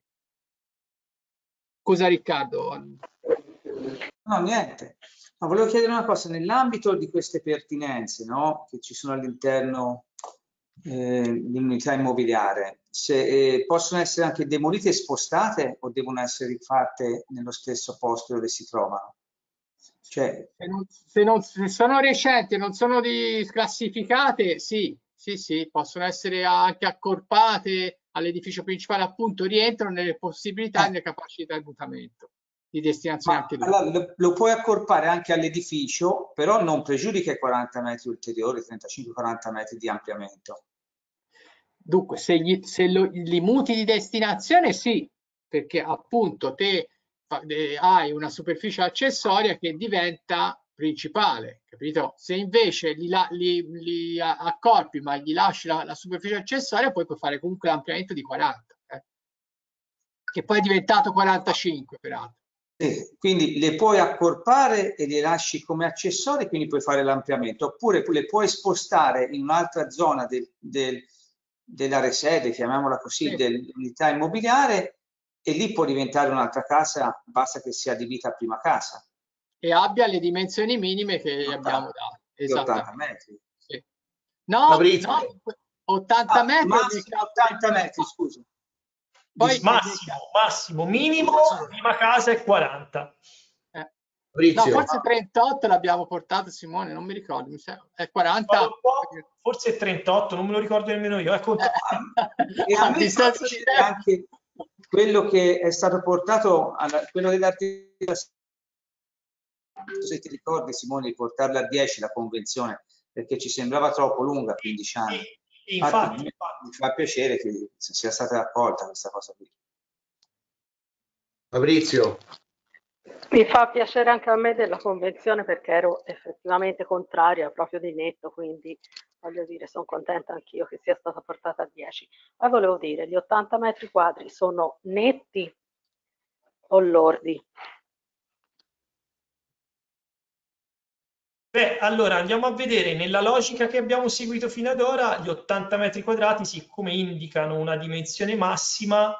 Scusa Riccardo. No, niente. No, volevo chiedere una cosa, nell'ambito di queste pertinenze no, che ci sono all'interno eh, di unità immobiliare, se eh, possono essere anche demolite e spostate o devono essere rifatte nello stesso posto dove si trovano? Cioè, se, non, se, non, se sono recenti e non sono classificate, sì, sì, sì, possono essere anche accorpate all'edificio principale, appunto rientrano nelle possibilità e nelle capacità di mutamento di destinazione Ma, anche allora, lo, lo, puoi accorpare anche all'edificio, però non pregiudica i 40 metri ulteriori, 35-40 metri di ampliamento. Dunque, se, gli, se lo, li muti di destinazione, sì, perché appunto te hai una superficie accessoria che diventa principale, capito? Se invece li, li, li accorpi ma gli lasci la, la, superficie accessoria, poi puoi fare comunque l'ampliamento di 40, eh? che poi è diventato 45 peraltro. Eh, quindi le puoi accorpare e le lasci come accessori, quindi puoi fare l'ampliamento, oppure le puoi spostare in un'altra zona del, del della resede, chiamiamola così, sì. dell'unità immobiliare e lì può diventare un'altra casa, basta che sia adibita a prima casa. E abbia le dimensioni minime che 80, abbiamo dato. 80 metri. Sì. No, no, 80 ah, metri. Massimo 80 metri, scusa. Poi massimo, massimo, minimo, prima casa è 40. Eh. No, forse 38 l'abbiamo portato Simone, non mi ricordo, mi sa, è 40. Forse è 38, non me lo ricordo nemmeno io. Ecco, e a me anche quello che è stato portato, alla, quello dell'articolo se ti ricordi Simone di portarla a 10 la convenzione perché ci sembrava troppo lunga 15 anni infatti, infatti, mi fa piacere che sia stata accolta questa cosa qui Fabrizio mi fa piacere anche a me della convenzione perché ero effettivamente contraria proprio di netto, quindi voglio dire, sono contenta anch'io che sia stata portata a 10. Ma volevo dire, gli 80 metri quadri sono netti o lordi? Beh, allora andiamo a vedere nella logica che abbiamo seguito fino ad ora, gli 80 metri quadrati, siccome indicano una dimensione massima,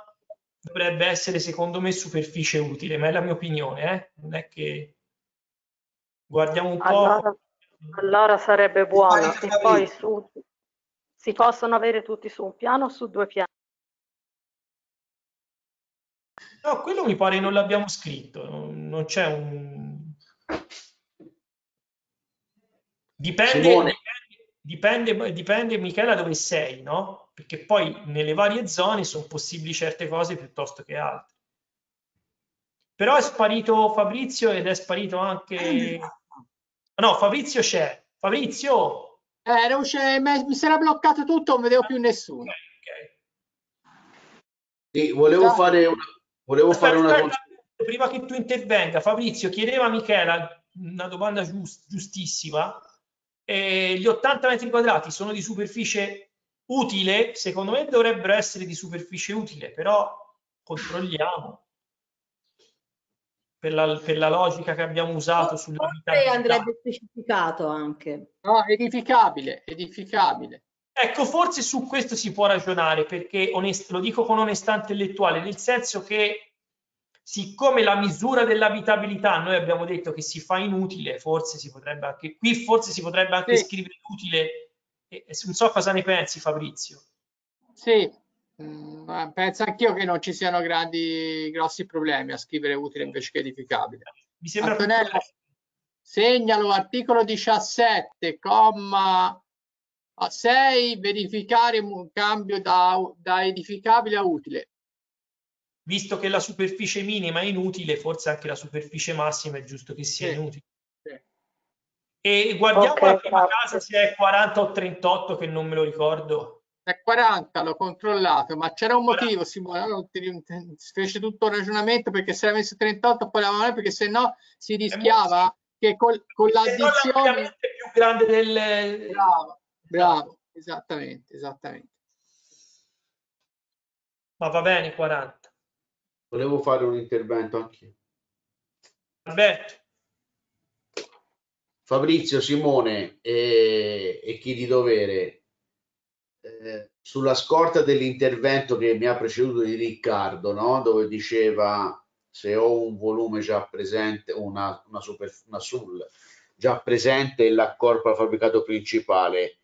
dovrebbe essere secondo me superficie utile, ma è la mia opinione, eh? non è che guardiamo un allora, po'. Allora sarebbe buono e poi su, si possono avere tutti su un piano o su due piani. No, quello mi pare non l'abbiamo scritto, non c'è un... Dipende, dipende, dipende, dipende, Michela, dove sei, no? Perché poi nelle varie zone sono possibili certe cose piuttosto che altre. Però è sparito Fabrizio ed è sparito anche... No, Fabrizio c'è. Fabrizio! Eh, non c'è, mi si era bloccato tutto, non vedevo più nessuno. Okay, okay. Sì, volevo Dai. fare una... Volevo aspetta, fare una... Aspetta, prima che tu intervenga, Fabrizio chiedeva a Michela una domanda giust, giustissima eh, gli 80 metri quadrati sono di superficie utile, secondo me dovrebbero essere di superficie utile, però controlliamo. Per la, per la logica che abbiamo usato sulla Forse andrebbe specificato anche. No, edificabile, edificabile. Ecco, forse su questo si può ragionare, perché onest, lo dico con onestà intellettuale, nel senso che siccome la misura dell'abitabilità noi abbiamo detto che si fa inutile, forse si potrebbe anche qui forse si potrebbe anche sì. scrivere utile. E, e non so cosa ne pensi, Fabrizio. Sì, mm, penso anch'io che non ci siano grandi grossi problemi a scrivere utile invece che edificabile. Mi sembra Antonella, segnalo articolo 17, comma 6, verificare un cambio da, da edificabile a utile visto che la superficie minima è inutile, forse anche la superficie massima è giusto che sia sì. inutile. Sì. E guardiamo okay, la prima casa se è 40 o 38, che non me lo ricordo. È 40, l'ho controllato, ma c'era un motivo, Simone, non ti, si fece tutto il ragionamento perché se era messo 38 poi la perché se no si rischiava che col, con l'addizione... è più grande del... Bravo, bravo, esattamente, esattamente. Ma va bene 40. Volevo fare un intervento anche. Alberto. Fabrizio, Simone e, e chi di dovere, eh, sulla scorta dell'intervento che mi ha preceduto di Riccardo, no? dove diceva se ho un volume già presente, una, una, super, una SUL già presente l'accordo al fabbricato principale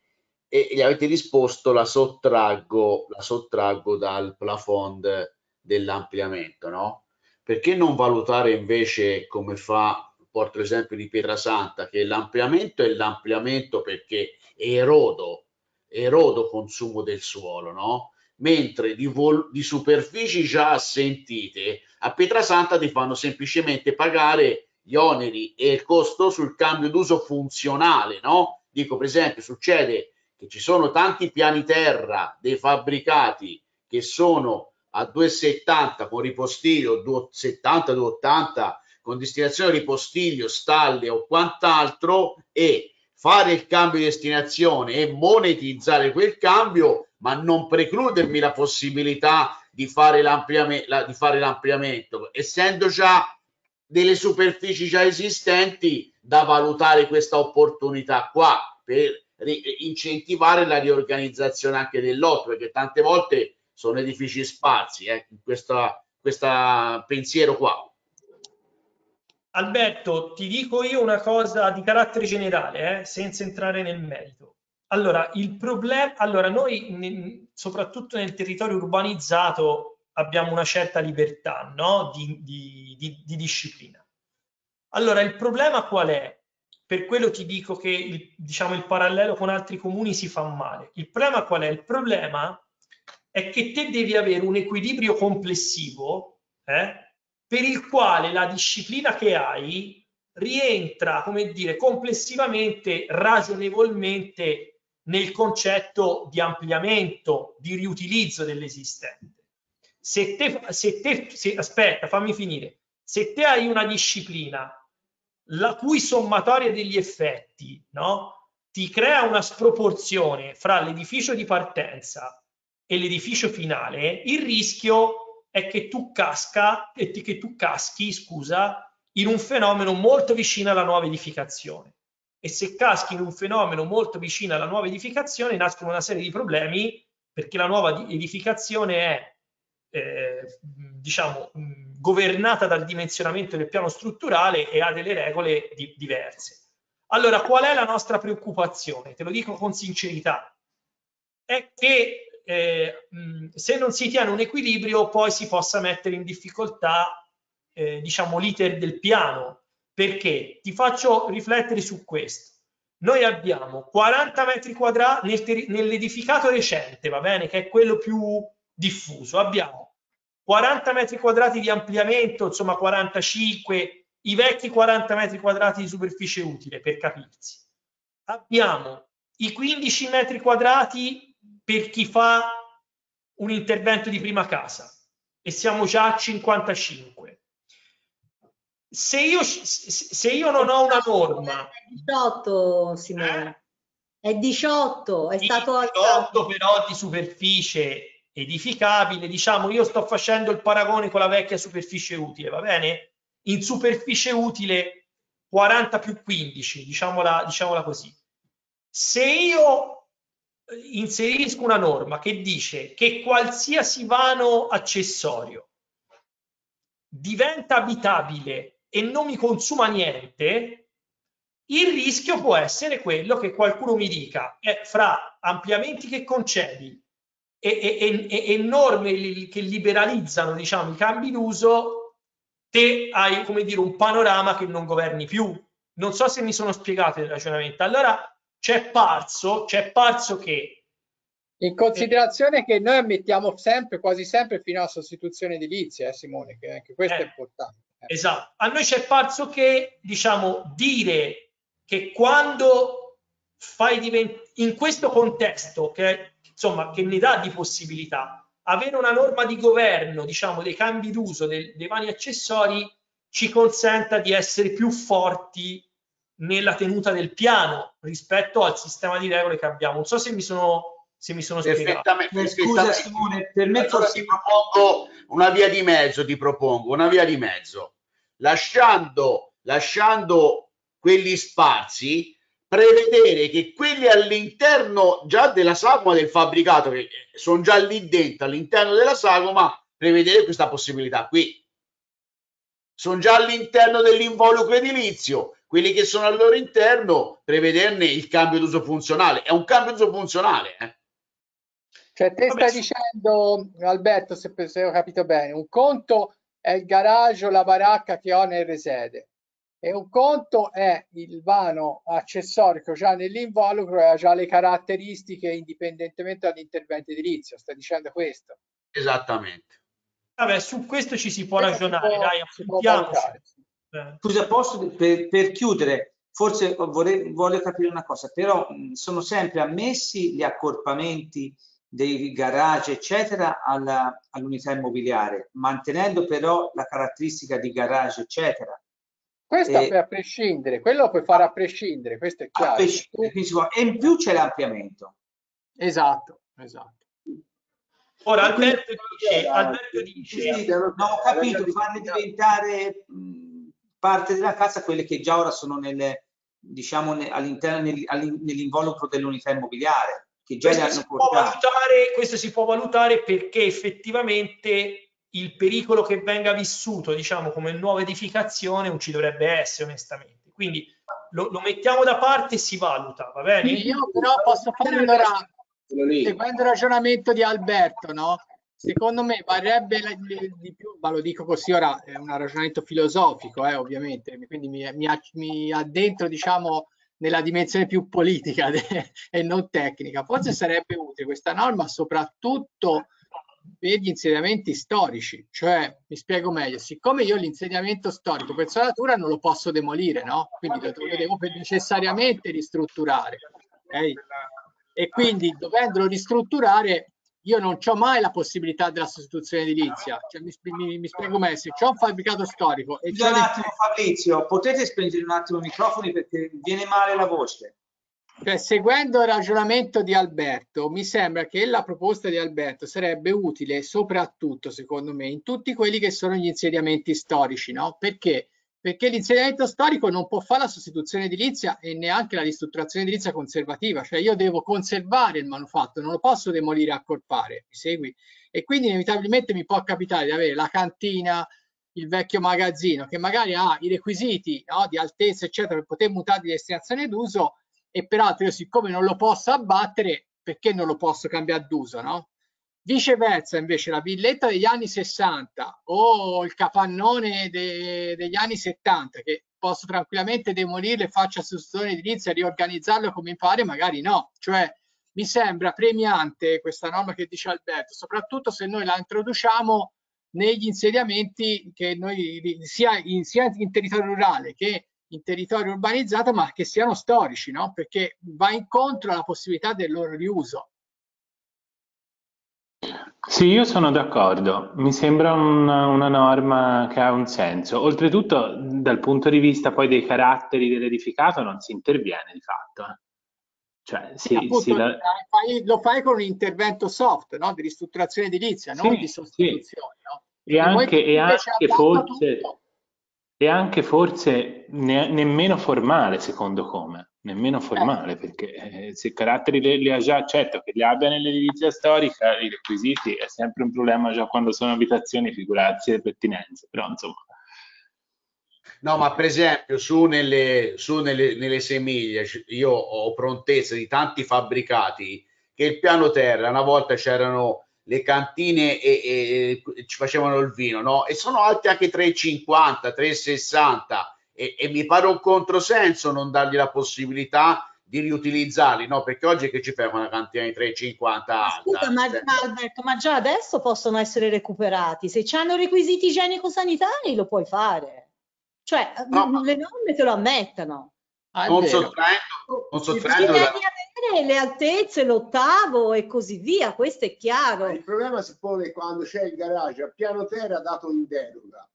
e gli avete risposto la sottraggo, la sottraggo dal plafond dell'ampliamento, no? Perché non valutare invece come fa, porto l'esempio di Pietrasanta, che l'ampliamento è l'ampliamento perché erodo, erodo consumo del suolo, no? Mentre di, di superfici già assentite a Pietrasanta ti fanno semplicemente pagare gli oneri e il costo sul cambio d'uso funzionale, no? Dico, per esempio, succede che ci sono tanti piani terra dei fabbricati che sono a 2,70 con ripostiglio 2,70, 2,80 con destinazione ripostiglio, stalle o quant'altro e fare il cambio di destinazione e monetizzare quel cambio, ma non precludermi la possibilità di fare, la, di fare l'ampliamento, essendo già delle superfici già esistenti da valutare questa opportunità qua per incentivare la riorganizzazione anche del lotto, perché tante volte sono edifici sparsi, eh, questo pensiero qua. Alberto, ti dico io una cosa di carattere generale, eh, senza entrare nel merito. Allora, il problema, allora noi soprattutto nel territorio urbanizzato abbiamo una certa libertà no? di, di, di, di disciplina. Allora, il problema qual è? Per quello ti dico che il, diciamo, il parallelo con altri comuni si fa male. Il problema qual è? Il problema è che te devi avere un equilibrio complessivo eh, per il quale la disciplina che hai rientra, come dire, complessivamente, ragionevolmente nel concetto di ampliamento, di riutilizzo dell'esistente. Se te, se te se, aspetta, fammi finire. Se te hai una disciplina la cui sommatoria degli effetti no, ti crea una sproporzione fra l'edificio di partenza e l'edificio finale, il rischio è che tu casca, che tu caschi, scusa, in un fenomeno molto vicino alla nuova edificazione. E se caschi in un fenomeno molto vicino alla nuova edificazione, nascono una serie di problemi perché la nuova edificazione è, eh, diciamo, governata dal dimensionamento del piano strutturale e ha delle regole di, diverse. Allora, qual è la nostra preoccupazione? Te lo dico con sincerità. È che eh, se non si tiene un equilibrio, poi si possa mettere in difficoltà eh, diciamo l'iter del piano. Perché? Ti faccio riflettere su questo. Noi abbiamo 40 metri quadrati nel nell'edificato recente va bene che è quello più diffuso. Abbiamo 40 metri quadrati di ampliamento insomma 45 i vecchi 40 metri quadrati di superficie utile per capirsi. Abbiamo i 15 metri quadrati per chi fa un intervento di prima casa e siamo già a 55 se io, se io non ho una norma... È 18, Simone. Eh? È 18, è stato 18 però di superficie edificabile, diciamo io sto facendo il paragone con la vecchia superficie utile, va bene? In superficie utile 40 più 15, diciamola, diciamola così. Se io inserisco una norma che dice che qualsiasi vano accessorio diventa abitabile e non mi consuma niente, il rischio può essere quello che qualcuno mi dica, è fra ampliamenti che concedi e, e, e, e norme che liberalizzano diciamo, i cambi d'uso, te hai come dire un panorama che non governi più. Non so se mi sono spiegato il ragionamento. Allora c'è parso, c'è parso che in considerazione eh, che noi ammettiamo sempre, quasi sempre, fino alla sostituzione edilizia, eh, Simone, che anche questo eh, è importante. Esatto. A noi c'è parso che, diciamo, dire che quando fai diventare, in questo contesto che, insomma, che ne dà di possibilità, avere una norma di governo, diciamo, dei cambi d'uso dei, dei vari accessori ci consenta di essere più forti nella tenuta del piano rispetto al sistema di regole che abbiamo. Non so se mi sono, se mi sono spiegato. Scusa Simone, per me forse... ti propongo una via di mezzo, ti propongo una via di mezzo lasciando, lasciando quelli sparsi, prevedere che quelli all'interno già della sagoma del fabbricato, che sono già lì dentro, all'interno della sagoma, prevedere questa possibilità qui. Sono già all'interno dell'involucro edilizio, quelli che sono al loro interno, prevederne il cambio d'uso funzionale. È un cambio d'uso funzionale. Eh? Cioè, te stai dicendo, Alberto, se, se ho capito bene, un conto è il garage o la baracca che ho nel resede e un conto è il vano accessorio che ho già nell'involucro e ha già le caratteristiche indipendentemente dall'intervento edilizio. Stai dicendo questo? Esattamente. Vabbè, su questo ci si può questo ragionare, può, dai, appuntiamoci. Eh. Scusa, posso per, per chiudere, forse vorrei, voglio capire una cosa, però sono sempre ammessi gli accorpamenti dei garage, eccetera, alla, all'unità immobiliare, mantenendo però la caratteristica di garage, eccetera. Questo e, a prescindere, quello lo puoi fare a prescindere, questo è chiaro. E in più c'è l'ampliamento. Esatto, esatto. Ora Alberto dice, Alberto dice sì, non ho capito, farle diventare mh, parte della casa quelle che già ora sono nelle, diciamo, all'interno nell'involucro dell'unità immobiliare che già questo si, valutare, questo si può valutare perché effettivamente il pericolo che venga vissuto, diciamo, come nuova edificazione non ci dovrebbe essere, onestamente. Quindi lo, lo mettiamo da parte e si valuta, va bene? Io però posso fare allora, seguendo il ragionamento di Alberto, no? Secondo me varrebbe di più, ma lo dico così ora, è un ragionamento filosofico, eh, ovviamente, quindi mi, mi, mi addentro, diciamo, nella dimensione più politica e non tecnica. Forse sarebbe utile questa norma soprattutto per gli insediamenti storici, cioè mi spiego meglio, siccome io l'insediamento storico per sua natura non lo posso demolire, no? Quindi lo, lo devo necessariamente ristrutturare, ok? E quindi dovendolo ristrutturare io non ho mai la possibilità della sostituzione edilizia. Cioè, mi, mi- mi spiego meglio, se c'ho un fabbricato storico e un attimo Fabrizio, potete spengere un attimo i microfoni perché viene male la voce. Cioè, seguendo il ragionamento di Alberto, mi sembra che la proposta di Alberto sarebbe utile soprattutto, secondo me, in tutti quelli che sono gli insediamenti storici, no? Perché? Perché l'insediamento storico non può fare la sostituzione edilizia e neanche la ristrutturazione edilizia conservativa, cioè io devo conservare il manufatto, non lo posso demolire e accorpare, mi segui? E quindi inevitabilmente mi può capitare di avere la cantina, il vecchio magazzino che magari ha i requisiti no, di altezza, eccetera, per poter mutare di destinazione d'uso e peraltro io siccome non lo posso abbattere, perché non lo posso cambiare d'uso, no? Viceversa, invece, la villetta degli anni 60 o il capannone de- degli anni 70, che posso tranquillamente demolirlo e faccio a sostituzione edilizia, riorganizzarlo come mi pare, magari no. Cioè, mi sembra premiante questa norma che dice Alberto, soprattutto se noi la introduciamo negli insediamenti che noi sia in, sia in territorio rurale che in territorio urbanizzato, ma che siano storici, no? Perché va incontro alla possibilità del loro riuso. Sì, io sono d'accordo. Mi sembra una, una norma che ha un senso. Oltretutto, dal punto di vista poi dei caratteri dell'edificato, non si interviene di fatto. eh. Cioè, Sì, si, appunto, la- eh, fai- lo fai con un intervento soft, no? Di ristrutturazione edilizia, non Sì, di sì. sostituzione, no? E Nel momento anche, in cui e invece anche forse, tutto, e anche forse ne- nemmeno formale, secondo come, nemmeno formale, perché eh, se caratteri li, li ha già, certo che li abbia nell'edilizia storica, i requisiti è sempre un problema già quando sono abitazioni, figurarsi le pertinenze, però insomma. No, ma per esempio su nelle, su nelle, nelle semiglie io ho prontezza di tanti fabbricati che il piano terra, una volta c'erano le cantine e, e ci facevano il vino, no? E sono alti anche 3,50, 3,60 e, e mi pare un controsenso non dargli la possibilità di riutilizzarli, no? Perché oggi che ci con una cantina di 3,50 alta? Scusa, ma, Cioè, ma Alberto, ma già adesso possono essere recuperati. Se hanno requisiti igienico-sanitari lo puoi fare. Cioè, No, mm, le norme te lo ammettono. Ah, è non sottraendo, non sottraendo devi la- avere le altezze, l'ottavo e così via, questo è chiaro. Il problema si pone quando c'è il garage a piano terra dato in deroga.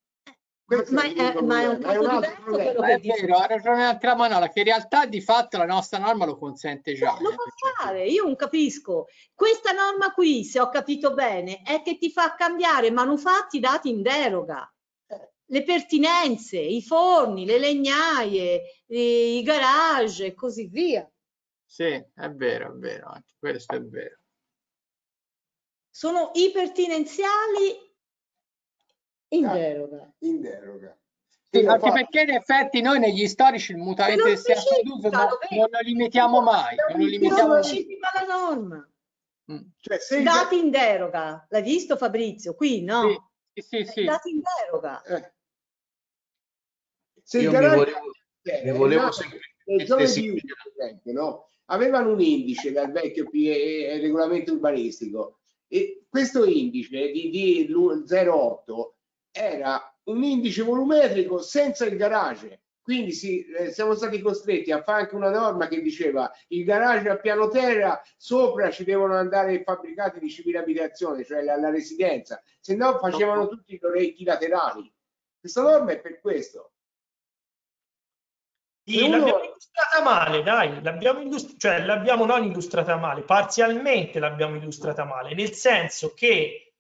Questo Ma è, è, l'unico ma è un caso altro diverso problema. quello Ma che è vero, ha ragione l'altra Manola, che in realtà di fatto la nostra norma lo consente già. Lo eh, fa certi- fare, io non capisco. Questa norma qui, se ho capito bene, è che ti fa cambiare manufatti dati in deroga. Eh, Le pertinenze, i forni, le legnaie, i i garage e così via. Sì, è vero, è vero, anche questo è vero. Sono ipertinenziali in Ah. deroga. In deroga. Sì, anche fa- perché in effetti noi negli istorici il mutamento di destinazione specifica, d'uso non, lo vedi? non lo limitiamo mai, non lo limitiamo mai. la norma. Mm. cioè, se Dati in deroga. L'hai visto Fabrizio? Qui no. Sì, sì, sì. Dati in deroga. eh, se Io mi garage volevo, è mi volevo per esempio, no? avevano un indice dal vecchio P- eh, regolamento urbanistico e questo indice di, di lu- 0,8 era un indice volumetrico senza il garage. Quindi sì, eh, siamo stati costretti a fare anche una norma che diceva il garage a piano terra, sopra ci devono andare i fabbricati di civile abitazione, cioè la, la residenza, se no facevano tutti gli orecchi laterali. Questa norma è per questo. Sì, uno- l'abbiamo illustrata male, dai, l'abbiamo illust- cioè l'abbiamo non illustrata male, parzialmente l'abbiamo illustrata male, nel senso che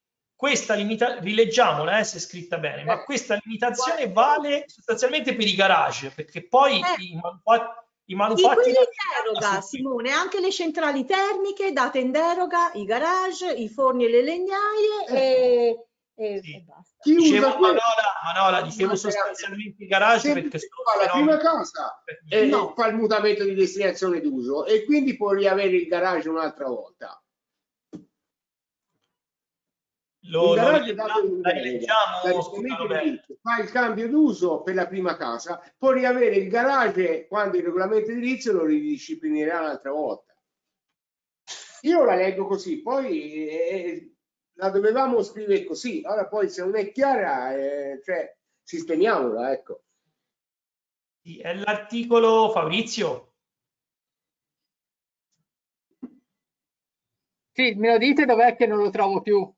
questa limitazione, rileggiamola eh, se è scritta bene, ma questa limitazione vale sostanzialmente per i garage, perché poi Eh. i manufatti, i manufatti quelli in deroga, Simone, anche le centrali termiche date in deroga, i garage, i forni e le legnaie e, e- Sì. e basta. Dicevo usa Manola, Manola, dicevo sostanzialmente i garage perché fa sono la prima fenomeni- casa e No. fa il mutamento di destinazione d'uso e quindi può riavere il garage un'altra volta. Lo, un lo garage leggiamo- dato in la delega leggiamo, dal scusa, documento Roberto. edilizio, fa il cambio d'uso per la prima casa, può riavere il garage quando il regolamento edilizio lo ridisciplinerà un'altra volta. Io la leggo così, poi eh, la dovevamo scrivere così, ora poi se non è chiara, eh, cioè, sistemiamola, ecco. È l'articolo Fabrizio. Sì, me lo dite dov'è che non lo trovo più?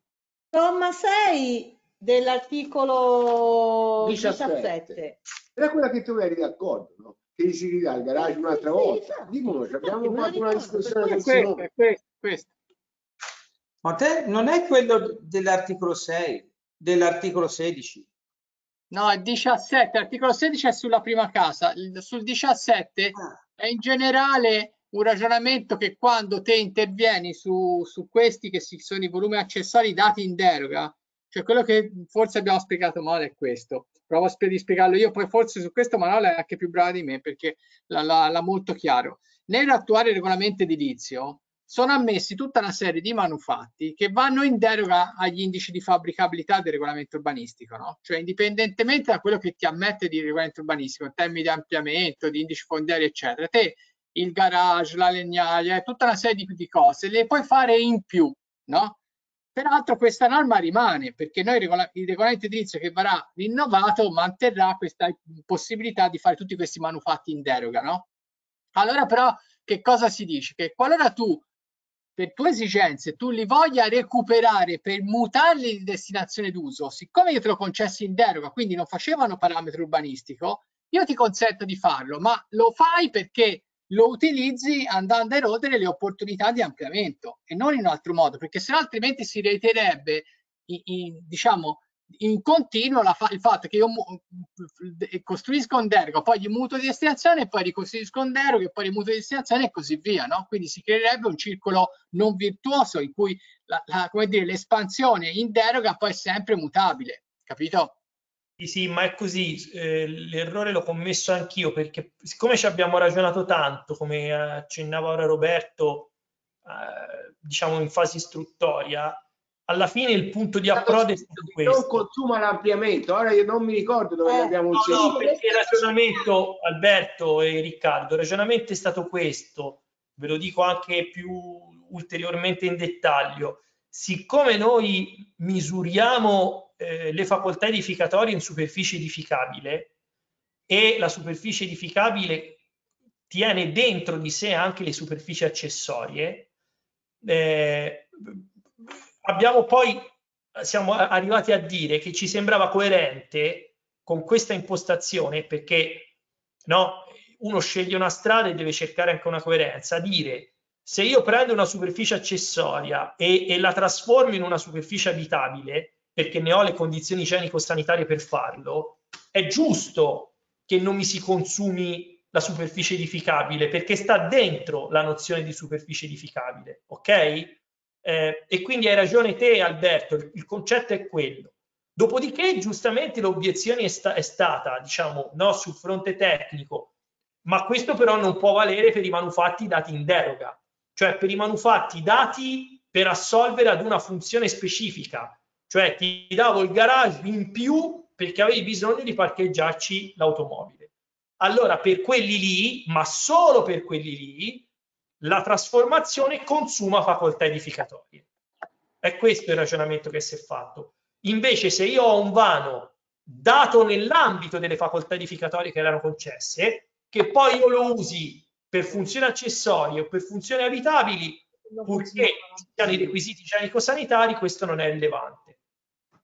Comma 6 dell'articolo 17. 17. Era quella che tu eri d'accordo, no? Che si ridà il garage un'altra Sì, volta. infatti, Dicono, ci abbiamo lo fatto una discussione con questo, questo, questo. Ma te non è quello dell'articolo 6, dell'articolo 16. No, è 17, l'articolo 16 è sulla prima casa, sul 17 Ah. è in generale un ragionamento che quando te intervieni su, su questi che si, sono i volumi accessori dati in deroga, cioè quello che forse abbiamo spiegato male è questo. Provo a spiegarlo io, poi forse su questo Manuela è anche più brava di me perché l'ha molto chiaro. Nell'attuale regolamento edilizio sono ammessi tutta una serie di manufatti che vanno in deroga agli indici di fabbricabilità del regolamento urbanistico, no? Cioè indipendentemente da quello che ti ammette di regolamento urbanistico, in termini di ampliamento, di indici fondiari, eccetera, te il garage, la legnaia, tutta una serie di, di cose le puoi fare in più, no? Peraltro questa norma rimane perché noi il regolamento edilizio che verrà rinnovato manterrà questa possibilità di fare tutti questi manufatti in deroga, no? Allora però che cosa si dice? Che qualora tu per tue esigenze tu li voglia recuperare per mutarli di destinazione d'uso, siccome io te lo concessi in deroga, quindi non facevano parametro urbanistico, io ti consento di farlo, ma lo fai perché lo utilizzi andando a erodere le opportunità di ampliamento e non in altro modo, perché se no altrimenti si reiterebbe in, in- diciamo in continuo la il fatto che io mu- costruisco un deroga, poi gli mutuo di destinazione, poi ricostruisco un deroga e poi rimutuo di destinazione e così via, no? Quindi si creerebbe un circolo non virtuoso in cui l'espansione in deroga poi è sempre mutabile, capito? Sì, sì, ma è così. eh, l'errore l'ho commesso anch'io perché siccome ci abbiamo ragionato tanto, come accennava ora Roberto, eh, diciamo in fase istruttoria, alla fine il punto di approdo è stato Non questo. consuma l'ampliamento, ora io non mi ricordo dove Eh, l'abbiamo No, inserito. no, perché il ragionamento, Alberto e Riccardo, il ragionamento è stato questo, ve lo dico anche più ulteriormente in dettaglio. Siccome noi misuriamo eh, le facoltà edificatorie in superficie edificabile e la superficie edificabile tiene dentro di sé anche le superfici accessorie, eh, abbiamo poi siamo arrivati a dire che ci sembrava coerente con questa impostazione perché no, uno sceglie una strada e deve cercare anche una coerenza, dire se io prendo una superficie accessoria e, e la trasformo in una superficie abitabile perché ne ho le condizioni igienico-sanitarie per farlo, è giusto che non mi si consumi la superficie edificabile perché sta dentro la nozione di superficie edificabile, ok? Eh, e quindi hai ragione te Alberto, il, il concetto è quello. Dopodiché giustamente l'obiezione è, sta- è stata, diciamo, no, sul fronte tecnico, ma questo però non può valere per i manufatti dati in deroga, cioè per i manufatti dati per assolvere ad una funzione specifica, cioè ti davo il garage in più perché avevi bisogno di parcheggiarci l'automobile. Allora per quelli lì, ma solo per quelli lì, la trasformazione consuma facoltà edificatorie. È questo il ragionamento che si è fatto. Invece se io ho un vano dato nell'ambito delle facoltà edificatorie che erano concesse, che poi io lo usi per funzioni accessorie o per funzioni abitabili, purché ci siano i requisiti igienico-sanitari, questo non è rilevante.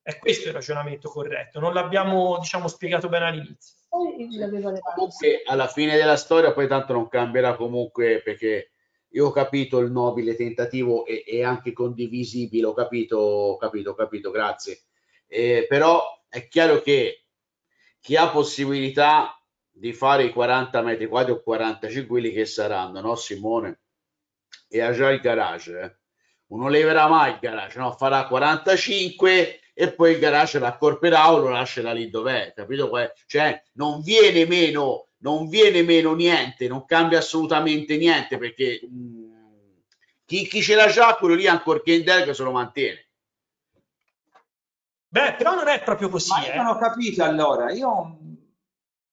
È questo il ragionamento corretto, non l'abbiamo diciamo, spiegato bene all'inizio. Comunque alla fine della storia poi tanto non cambierà comunque perché io ho capito il nobile tentativo e, e anche condivisibile, ho capito, ho capito, ho capito, grazie. Eh, però è chiaro che chi ha possibilità di fare i 40 metri quadri o 45 quelli che saranno, no Simone? E ha già il garage, eh. uno leverà mai il garage, no? Farà 45 e poi il garage l'accorperà o lo lascerà lì dov'è, capito? Cioè non viene meno, non viene meno niente, non cambia assolutamente niente perché mh, chi, chi ce l'ha già quello lì ancorché in delega se lo mantiene. Beh, però non è proprio così. Ma io eh. non ho capito allora, io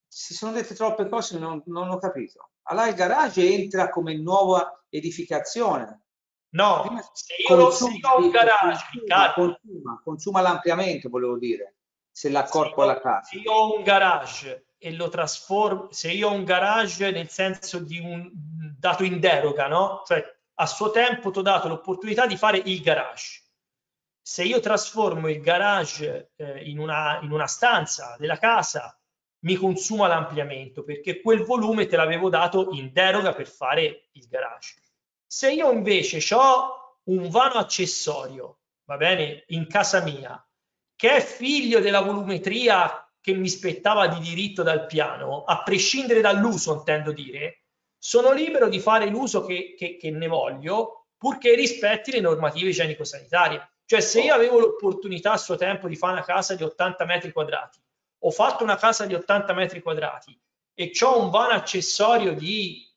si sono dette troppe cose, non, non ho capito. Allora il garage entra come nuova edificazione. No, se io, lo- se ho un garage, consuma, consuma, consuma l'ampliamento, volevo dire, se l'accorpo alla casa. se io ho un garage e lo trasformo, se io ho un garage nel senso di un dato in deroga, no? Cioè a suo tempo ti ho dato l'opportunità di fare il garage. Se io trasformo il garage eh, in, una, in una stanza della casa, mi consuma l'ampliamento perché quel volume te l'avevo dato in deroga per fare il garage. Se io invece ho un vano accessorio, va bene, in casa mia, che è figlio della volumetria che mi spettava di diritto dal piano, a prescindere dall'uso, intendo dire, sono libero di fare l'uso che, che- che ne voglio, purché rispetti le normative igienico-sanitarie. Cioè, se io avevo l'opportunità a suo tempo di fare una casa di 80 metri quadrati, ho fatto una casa di 80 metri quadrati e ho un vano accessorio di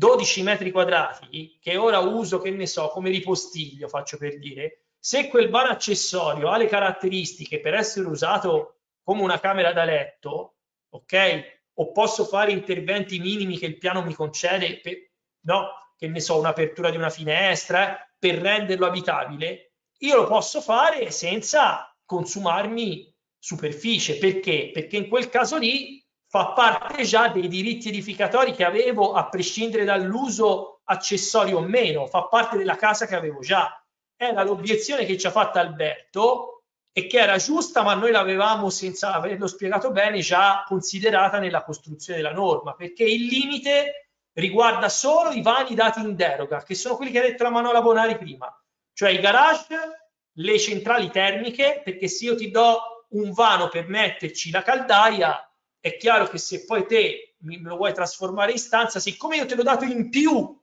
12 metri quadrati che ora uso, che ne so, come ripostiglio, faccio per dire, se quel vano accessorio ha le caratteristiche per essere usato come una camera da letto, ok? O posso fare interventi minimi che il piano mi concede, per, no? Che ne so, un'apertura di una finestra, eh, per renderlo abitabile, io lo posso fare senza consumarmi superficie. Perché? Perché in quel caso lì fa parte già dei diritti edificatori che avevo a prescindere dall'uso accessorio o meno, fa parte della casa che avevo già. Era l'obiezione che ci ha fatta Alberto e che era giusta, ma noi l'avevamo, senza averlo spiegato bene, già considerata nella costruzione della norma, perché il limite riguarda solo i vani dati in deroga, che sono quelli che ha detto la Manuela Bonari prima, cioè i garage, le centrali termiche, perché se io ti do un vano per metterci la caldaia, è chiaro che se poi te me lo vuoi trasformare in stanza, siccome io te l'ho dato in più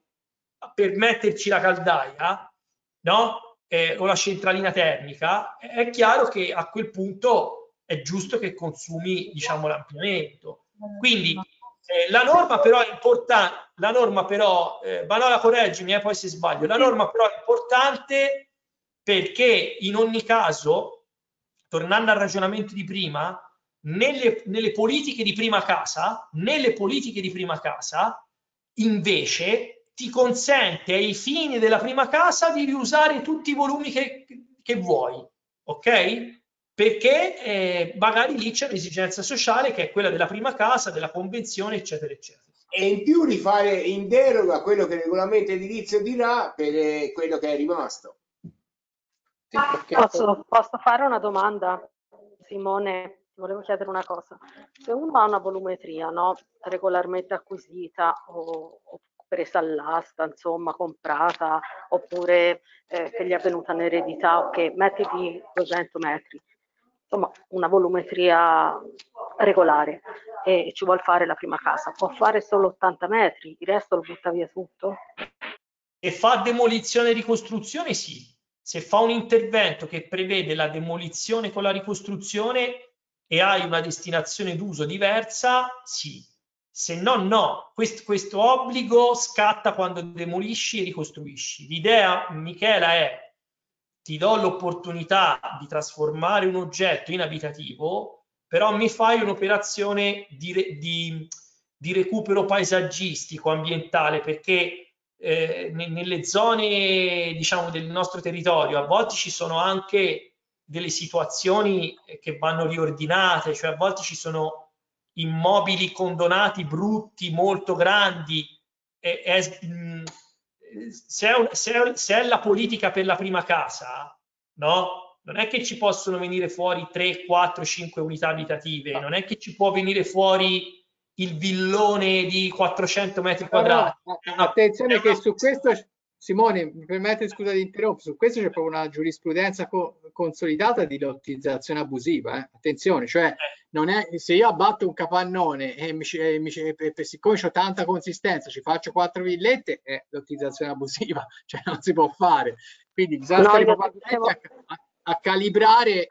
per metterci la caldaia, no? Eh, o la centralina termica, è chiaro che a quel punto è giusto che consumi, diciamo, l'ampliamento. Quindi eh, la norma però è importante, la norma però, eh, Manola correggimi eh, poi se sbaglio, la norma però è importante perché in ogni caso, tornando al ragionamento di prima, nelle, nelle politiche di prima casa, nelle politiche di prima casa, invece ti consente ai fini della prima casa di riusare tutti i volumi che, che vuoi, ok? Perché eh, magari lì c'è un'esigenza sociale che è quella della prima casa, della convenzione, eccetera, eccetera. E in più di fare in deroga quello che il regolamento edilizio dirà per eh, quello che è rimasto. Sì, perché Posso, posso fare una domanda, Simone? Volevo chiedere una cosa. Se uno ha una volumetria, no, regolarmente acquisita o, o presa all'asta, insomma, comprata, oppure eh, che gli è venuta in eredità, ok, mettiti 200 metri, insomma, una volumetria regolare e ci vuol fare la prima casa, può fare solo 80 metri, il resto lo butta via tutto? E fa demolizione e ricostruzione? Sì. Se fa un intervento che prevede la demolizione con la ricostruzione e hai una destinazione d'uso diversa, sì. Se no, no. Quest- questo obbligo scatta quando demolisci e ricostruisci. L'idea, Michela, è ti do l'opportunità di trasformare un oggetto in abitativo, però mi fai un'operazione di, di- di recupero paesaggistico, ambientale, perché eh, ne- nelle zone diciamo del nostro territorio a volte ci sono anche delle situazioni eh, che vanno riordinate, cioè a volte ci sono immobili condonati brutti, molto grandi. E- è- mh, se, è un- se è- se è la politica per la prima casa, no? Non è che ci possono venire fuori 3, 4, 5 unità abitative, non è che ci può venire fuori il villone di 400 metri No, no, quadrati. a- attenzione che su questo, Simone, mi permette scusa di interrompere, su questo c'è proprio una giurisprudenza co- consolidata di lottizzazione abusiva, eh. attenzione, cioè non è, se io abbatto un capannone e, mi, e mi e per- siccome ho tanta consistenza ci faccio quattro villette, è lottizzazione abusiva, cioè non si può fare. Quindi bisogna No, stare attenti a, a- calibrare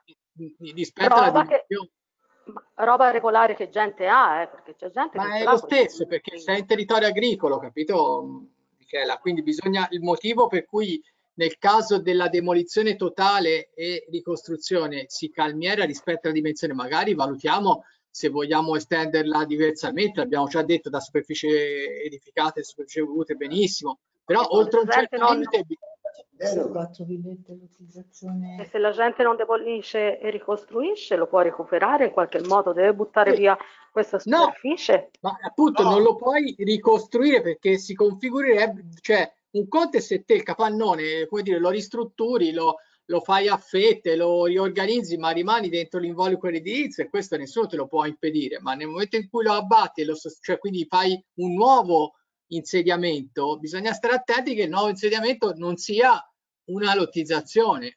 rispetto alla Roba che- dimensione. Ma roba regolare che gente ha, eh, perché c'è gente che Ma ce è lo stesso perché sei in territorio agricolo, capito Michela? Quindi bisogna il motivo per cui nel caso della demolizione totale e ricostruzione si calmiera rispetto alla dimensione, magari valutiamo se vogliamo estenderla diversamente, abbiamo già detto da superficie edificate e superficie volute benissimo, però oltre un certo non- limite E se la gente non demolisce e ricostruisce, lo può recuperare in qualche modo, deve buttare Sì. via questa No. superficie. Ma appunto non lo puoi ricostruire perché si configurerebbe, cioè un conto è se te il capannone, come dire, lo ristrutturi, lo, lo fai a fette, lo riorganizzi, ma rimani dentro l'involucro edilizio e questo nessuno te lo può impedire. Ma nel momento in cui lo abbatti, lo, cioè quindi fai un nuovo insediamento, bisogna stare attenti che il nuovo insediamento non sia una lottizzazione.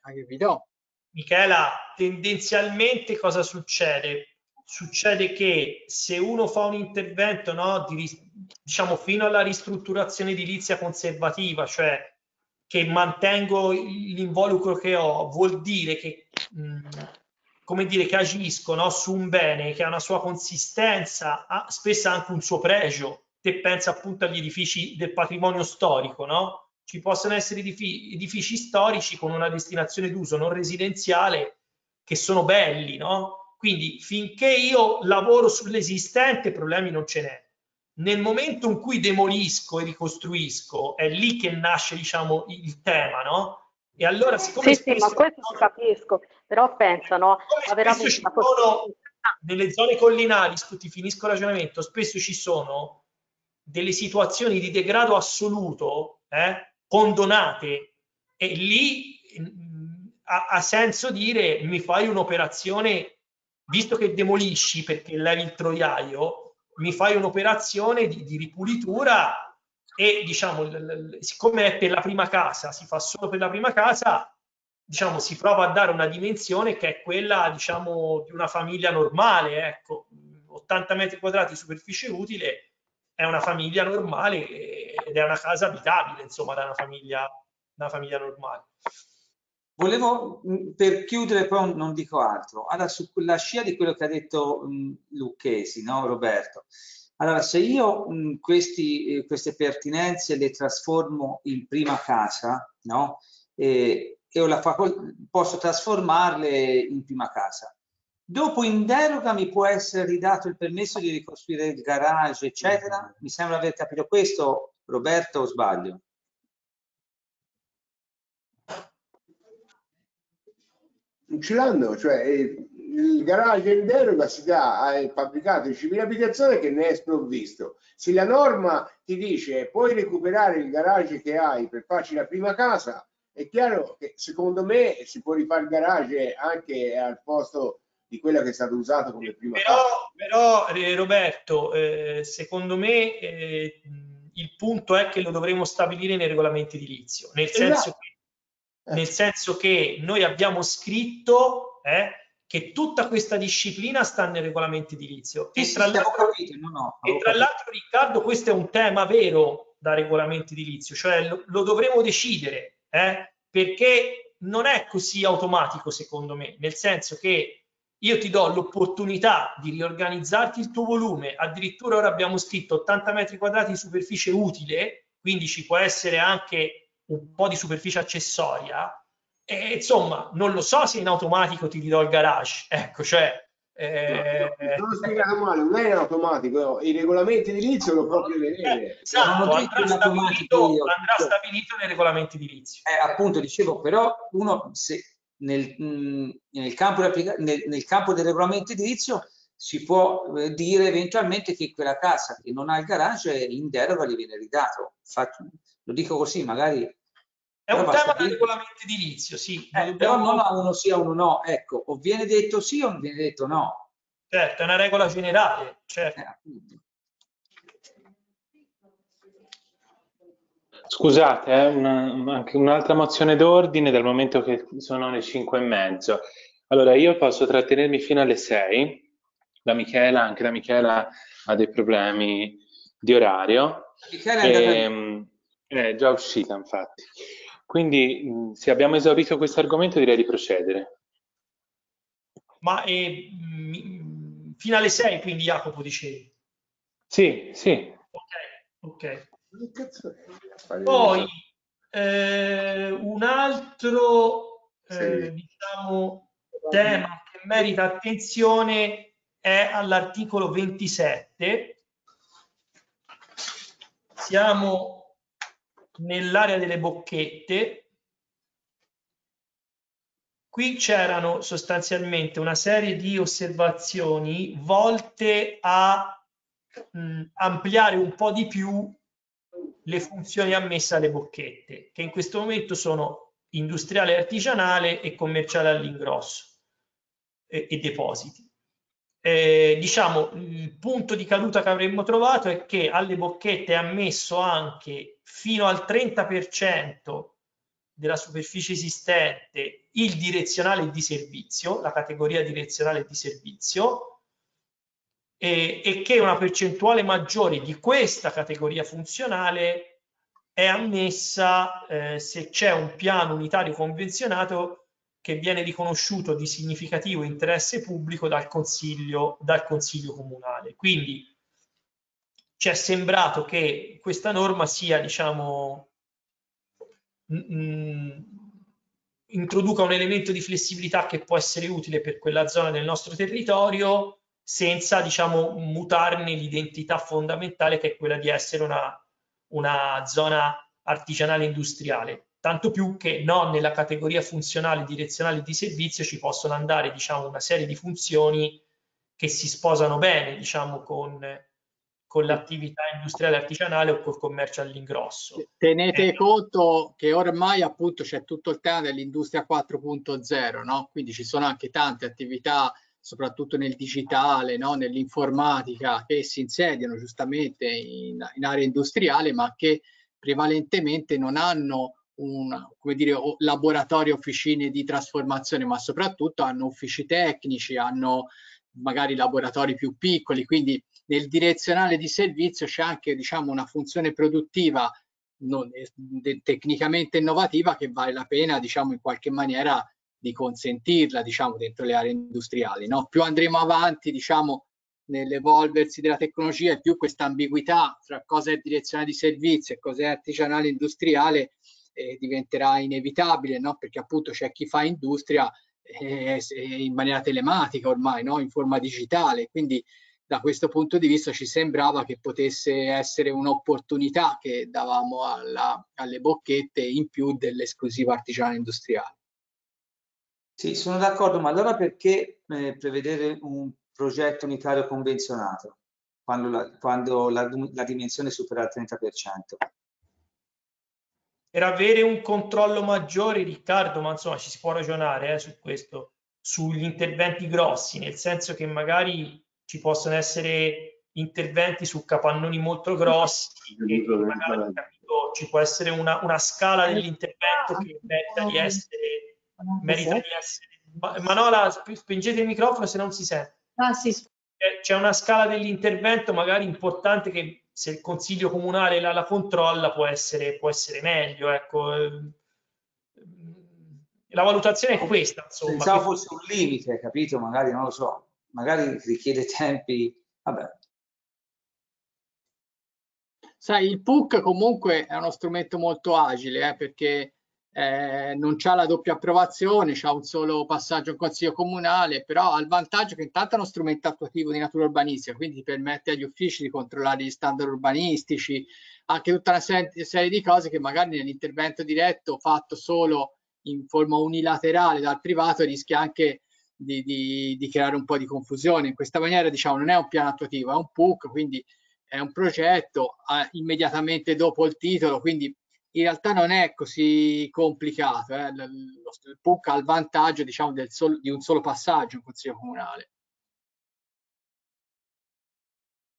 Michela, tendenzialmente cosa succede? Succede che se uno fa un intervento, no, di diciamo fino alla ristrutturazione edilizia conservativa, cioè che mantengo l'involucro che ho, vuol dire che, come dire, che agisco no, su un bene che ha una sua consistenza, ha spesso anche un suo pregio. Te pensa appunto agli edifici del patrimonio storico, no? Ci possono essere edifi- edifici storici con una destinazione d'uso non residenziale che sono belli, no? Quindi finché io lavoro sull'esistente, problemi non ce n'è. Nel momento in cui demolisco e ricostruisco, è lì che nasce, diciamo, il tema, no? E allora, siccome Sì, sì, ma questo lo capisco, però pensano sono nelle zone collinari, ti finisco il ragionamento, spesso ci sono delle situazioni di degrado assoluto, eh, condonate, e lì mm, ha, ha senso dire mi fai un'operazione, visto che demolisci perché levi il troiaio, mi fai un'operazione di, di ripulitura e diciamo, siccome è per la prima casa, si fa solo per la prima casa, diciamo, si prova a dare una dimensione che è quella, diciamo, di una famiglia normale, ecco, 80 metri quadrati superficie utile è una famiglia normale ed è una casa abitabile, insomma, da una famiglia, una famiglia normale. Volevo, per chiudere, poi non dico altro. Allora, sulla scia di quello che ha detto mh, Lucchesi, no, Roberto? Allora, se io mh, questi, eh, queste pertinenze le trasformo in prima casa, no? E, e ho la facol- posso trasformarle in prima casa. Dopo in deroga mi può essere ridato il permesso di ricostruire il garage, eccetera. Mi sembra aver capito questo, Roberto, o sbaglio? non ce l'hanno, cioè eh, il garage in deroga si dà al fabbricato di civile abitazione che ne è sprovvisto. Se la norma ti dice puoi recuperare il garage che hai per farci la prima casa, è chiaro che secondo me si può rifare il garage anche al posto di quello che è stato usato come prima Però, però eh, Roberto, eh, secondo me eh, il punto è che lo dovremo stabilire nei regolamenti edilizio, nel senso Esatto. che, nel senso che noi abbiamo scritto eh, che tutta questa disciplina sta nel regolamento edilizio. Sì, E sì, tra l'altro, no, no, e Riccardo, questo è un tema vero da regolamento edilizio, cioè lo, lo dovremo decidere, eh, perché non è così automatico secondo me, nel senso che io ti do l'opportunità di riorganizzarti il tuo volume, addirittura ora abbiamo scritto 80 metri quadrati di superficie utile, quindi ci può essere anche un po' di superficie accessoria, e insomma non lo so se in automatico ti ridò il garage, ecco, cioè... eh, Mi sono spiegato male, non è in automatico, i regolamenti edilizio lo prevedere. Esatto, Non ho detto andrà stabilito, andrà stabilito nei regolamenti edilizi. Eh, appunto, dicevo, però uno se nel, mh, nel, campo, nel, nel campo del regolamento edilizio si può eh, dire eventualmente che quella casa che non ha il garage in deroga gli viene ridato. Faccio- lo dico così, magari... È un però tema del regolamento edilizio, sì. eh, però dobbiamo- non a uno sì, a uno no. Ecco, o viene detto sì o viene detto no. Certo, è una regola generale, certo. Eh, Scusate, eh, una- anche un'altra mozione d'ordine dal momento che sono le 5 e mezzo. Allora, io posso trattenermi fino alle 6. La Michela, anche la Michela ha dei problemi di orario. Michele è andata via. Ehm, è già uscita, infatti. Quindi, mh, se abbiamo esaurito questo argomento, direi di procedere. Ma eh, fino alle 6, quindi Jacopo dicevi. Sì, sì. Ok, ok. Poi eh, un altro eh, Sì. diciamo, tema che merita attenzione è all'articolo 27. Siamo nell'area delle bocchette. Qui c'erano sostanzialmente una serie di osservazioni volte a mh, ampliare un po' di più le funzioni ammesse alle bocchette, che in questo momento sono industriale artigianale e commerciale all'ingrosso e, e depositi. Eh, diciamo, il punto di caduta che avremmo trovato è che alle bocchette è ammesso anche fino al 30% della superficie esistente il direzionale di servizio, la categoria direzionale di servizio, e, e che una percentuale maggiore di questa categoria funzionale è ammessa eh, se c'è un piano unitario convenzionato che viene riconosciuto di significativo interesse pubblico dal Consiglio, dal consiglio Comunale. Quindi ci è sembrato che questa norma sia, diciamo, mh, introduca un elemento di flessibilità che può essere utile per quella zona del nostro territorio senza diciamo mutarne l'identità fondamentale che è quella di essere una, una zona artigianale industriale tanto più che non nella categoria funzionale direzionale di servizio ci possono andare diciamo una serie di funzioni che si sposano bene diciamo con, con l'attività industriale artigianale o col commercio all'ingrosso Tenete Eh. conto che ormai appunto c'è tutto il tema dell'industria 4.0, no? Quindi ci sono anche tante attività, soprattutto nel digitale, no? Nell'informatica, che si insediano giustamente in, in area industriale, ma che prevalentemente non hanno un, come dire, o- laboratori, officine di trasformazione, ma soprattutto hanno uffici tecnici, hanno magari laboratori più piccoli, quindi nel direzionale di servizio c'è anche diciamo una funzione produttiva non- eh, tecnicamente innovativa che vale la pena diciamo in qualche maniera di consentirla diciamo dentro le aree industriali no? più andremo avanti diciamo nell'evolversi della tecnologia e più questa ambiguità tra cosa è direzionale di servizio e cosa è artigianale industriale eh, diventerà inevitabile no? perché appunto c'è chi fa industria eh, se- in maniera telematica ormai no? in forma digitale quindi da questo punto di vista ci sembrava che potesse essere un'opportunità che davamo alla- alle bocchette in più dell'esclusiva artigiana industriale. Sì, sono d'accordo, ma allora perché eh, prevedere un progetto unitario convenzionato quando la, quando la, la dimensione supera il 30%? per avere un controllo maggiore, Riccardo, ma insomma ci si può ragionare eh, su questo, sugli interventi grossi, nel senso che magari ci possono essere interventi su capannoni molto grossi e magari capito, ci può essere una, una scala dell'intervento che merita di essere, merita di essere. Ma- Manola, sp- spengete il microfono se non si sente. Ah, sì, Eh, C'è una scala dell'intervento magari importante che se il consiglio comunale la, la controlla può essere, può essere meglio. Ecco. Ehm, La valutazione è questa, insomma. Pensavo che- fosse un limite, capito? Magari non lo so, magari richiede tempi. Vabbè, Sai, il PUC comunque è uno strumento molto agile eh, perché eh, non c'ha la doppia approvazione, c'ha un solo passaggio in consiglio comunale, però ha il vantaggio che intanto è uno strumento attuativo di natura urbanistica, quindi permette agli uffici di controllare gli standard urbanistici, anche tutta una se- serie di cose che magari nell'intervento diretto fatto solo in forma unilaterale dal privato rischia anche di, di- di creare un po' di confusione. In questa maniera, diciamo, non è un piano attuativo, è un PUC, quindi è un progetto ha immediatamente dopo il titolo, quindi in realtà non è così complicato. eh. Il PUC ha il vantaggio diciamo, sol- di un solo passaggio in Consiglio Comunale.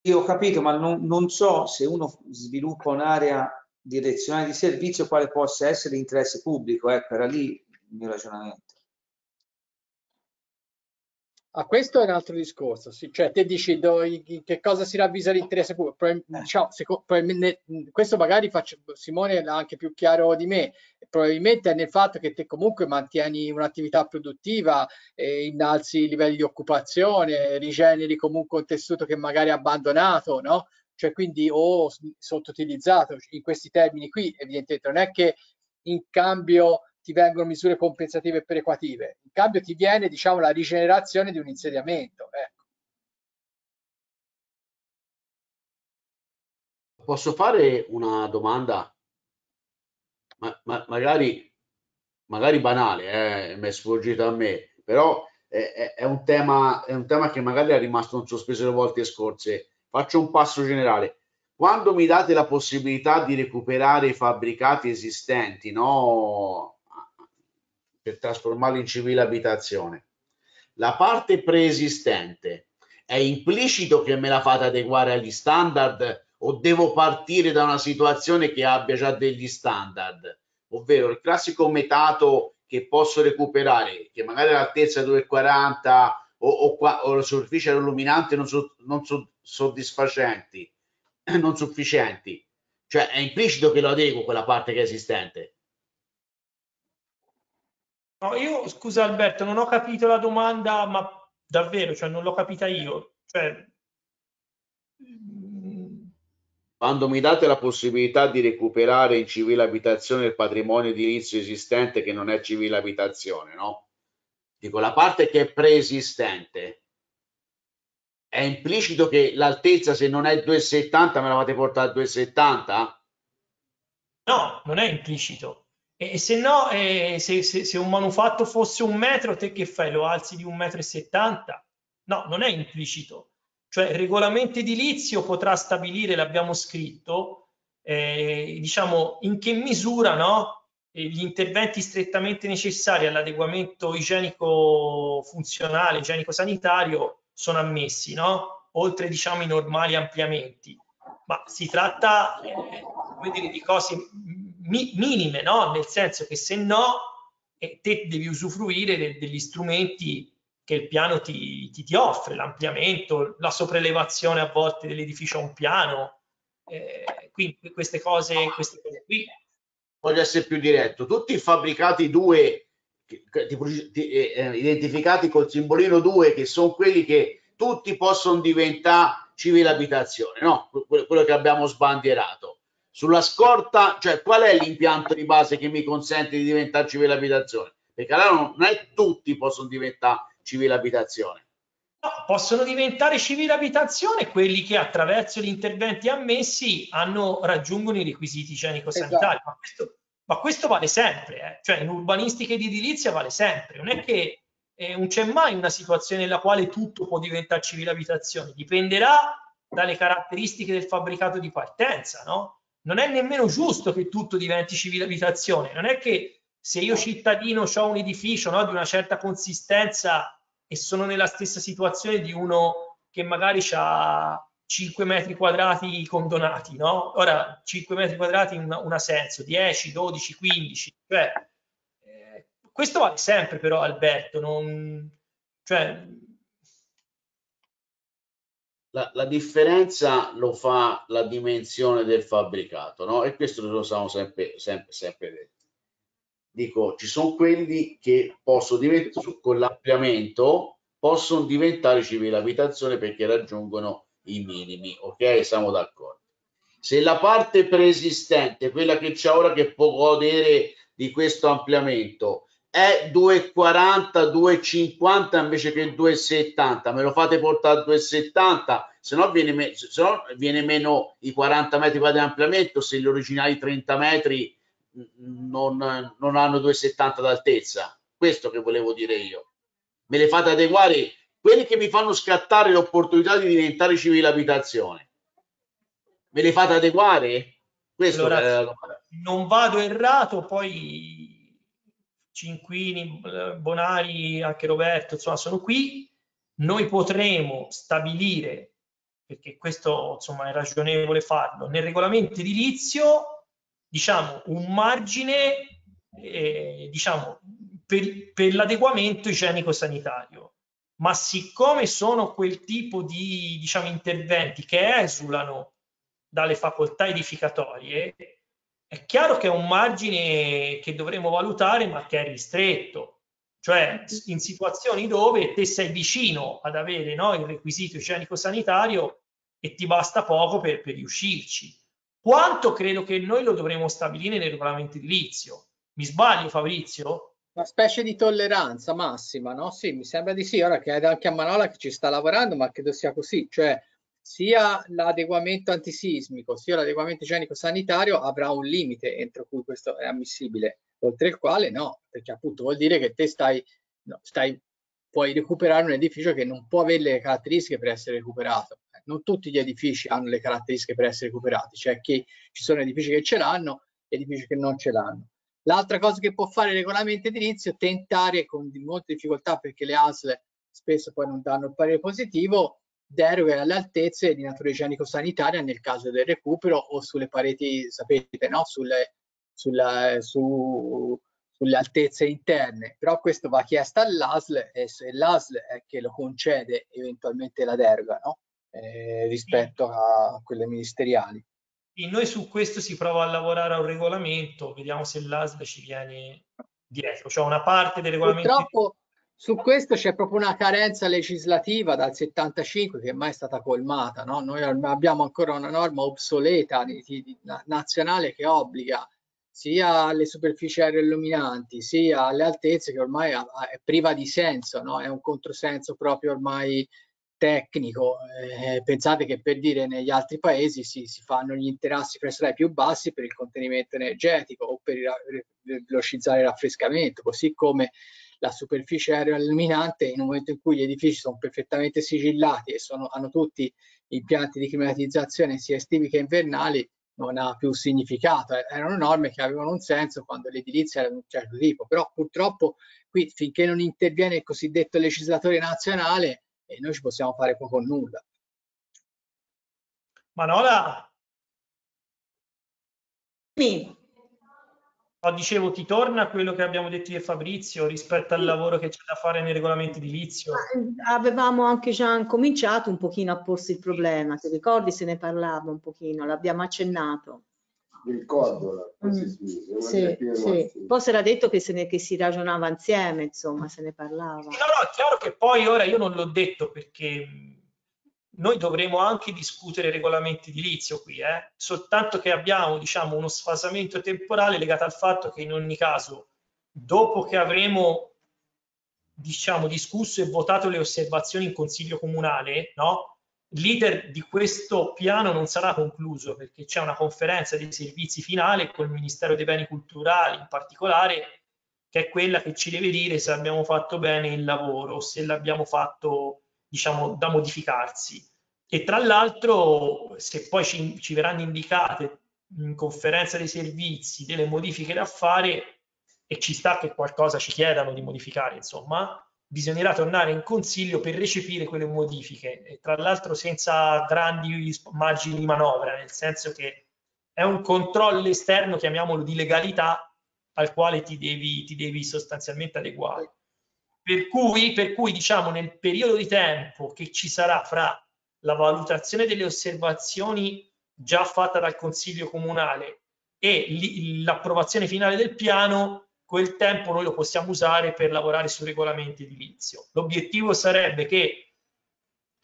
io ho capito, ma non, non so se uno sviluppa un'area direzionale di servizio quale possa essere l'interesse pubblico. Ecco, era lì il mio ragionamento. Ah, questo è un altro discorso, sì. cioè te dici do- in che cosa si ravvisa l'interesse pubblico, Probabil- diciamo, seco- questo magari faccio, Simone l'ha anche più chiaro di me, probabilmente è nel fatto che te comunque mantieni un'attività produttiva, eh, innalzi i livelli di occupazione, rigeneri comunque un tessuto che magari è abbandonato, no? Cioè quindi o sottoutilizzato in questi termini qui, evidentemente non è che in cambio ti vengono misure compensative e perequative, in cambio ti viene diciamo la rigenerazione di un insediamento. Ecco. Posso fare una domanda? Ma, ma, magari, magari banale, eh, mi è sfuggita a me, però è, è, un tema, è un tema che magari è rimasto in sospeso le volte scorse. Faccio un passo generale. Quando mi date la possibilità di recuperare i fabbricati esistenti, no? Per trasformarli in civile abitazione, la parte preesistente è implicito che me la fate adeguare agli standard o devo partire da una situazione che abbia già degli standard, ovvero il classico metato che posso recuperare, che magari l'altezza 2,40 o, o, o la superficie illuminante non, so, non so, soddisfacenti, non sufficienti. Cioè è implicito che lo adeguo quella parte che è esistente. No, io scusa Alberto, non ho capito la domanda, ma davvero, cioè non l'ho capita io. Cioè, quando mi date la possibilità di recuperare in civile abitazione il patrimonio edilizio esistente che non è civile abitazione, no? Dico, la parte che è preesistente è implicito che l'altezza se non è 2,70 me la fate portare a 2,70? No, non è implicito. E se no, eh, se, se, se, un manufatto fosse un metro, te che fai? Lo alzi di un metro e settanta? No, non è implicito cioè il regolamento edilizio potrà stabilire, l'abbiamo scritto, eh, diciamo in che misura no, gli interventi strettamente necessari all'adeguamento igienico funzionale, igienico sanitario sono ammessi, no? oltre diciamo i normali ampliamenti. Ma si tratta eh, dire, di cose mi minime, no? nel senso che se no eh, te devi usufruire de degli strumenti che il piano ti, ti, ti offre, l'ampliamento, la sopraelevazione a volte dell'edificio a un piano, eh, quindi queste cose, queste cose qui. Voglio essere più diretto, tutti i fabbricati 2 eh, eh, identificati col simbolino 2 che sono quelli che tutti possono diventare civile abitazione, no? quello che abbiamo sbandierato. Sulla scorta, cioè qual è l'impianto di base che mi consente di diventare civile abitazione? Perché allora non è tutti possono diventare civile abitazione? No, possono diventare civile abitazione quelli che attraverso gli interventi ammessi hanno, raggiungono i requisiti igienico-sanitari. Esatto. Ma, questo, ma, questo, vale sempre, eh? cioè in urbanistica ed edilizia vale sempre. Non è che eh, non c'è mai una situazione nella quale tutto può diventare civile abitazione, dipenderà dalle caratteristiche del fabbricato di partenza, no? Non è nemmeno giusto che tutto diventi civile abitazione, non è che se io cittadino ho un edificio no, di una certa consistenza e sono nella stessa situazione di uno che magari ha 5 metri quadrati condonati, no? Ora 5 metri quadrati un, un senso, 10, 12, 15, cioè eh, questo vale sempre però Alberto, non, cioè, la, la, differenza lo fa la dimensione del fabbricato, no? E questo lo siamo sempre, sempre, sempre detto dico ci sono quelli che possono diventare con l'ampliamento possono diventare civile abitazione perché raggiungono i minimi ok? Siamo d'accordo. Se la parte preesistente quella che c'è ora che può godere di questo ampliamento è 2,40 2,50 invece che 2,70 me lo fate portare a 2,70 se no viene, se no viene meno i 40 metri quadri di ampliamento se gli originali 30 metri non, non hanno 2,70 d'altezza. Questo che volevo dire io. Me le fate adeguare quelli che mi fanno scattare l'opportunità di diventare civile abitazione. Me le fate adeguare? Questo allora, non vado errato, poi Cinquini, Bonari, anche Roberto, insomma, sono qui. Noi potremo stabilire, perché questo insomma è ragionevole farlo, nel regolamento edilizio diciamo, un margine eh, diciamo, per, per l'adeguamento igienico-sanitario. Ma siccome sono quel tipo di diciamo, interventi che esulano dalle facoltà edificatorie, è chiaro che è un margine che dovremo valutare, ma che è ristretto. Cioè, in situazioni dove te sei vicino ad avere no, il requisito igienico-sanitario e ti basta poco per, per riuscirci. Quanto credo che noi lo dovremo stabilire nel regolamento edilizio. Mi sbaglio Fabrizio? Una specie di tolleranza massima, no? Sì, mi sembra di sì. Ora chiedo anche a Manola che ci sta lavorando, ma credo sia così. Cioè, sia l'adeguamento antisismico sia l'adeguamento igienico-sanitario avrà un limite entro cui questo è ammissibile, oltre il quale no, perché appunto vuol dire che te stai, no, stai puoi recuperare un edificio che non può avere le caratteristiche per essere recuperato. Non tutti gli edifici hanno le caratteristiche per essere recuperati, cioè che ci sono edifici che ce l'hanno e edifici che non ce l'hanno. L'altra cosa che può fare il regolamento edilizio è tentare con molte difficoltà perché le ASL spesso poi non danno il parere positivo, deroghe alle altezze di natura igienico-sanitaria nel caso del recupero o sulle pareti, sapete, no? sulle, sulla, su, sulle altezze interne. Però questo va chiesto all'ASL e se l'ASL è che lo concede eventualmente la deroga no? eh, rispetto a quelle ministeriali. E noi su questo si prova a lavorare a un regolamento, vediamo se l'ASL ci viene dietro, cioè una parte del regolamento. Purtroppo su questo c'è proprio una carenza legislativa dal 75 che mai è stata colmata. No? Noi abbiamo ancora una norma obsoleta di, di, nazionale che obbliga sia alle superfici aeree illuminanti sia alle altezze che ormai è priva di senso, no? è un controsenso proprio ormai tecnico. Eh, pensate che per dire negli altri paesi si, si fanno gli interassi pressolari più bassi per il contenimento energetico o per velocizzare il raffrescamento, così come la superficie aeroilluminante in un momento in cui gli edifici sono perfettamente sigillati e sono, hanno tutti impianti di climatizzazione sia estivi che invernali non ha più significato. Eh, erano norme che avevano un senso quando l'edilizia era di un certo tipo, però purtroppo qui finché non interviene il cosiddetto legislatore nazionale eh, noi ci possiamo fare poco o nulla. Manola? Sì. No, dicevo, ti torna quello che abbiamo detto io e Fabrizio rispetto al lavoro che c'è da fare nei regolamenti edilizio? Eh, avevamo anche già cominciato un pochino a porsi il problema, ti ricordi se ne parlava un pochino, l'abbiamo accennato. Mi ricordo, mm. sì, sì. Poi si era detto che, se ne, che si ragionava insieme, insomma, se ne parlava. No, no, è chiaro che poi ora io non l'ho detto perché noi dovremo anche discutere il regolamento edilizio qui, eh? soltanto che abbiamo diciamo, uno sfasamento temporale legato al fatto che in ogni caso, dopo che avremo diciamo, discusso e votato le osservazioni in consiglio comunale, no? l'iter di questo piano non sarà concluso perché c'è una conferenza dei servizi finale con il Ministero dei Beni Culturali in particolare, che è quella che ci deve dire se abbiamo fatto bene il lavoro se l'abbiamo fatto diciamo, da modificarsi. E tra l'altro, se poi ci, ci verranno indicate in conferenza dei servizi delle modifiche da fare e ci sta che qualcosa ci chiedano di modificare, insomma, bisognerà tornare in consiglio per recepire quelle modifiche e tra l'altro senza grandi margini di manovra, nel senso che è un controllo esterno, chiamiamolo di legalità, al quale ti devi, ti devi sostanzialmente adeguare. Per cui, per cui, diciamo, nel periodo di tempo che ci sarà fra la valutazione delle osservazioni già fatta dal Consiglio Comunale e l'approvazione finale del piano, quel tempo noi lo possiamo usare per lavorare sul regolamento edilizio. L'obiettivo sarebbe che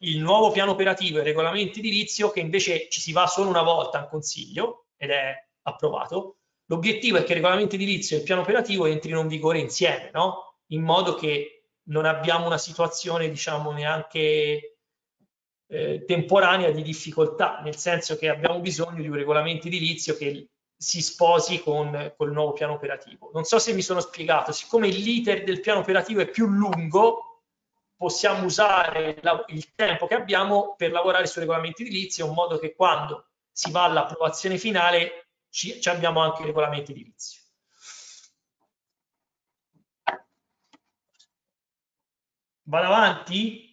il nuovo piano operativo e il regolamento edilizio, che invece ci si va solo una volta al Consiglio ed è approvato, l'obiettivo è che il regolamento edilizio e il piano operativo entrino in vigore insieme, no? in modo che non abbiamo una situazione, diciamo, neanche eh, temporanea di difficoltà, nel senso che abbiamo bisogno di un regolamento edilizio che si sposi con, il nuovo piano operativo. Non so se mi sono spiegato, siccome l'iter del piano operativo è più lungo, possiamo usare la, il tempo che abbiamo per lavorare sul regolamento edilizio in modo che quando si va all'approvazione finale ci, ci abbiamo anche il regolamento edilizio. Vado avanti?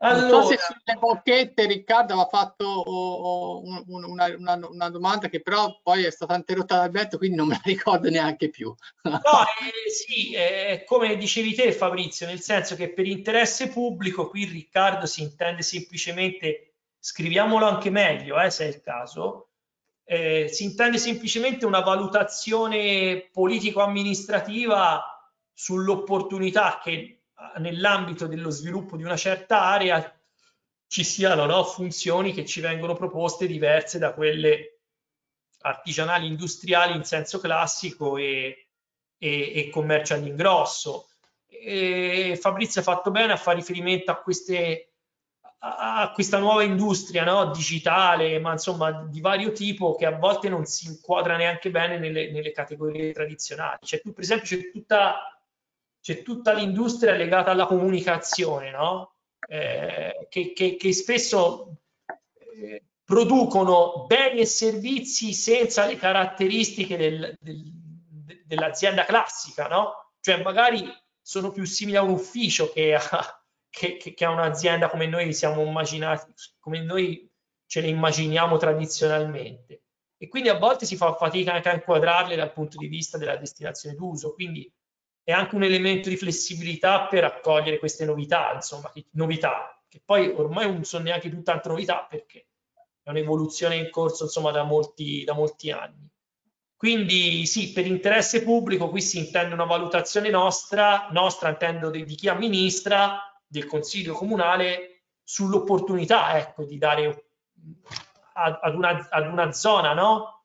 Allora, non so se sulle bocchette Riccardo aveva fatto oh, oh, una, una, una, domanda che però poi è stata interrotta da Alberto, quindi non me la ricordo neanche più. No, eh, sì, eh, come dicevi te Fabrizio, nel senso che per interesse pubblico qui Riccardo si intende semplicemente, scriviamolo anche meglio eh, se è il caso, eh, si intende semplicemente una valutazione politico-amministrativa sull'opportunità che nell'ambito dello sviluppo di una certa area ci siano no, funzioni che ci vengono proposte diverse da quelle artigianali industriali in senso classico e, e, e commercio all'ingrosso. E Fabrizio ha fatto bene a fare riferimento a queste a questa nuova industria no? digitale, ma insomma di vario tipo, che a volte non si inquadra neanche bene nelle, nelle categorie tradizionali. Cioè, tu, per esempio, c'è tutta, c'è tutta l'industria legata alla comunicazione, no? eh, che, che, che, spesso eh, producono beni e servizi senza le caratteristiche del, del, dell'azienda classica, no? Cioè, magari sono più simili a un ufficio che a che, ha un'azienda come noi siamo immaginati, come noi ce le immaginiamo tradizionalmente. E quindi a volte si fa fatica anche a inquadrarle dal punto di vista della destinazione d'uso. Quindi è anche un elemento di flessibilità per accogliere queste novità, insomma, novità, che poi ormai non sono neanche più tante novità perché è un'evoluzione in corso, insomma, da molti, da molti anni. Quindi sì, per interesse pubblico qui si intende una valutazione nostra, nostra intendo di, di chi amministra, del Consiglio Comunale sull'opportunità ecco, di dare ad una, ad una zona no?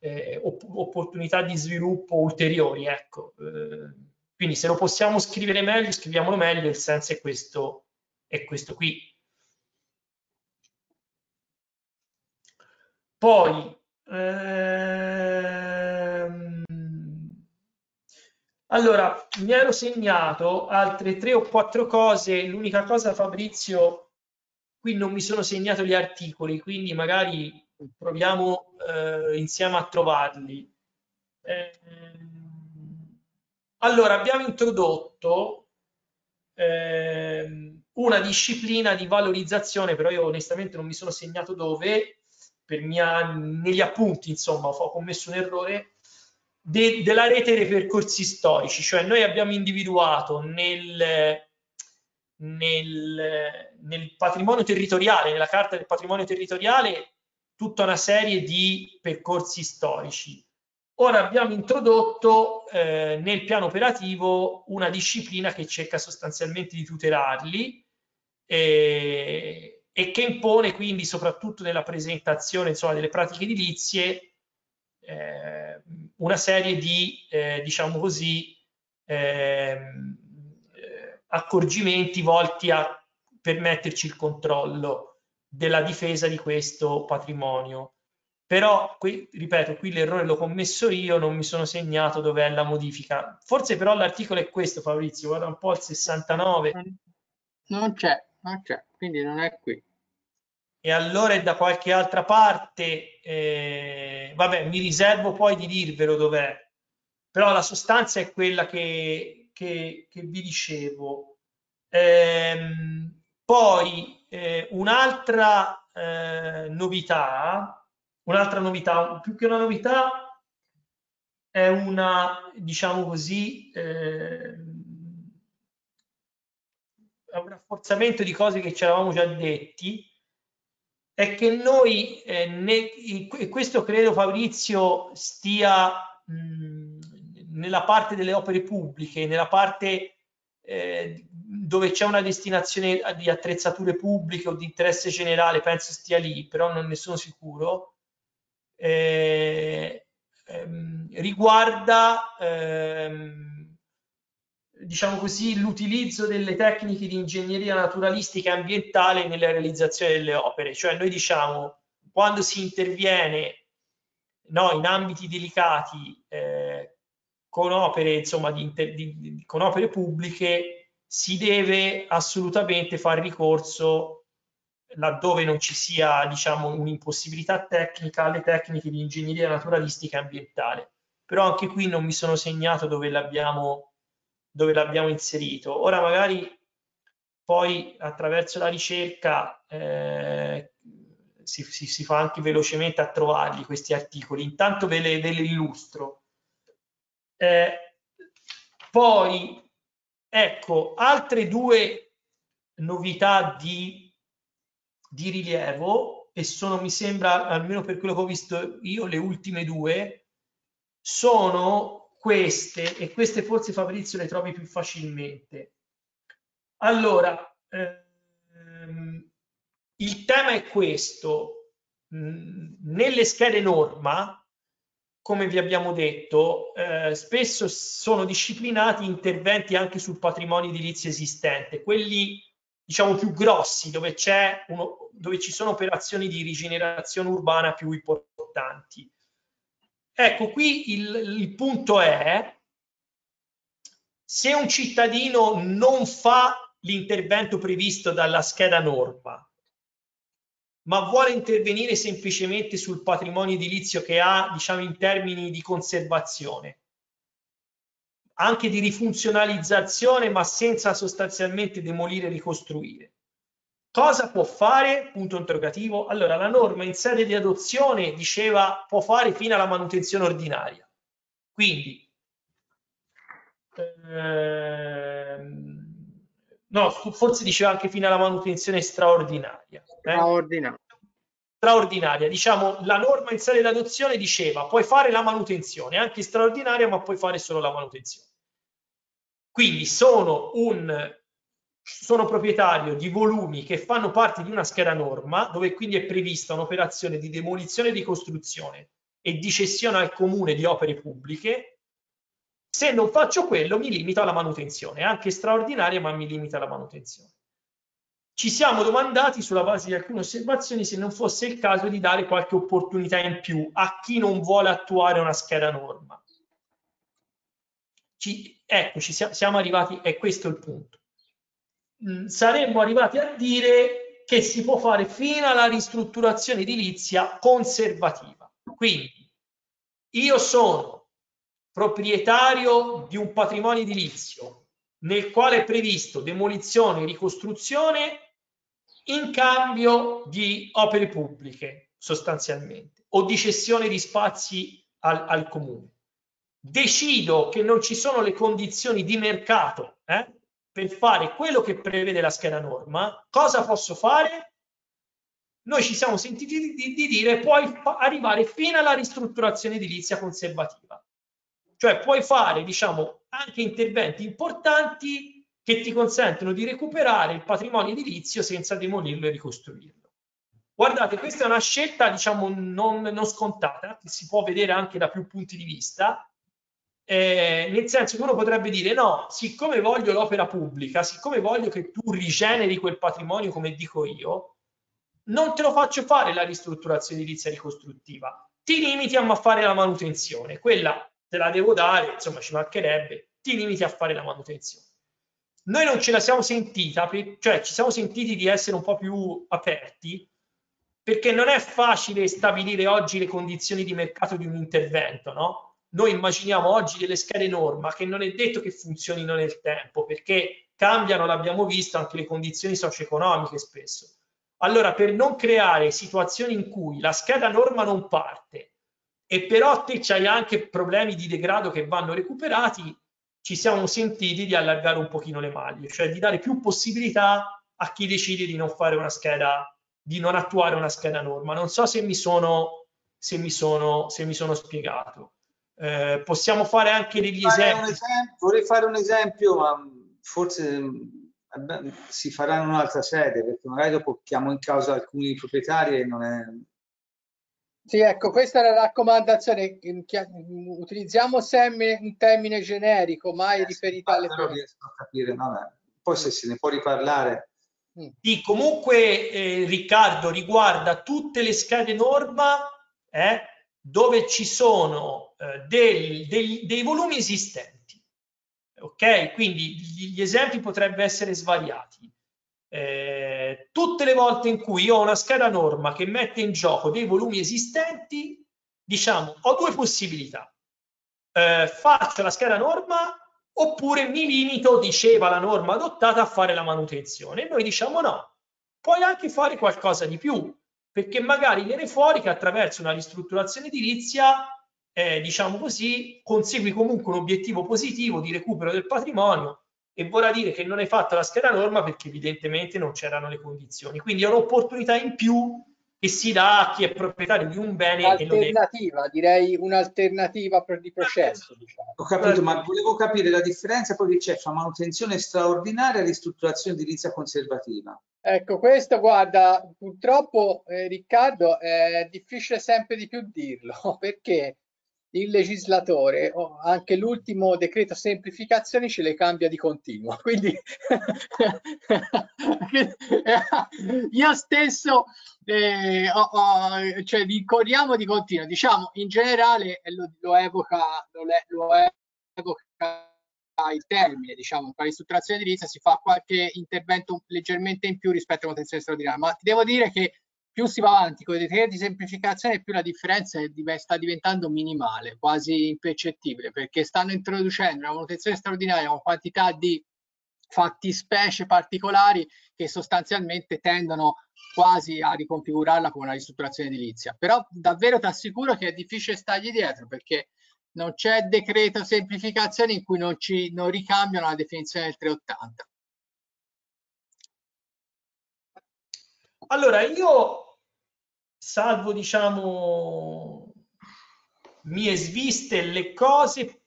eh, opportunità di sviluppo ulteriori. Ecco. Eh, quindi se lo possiamo scrivere meglio, scriviamolo meglio, il senso è questo, è questo qui. Poi, ehm, allora, mi ero segnato altre tre o quattro cose. L'unica cosa, Fabrizio, qui non mi sono segnato gli articoli, quindi magari proviamo eh, insieme a trovarli. Eh, allora, abbiamo introdotto eh, una disciplina di valorizzazione, però io onestamente non mi sono segnato dove, mia, negli appunti, insomma, ho commesso un errore de, della rete dei percorsi storici, cioè noi abbiamo individuato nel, nel, nel patrimonio territoriale, nella carta del patrimonio territoriale, tutta una serie di percorsi storici. Ora abbiamo introdotto eh, nel piano operativo una disciplina che cerca sostanzialmente di tutelarli eh, e che impone quindi soprattutto nella presentazione insomma, delle pratiche edilizie eh, una serie di, eh, diciamo così, ehm, eh, accorgimenti volti a permetterci il controllo della difesa di questo patrimonio. Però, qui, ripeto, qui l'errore l'ho commesso io, non mi sono segnato dove è la modifica. Forse però l'articolo è questo, Fabrizio, guarda un po' il 69. Non c'è, non c'è, quindi non è qui e allora è da qualche altra parte, eh, vabbè, mi riservo poi di dirvelo dov'è, però la sostanza è quella che, che, che vi dicevo. Ehm, poi eh, un'altra eh, novità, un'altra novità, più che una novità, è una, diciamo così, eh, un rafforzamento di cose che ci eravamo già detti, è che noi, eh, ne, e questo credo Fabrizio stia mh, nella parte delle opere pubbliche, nella parte eh, dove c'è una destinazione di attrezzature pubbliche o di interesse generale, penso stia lì, però non ne sono sicuro, eh, ehm, riguarda ehm, diciamo così, l'utilizzo delle tecniche di ingegneria naturalistica e ambientale nella realizzazione delle opere. Cioè noi diciamo, quando si interviene no, in ambiti delicati eh, con, opere, insomma, di, di, di, con opere pubbliche, si deve assolutamente fare ricorso laddove non ci sia diciamo, un'impossibilità tecnica alle tecniche di ingegneria naturalistica e ambientale. Però anche qui non mi sono segnato dove l'abbiamo dove l'abbiamo inserito. Ora magari poi attraverso la ricerca eh, si, si, si, fa anche velocemente a trovarli questi articoli. Intanto ve le, ve le illustro. Eh, poi, ecco, altre due novità di, di rilievo, e sono, mi sembra, almeno per quello che ho visto io, le ultime due, sono queste, e queste forse Fabrizio le trovi più facilmente. Allora, ehm, il tema è questo. Nelle schede norma come vi abbiamo detto, eh, spesso sono disciplinati interventi anche sul patrimonio edilizio esistente, quelli diciamo più grossi, dove, uno, dove ci sono operazioni di rigenerazione urbana più importanti. Ecco, qui il, il punto è se un cittadino non fa l'intervento previsto dalla scheda norma, ma vuole intervenire semplicemente sul patrimonio edilizio che ha, diciamo, in termini di conservazione, anche di rifunzionalizzazione, ma senza sostanzialmente demolire e ricostruire. Cosa può fare? Punto interrogativo. Allora, la norma in sede di adozione diceva può fare fino alla manutenzione ordinaria. Quindi, ehm, no, forse diceva anche fino alla manutenzione straordinaria. Eh? Straordinaria. Straordinaria, diciamo, la norma in sede di adozione diceva puoi fare la manutenzione, anche straordinaria, ma puoi fare solo la manutenzione. Quindi sono un sono proprietario di volumi che fanno parte di una scheda norma dove quindi è prevista un'operazione di demolizione e di costruzione e di cessione al comune di opere pubbliche. Se non faccio quello mi limito alla manutenzione, anche straordinaria, ma mi limita alla manutenzione. Ci siamo domandati sulla base di alcune osservazioni se non fosse il caso di dare qualche opportunità in più a chi non vuole attuare una scheda norma. Ci, ecco, ci siamo arrivati, è questo il punto Mm, saremmo arrivati a dire che si può fare fino alla ristrutturazione edilizia conservativa. Quindi io sono proprietario di un patrimonio edilizio nel quale è previsto demolizione e ricostruzione in cambio di opere pubbliche sostanzialmente o di cessione di spazi al, al comune. Decido che non ci sono le condizioni di mercato eh, per fare quello che prevede la scheda norma, cosa posso fare? Noi ci siamo sentiti di, di, di dire puoi arrivare fino alla ristrutturazione edilizia conservativa. Cioè puoi fare, diciamo, anche interventi importanti che ti consentono di recuperare il patrimonio edilizio senza demolirlo e ricostruirlo. Guardate, questa è una scelta, diciamo, non, non scontata, che si può vedere anche da più punti di vista, eh, nel senso che uno potrebbe dire no, siccome voglio l'opera pubblica, siccome voglio che tu rigeneri quel patrimonio come dico io, non te lo faccio fare la ristrutturazione edilizia ricostruttiva, ti limiti a fare la manutenzione, quella te la devo dare, insomma ci mancherebbe, ti limiti a fare la manutenzione. Noi non ce la siamo sentita, cioè ci siamo sentiti di essere un po' più aperti, perché non è facile stabilire oggi le condizioni di mercato di un intervento, no? Noi immaginiamo oggi delle schede norma che non è detto che funzionino nel tempo perché cambiano, l'abbiamo visto, anche le condizioni socio-economiche spesso. Allora, per non creare situazioni in cui la scheda norma non parte e però te c'hai anche problemi di degrado che vanno recuperati, ci siamo sentiti di allargare un pochino le maglie, cioè di dare più possibilità a chi decide di non fare una scheda, di non attuare una scheda norma. Non so se mi sono, se mi sono, se mi sono spiegato. Eh, possiamo fare anche degli esempi. Esempio, vorrei fare un esempio, ma forse eh, si farà in un'altra sede, perché magari dopo chiamo in causa alcuni proprietari e non è... Sì, ecco, questa è la raccomandazione. Utilizziamo sempre un termine generico, mai eh, riferito alle persone. riesco a capire, vabbè. Poi se se ne può riparlare. Mm. Sì, comunque eh, Riccardo riguarda tutte le schede norma eh, dove ci sono eh, del, del, dei volumi esistenti. Ok? Quindi gli, esempi potrebbero essere svariati. Eh, tutte le volte in cui io ho una scheda norma che mette in gioco dei volumi esistenti, diciamo, ho due possibilità. Eh, faccio la scheda norma oppure mi limito, diceva la norma adottata, a fare la manutenzione. E noi diciamo no, puoi anche fare qualcosa di più, perché magari viene fuori che attraverso una ristrutturazione edilizia, eh, diciamo così, consegui comunque un obiettivo positivo di recupero del patrimonio e vorrà dire che non hai fatto la scheda norma perché evidentemente non c'erano le condizioni. Quindi è un'opportunità in più che si dà a chi è proprietario di un bene. Alternativa, è... direi un'alternativa di processo. Diciamo. Ho capito, ma volevo capire la differenza poi che c'è fra manutenzione straordinaria e ristrutturazione edilizia conservativa. Ecco, questo guarda, purtroppo eh, Riccardo è difficile sempre di più dirlo perché il legislatore, anche l'ultimo decreto semplificazioni, ce le cambia di continuo. Quindi io stesso eh, ho, ho, cioè, ricordiamo di continuo. Diciamo, in generale lo, lo evoca, lo, lo evoca il termine, diciamo, per ristrutturazione edilizia si fa qualche intervento leggermente in più rispetto a manutenzione straordinaria, ma devo dire che più si va avanti con i decreti di semplificazione, più la differenza sta diventando minimale, quasi impercettibile, perché stanno introducendo una manutenzione straordinaria con quantità di fattispecie particolari che sostanzialmente tendono quasi a riconfigurarla come una ristrutturazione edilizia. Però davvero ti assicuro che è difficile stargli dietro perché non c'è decreto semplificazione in cui non, ci, non ricambiano la definizione del 380. Allora, io salvo diciamo mie sviste le cose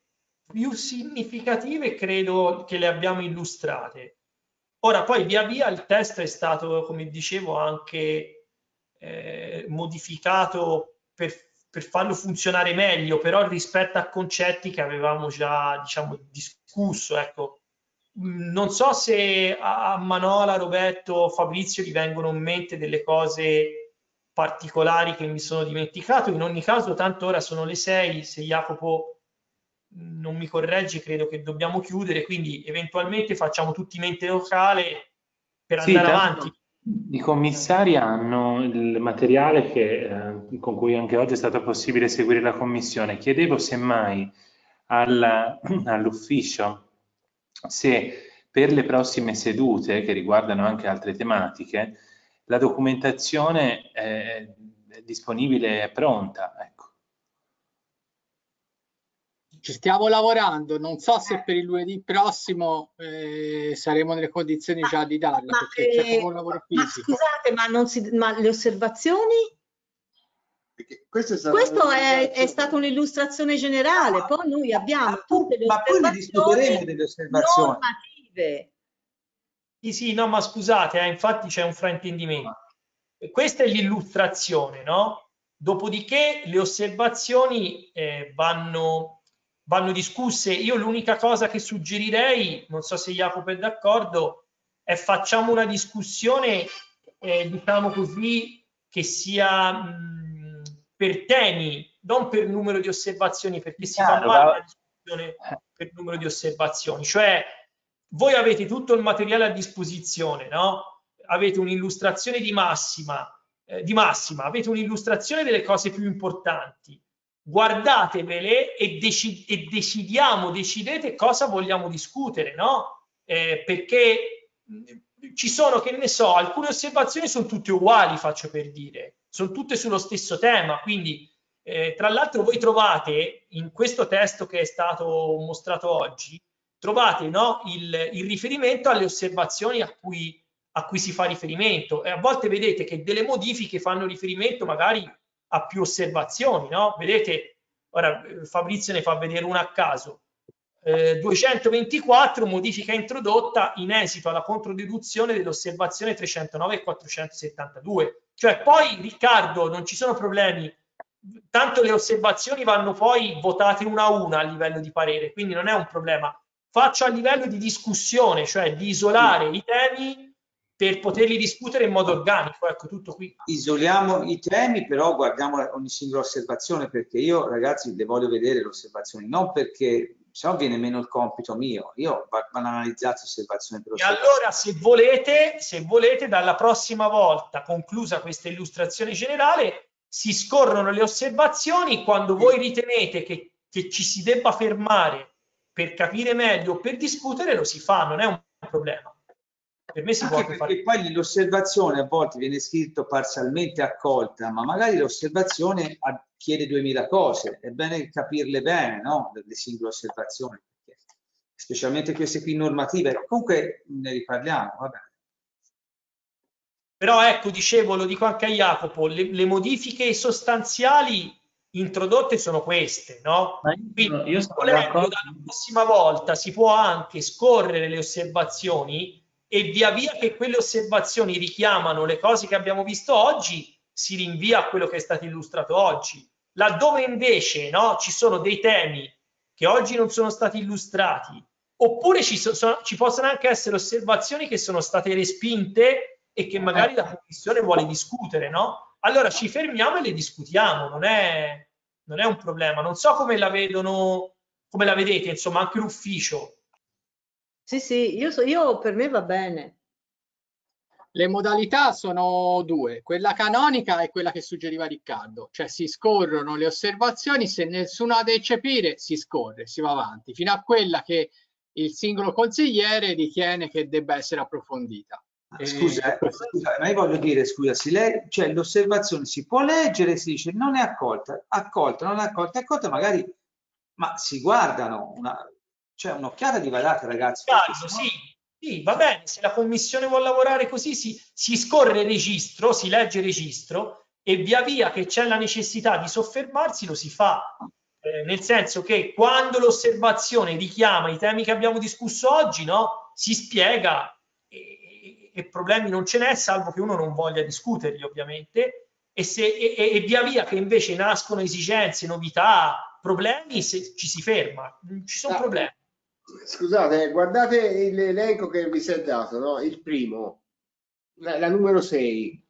più significative credo che le abbiamo illustrate. Ora poi via via il testo è stato come dicevo anche eh, modificato per, per farlo funzionare meglio però rispetto a concetti che avevamo già diciamo discusso ecco. Non so se a Manola, Roberto, Fabrizio gli vengono in mente delle cose particolari che mi sono dimenticato. In ogni caso, tanto ora sono le 6, se Jacopo non mi corregge, credo che dobbiamo chiudere, quindi eventualmente facciamo tutti mente locale per sì, andare avanti. I commissari hanno il materiale che, eh, con cui anche oggi è stato possibile seguire la commissione. Chiedevo semmai al, all'ufficio se per le prossime sedute, che riguardano anche altre tematiche, la documentazione è disponibile e pronta. Ecco. Ci stiamo lavorando, non so se per il lunedì prossimo eh, saremo nelle condizioni già di darla, ma, perché c'è eh, un lavoro ma fisico. scusate, ma, non si, ma le osservazioni? Questo è stato, Questo è, è stata un'illustrazione generale, poi noi abbiamo tutte le ma poi ne discuteremo osservazioni delle osservazioni. normative. Sì, sì, no, ma scusate, eh, infatti c'è un fraintendimento. Questa è l'illustrazione, no? Dopodiché le osservazioni eh, vanno, vanno discusse. Io l'unica cosa che suggerirei, non so se Jacopo è d'accordo, è facciamo una discussione, eh, diciamo così, che sia mh, per temi, non per numero di osservazioni, perché si fa male la discussione per numero di osservazioni. Cioè, voi avete tutto il materiale a disposizione, no? Avete un'illustrazione di massima, eh, di massima, avete un'illustrazione delle cose più importanti. Guardatevele e, deci- e decidiamo, decidete cosa vogliamo discutere, no? Eh, perché mh, ci sono, che ne so, alcune osservazioni sono tutte uguali, faccio per dire, sono tutte sullo stesso tema, quindi eh, tra l'altro voi trovate in questo testo che è stato mostrato oggi, trovate no, il, il, riferimento alle osservazioni a cui, a cui, si fa riferimento e a volte vedete che delle modifiche fanno riferimento magari a più osservazioni, no? Vedete, ora Fabrizio ne fa vedere una a caso. Eh, 224 modifica introdotta in esito alla controdeduzione dell'osservazione 309 e 472. Cioè poi Riccardo non ci sono problemi, tanto le osservazioni vanno poi votate una a una a livello di parere, quindi non è un problema faccio a livello di discussione, cioè di isolare i temi per poterli discutere in modo organico. Ecco, tutto qui. Isoliamo i temi, però guardiamo ogni singola osservazione, perché io, ragazzi, le voglio vedere le osservazioni, non perché se no viene meno il compito mio. Io vanno analizzate osservazione per E osservazione. allora, se volete, se volete, dalla prossima volta, conclusa questa illustrazione generale, si scorrono le osservazioni quando voi ritenete che, che ci si debba fermare per capire meglio, per discutere, lo si fa, non è un problema. Per me si Anche può perché fare. poi nell'osservazione a volte viene scritto parzialmente accolta, ma magari l'osservazione chiede 2000 cose. È bene capirle bene, no? Le singole osservazioni, specialmente queste qui normative. Comunque ne riparliamo, va bene. Però ecco, dicevo, lo dico anche a Jacopo, le, le modifiche sostanziali introdotte sono queste, no? Quindi, io sono volendo, dalla prossima volta si può anche scorrere le osservazioni e via via che quelle osservazioni richiamano le cose che abbiamo visto oggi, si rinvia a quello che è stato illustrato oggi. laddove invece no, ci sono dei temi che oggi non sono stati illustrati, oppure ci, so, ci possono anche essere osservazioni che sono state respinte e che magari la Commissione vuole discutere, no? Allora ci fermiamo e le discutiamo, non è, non è un problema. Non so come la vedono, come la vedete, insomma, anche l'ufficio. Sì, sì, io, so, io per me va bene. Le modalità sono due, quella canonica e quella che suggeriva Riccardo, cioè si scorrono le osservazioni, se nessuno ha da eccepire si scorre, si va avanti, fino a quella che il singolo consigliere ritiene che debba essere approfondita. Scusa, eh, scusa, ma io voglio dire, scusa, le, cioè l'osservazione si può leggere, si dice non è accolta, accolta, non è accolta, accolta, magari, ma si guardano, una, cioè un'occhiata di guardate ragazzi. Caldo, sì, sì, va bene, se la commissione vuole lavorare così si, si scorre il registro, si legge il registro e via via che c'è la necessità di soffermarsi lo si fa. Eh, nel senso che quando l'osservazione richiama i temi che abbiamo discusso oggi, no, si spiega e, e problemi non ce n'è, salvo che uno non voglia discuterli ovviamente, e, se, e, e, via via che invece nascono esigenze, novità, problemi, se ci si ferma, ci sono Ah, problemi. Scusate, guardate l'elenco che vi si è dato, no? Il primo, la, la numero 6.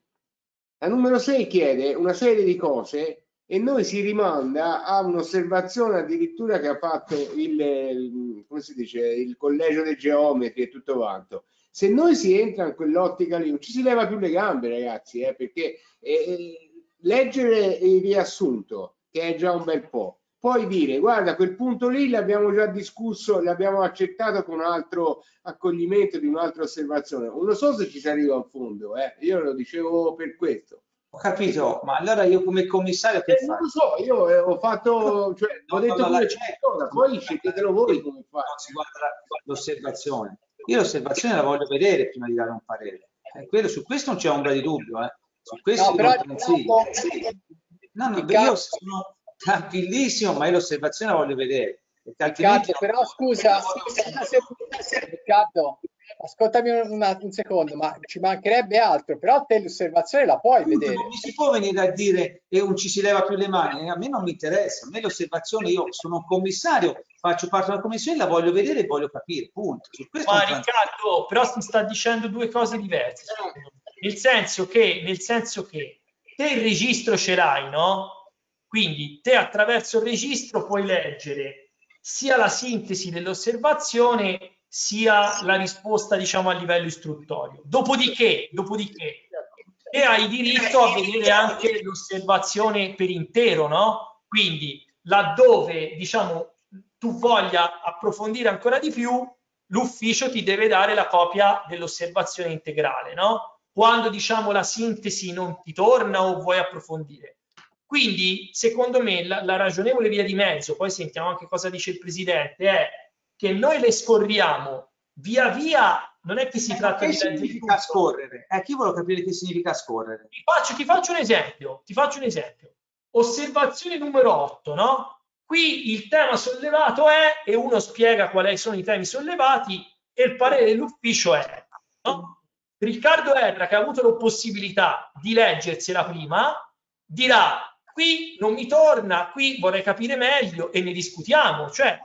La numero 6 chiede una serie di cose e noi si rimanda a un'osservazione addirittura che ha fatto il, il- come si dice, il collegio dei geometri e tutto quanto. Se noi si entra in quell'ottica lì, non ci si leva più le gambe, ragazzi, eh, perché eh, eh, leggere il riassunto, che è già un bel po', poi dire guarda quel punto lì l'abbiamo già discusso, l'abbiamo accettato con un altro accoglimento di un'altra osservazione. Non so se ci si arriva a fondo, eh. io lo dicevo per questo. Ho capito, ma allora io come commissario che Eh, non lo so, io eh, ho fatto, cioè, ho No, detto no, no, poi sceglietelo voi come fare. No, si guarda l'osservazione. Io l'osservazione la voglio vedere prima di dare un parere. Eh, quello- su questo non c'è ombra di dubbio. Eh. Su questo No, però non consiglio. No, no, io sono tranquillissimo, ma io l'osservazione la voglio vedere. Riccardo, però scusa, Riccardo, ascoltami un, un- un secondo, ma ci mancherebbe altro, però te l'osservazione la puoi vedere. non mi si può venire a dire e non ci si leva più le mani. A me non mi interessa. A me l'osservazione, io sono un commissario, faccio parte della commissione, la voglio vedere e voglio capire. Punto. Su questo Ma Riccardo, però si sta dicendo due cose diverse. me. Nel senso che, nel senso che te il registro ce l'hai, no? Quindi te attraverso il registro puoi leggere sia la sintesi dell'osservazione sia la risposta, diciamo, a livello istruttorio. Dopodiché, dopodiché te hai diritto a vedere anche l'osservazione per intero, no? Quindi laddove, diciamo, tu voglia approfondire ancora di più, l'ufficio ti deve dare la copia dell'osservazione integrale, no? Quando, diciamo, la sintesi non ti torna o vuoi approfondire. Quindi, secondo me, la, la ragionevole via di mezzo, poi sentiamo anche cosa dice il Presidente, è che noi le scorriamo via via, non è che si tratta che di leggere significa scorrere? Eh, chi vuole capire che significa scorrere? Ti faccio, ti faccio un esempio, ti faccio un esempio. Osservazione numero 8, no? Qui il tema sollevato è, e uno spiega quali sono i temi sollevati, e il parere dell'ufficio è, no? Riccardo Erra, che ha avuto la possibilità di leggersela prima, dirà, qui non mi torna, qui vorrei capire meglio e ne discutiamo. Cioè,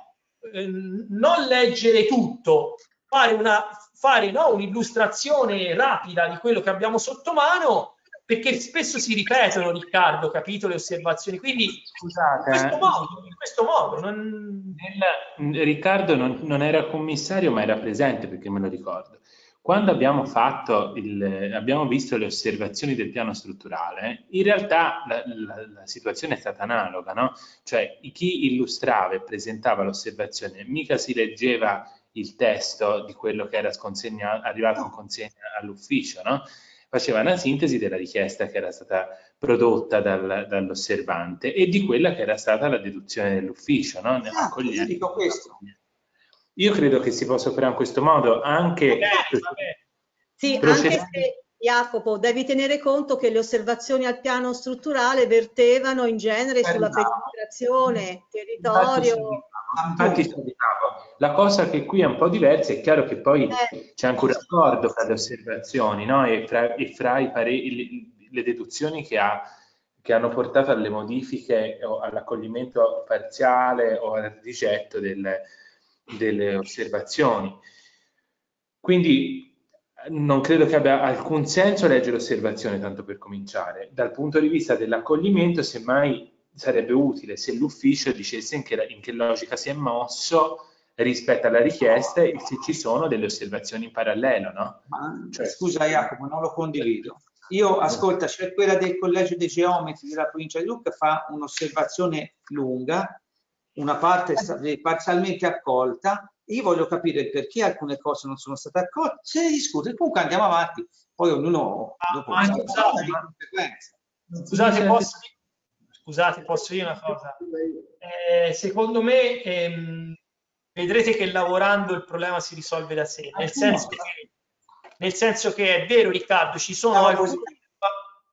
ehm, non leggere tutto, fare, una, fare no, un'illustrazione rapida di quello che abbiamo sotto mano, perché spesso si ripetono, Riccardo, capito le osservazioni. Quindi, Scusate, in questo eh. modo, in questo modo non... Nel- Riccardo non, non era commissario, ma era presente perché me lo ricordo. Quando abbiamo fatto il, abbiamo visto le osservazioni del piano strutturale, in realtà la, la- la situazione è stata analoga, no? Cioè chi illustrava e presentava l'osservazione mica si leggeva il testo di quello che era arrivato in consegna all'ufficio, no? Faceva una sintesi della richiesta che era stata prodotta dal- dall'osservante e di quella che era stata la deduzione dell'ufficio, no? Io dico questo. Io credo che si possa operare in questo modo anche Sì, Process- anche se Jacopo, devi tenere conto che le osservazioni al piano strutturale vertevano in genere sulla Esatto. perimetrazione, territorio. Infatti, spiegavo, la cosa che qui è un po' diversa è chiaro che poi Eh. c'è anche un raccordo fra le osservazioni no? e, fra, e fra i pare- le, le deduzioni che ha, che hanno portato alle modifiche o all'accoglimento parziale o al rigetto delle, delle osservazioni. Quindi non credo che abbia alcun senso leggere l'osservazione tanto per cominciare. Dal punto di vista dell'accoglimento, semmai sarebbe utile se l'ufficio dicesse in che, in che logica si è mosso rispetto alla richiesta e se ci sono delle osservazioni in parallelo, no? Ma, cioè, scusa Jacopo, non lo condivido. Io, ascolta, c'è quella del Collegio dei Geometri della provincia di Lucca, fa un'osservazione lunga, una parte è stata parzialmente accolta, io voglio capire perché alcune cose non sono state accolte, se ne discute, comunque andiamo avanti, poi ognuno... dopo Ah, scusate, scusate, posso, scusate, posso dire una cosa? Eh, secondo me ehm, vedrete che lavorando il problema si risolve da sé, nel senso che, nel senso che è vero Riccardo, ci sono alcune,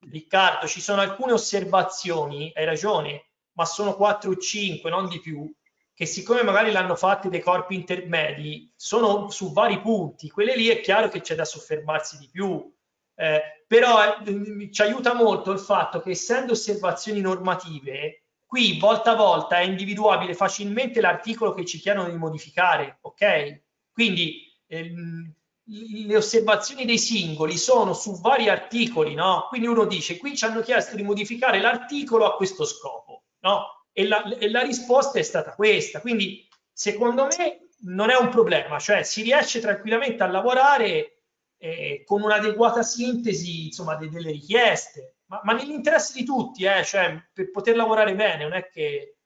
Riccardo, ci sono alcune osservazioni, hai ragione, ma sono 4 o 5, non di più, che siccome magari l'hanno fatte dei corpi intermedi, sono su vari punti, quelle lì è chiaro che c'è da soffermarsi di più. Eh, però eh, ci aiuta molto il fatto che essendo osservazioni normative, qui volta a volta è individuabile facilmente l'articolo che ci chiedono di modificare, ok? Quindi ehm, le osservazioni dei singoli sono su vari articoli, no? Quindi uno dice, qui ci hanno chiesto di modificare l'articolo a questo scopo, no? E la, e la risposta è stata questa. Quindi, secondo me, non è un problema, cioè si riesce tranquillamente a lavorare eh, con un'adeguata sintesi, insomma, de, delle richieste, ma, ma nell'interesse di tutti, eh, cioè per poter lavorare bene, non è che...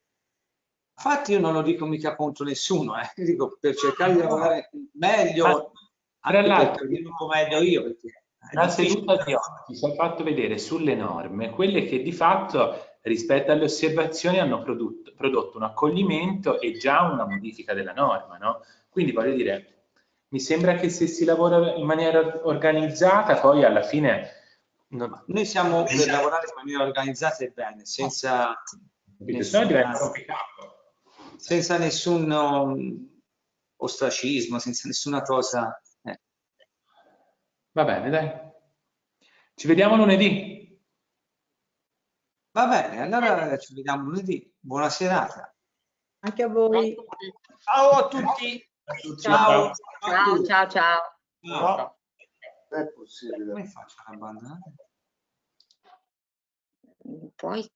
Infatti io non lo dico mica contro nessuno, eh. dico per cercare di lavorare meglio, tra l'altro, un po' meglio io, perché la seduta di oggi ci ha fatto vedere sulle norme quelle che di fatto rispetto alle osservazioni hanno prodotto, prodotto un accoglimento e già una modifica della norma, no? Quindi voglio dire, mi sembra che se si lavora in maniera organizzata, poi alla fine... Non... Noi siamo per lavorare in maniera organizzata e bene, senza... Nessun, senza nessun um, ostracismo, senza nessuna cosa... Eh. Va bene, dai. Ci vediamo lunedì. Va bene, allora ci vediamo lunedì. Buona serata. Anche a voi. Ciao a tutti. Ciao, ciao, ciao. ciao. No. È possibile. Come faccio a abbandonare? Poi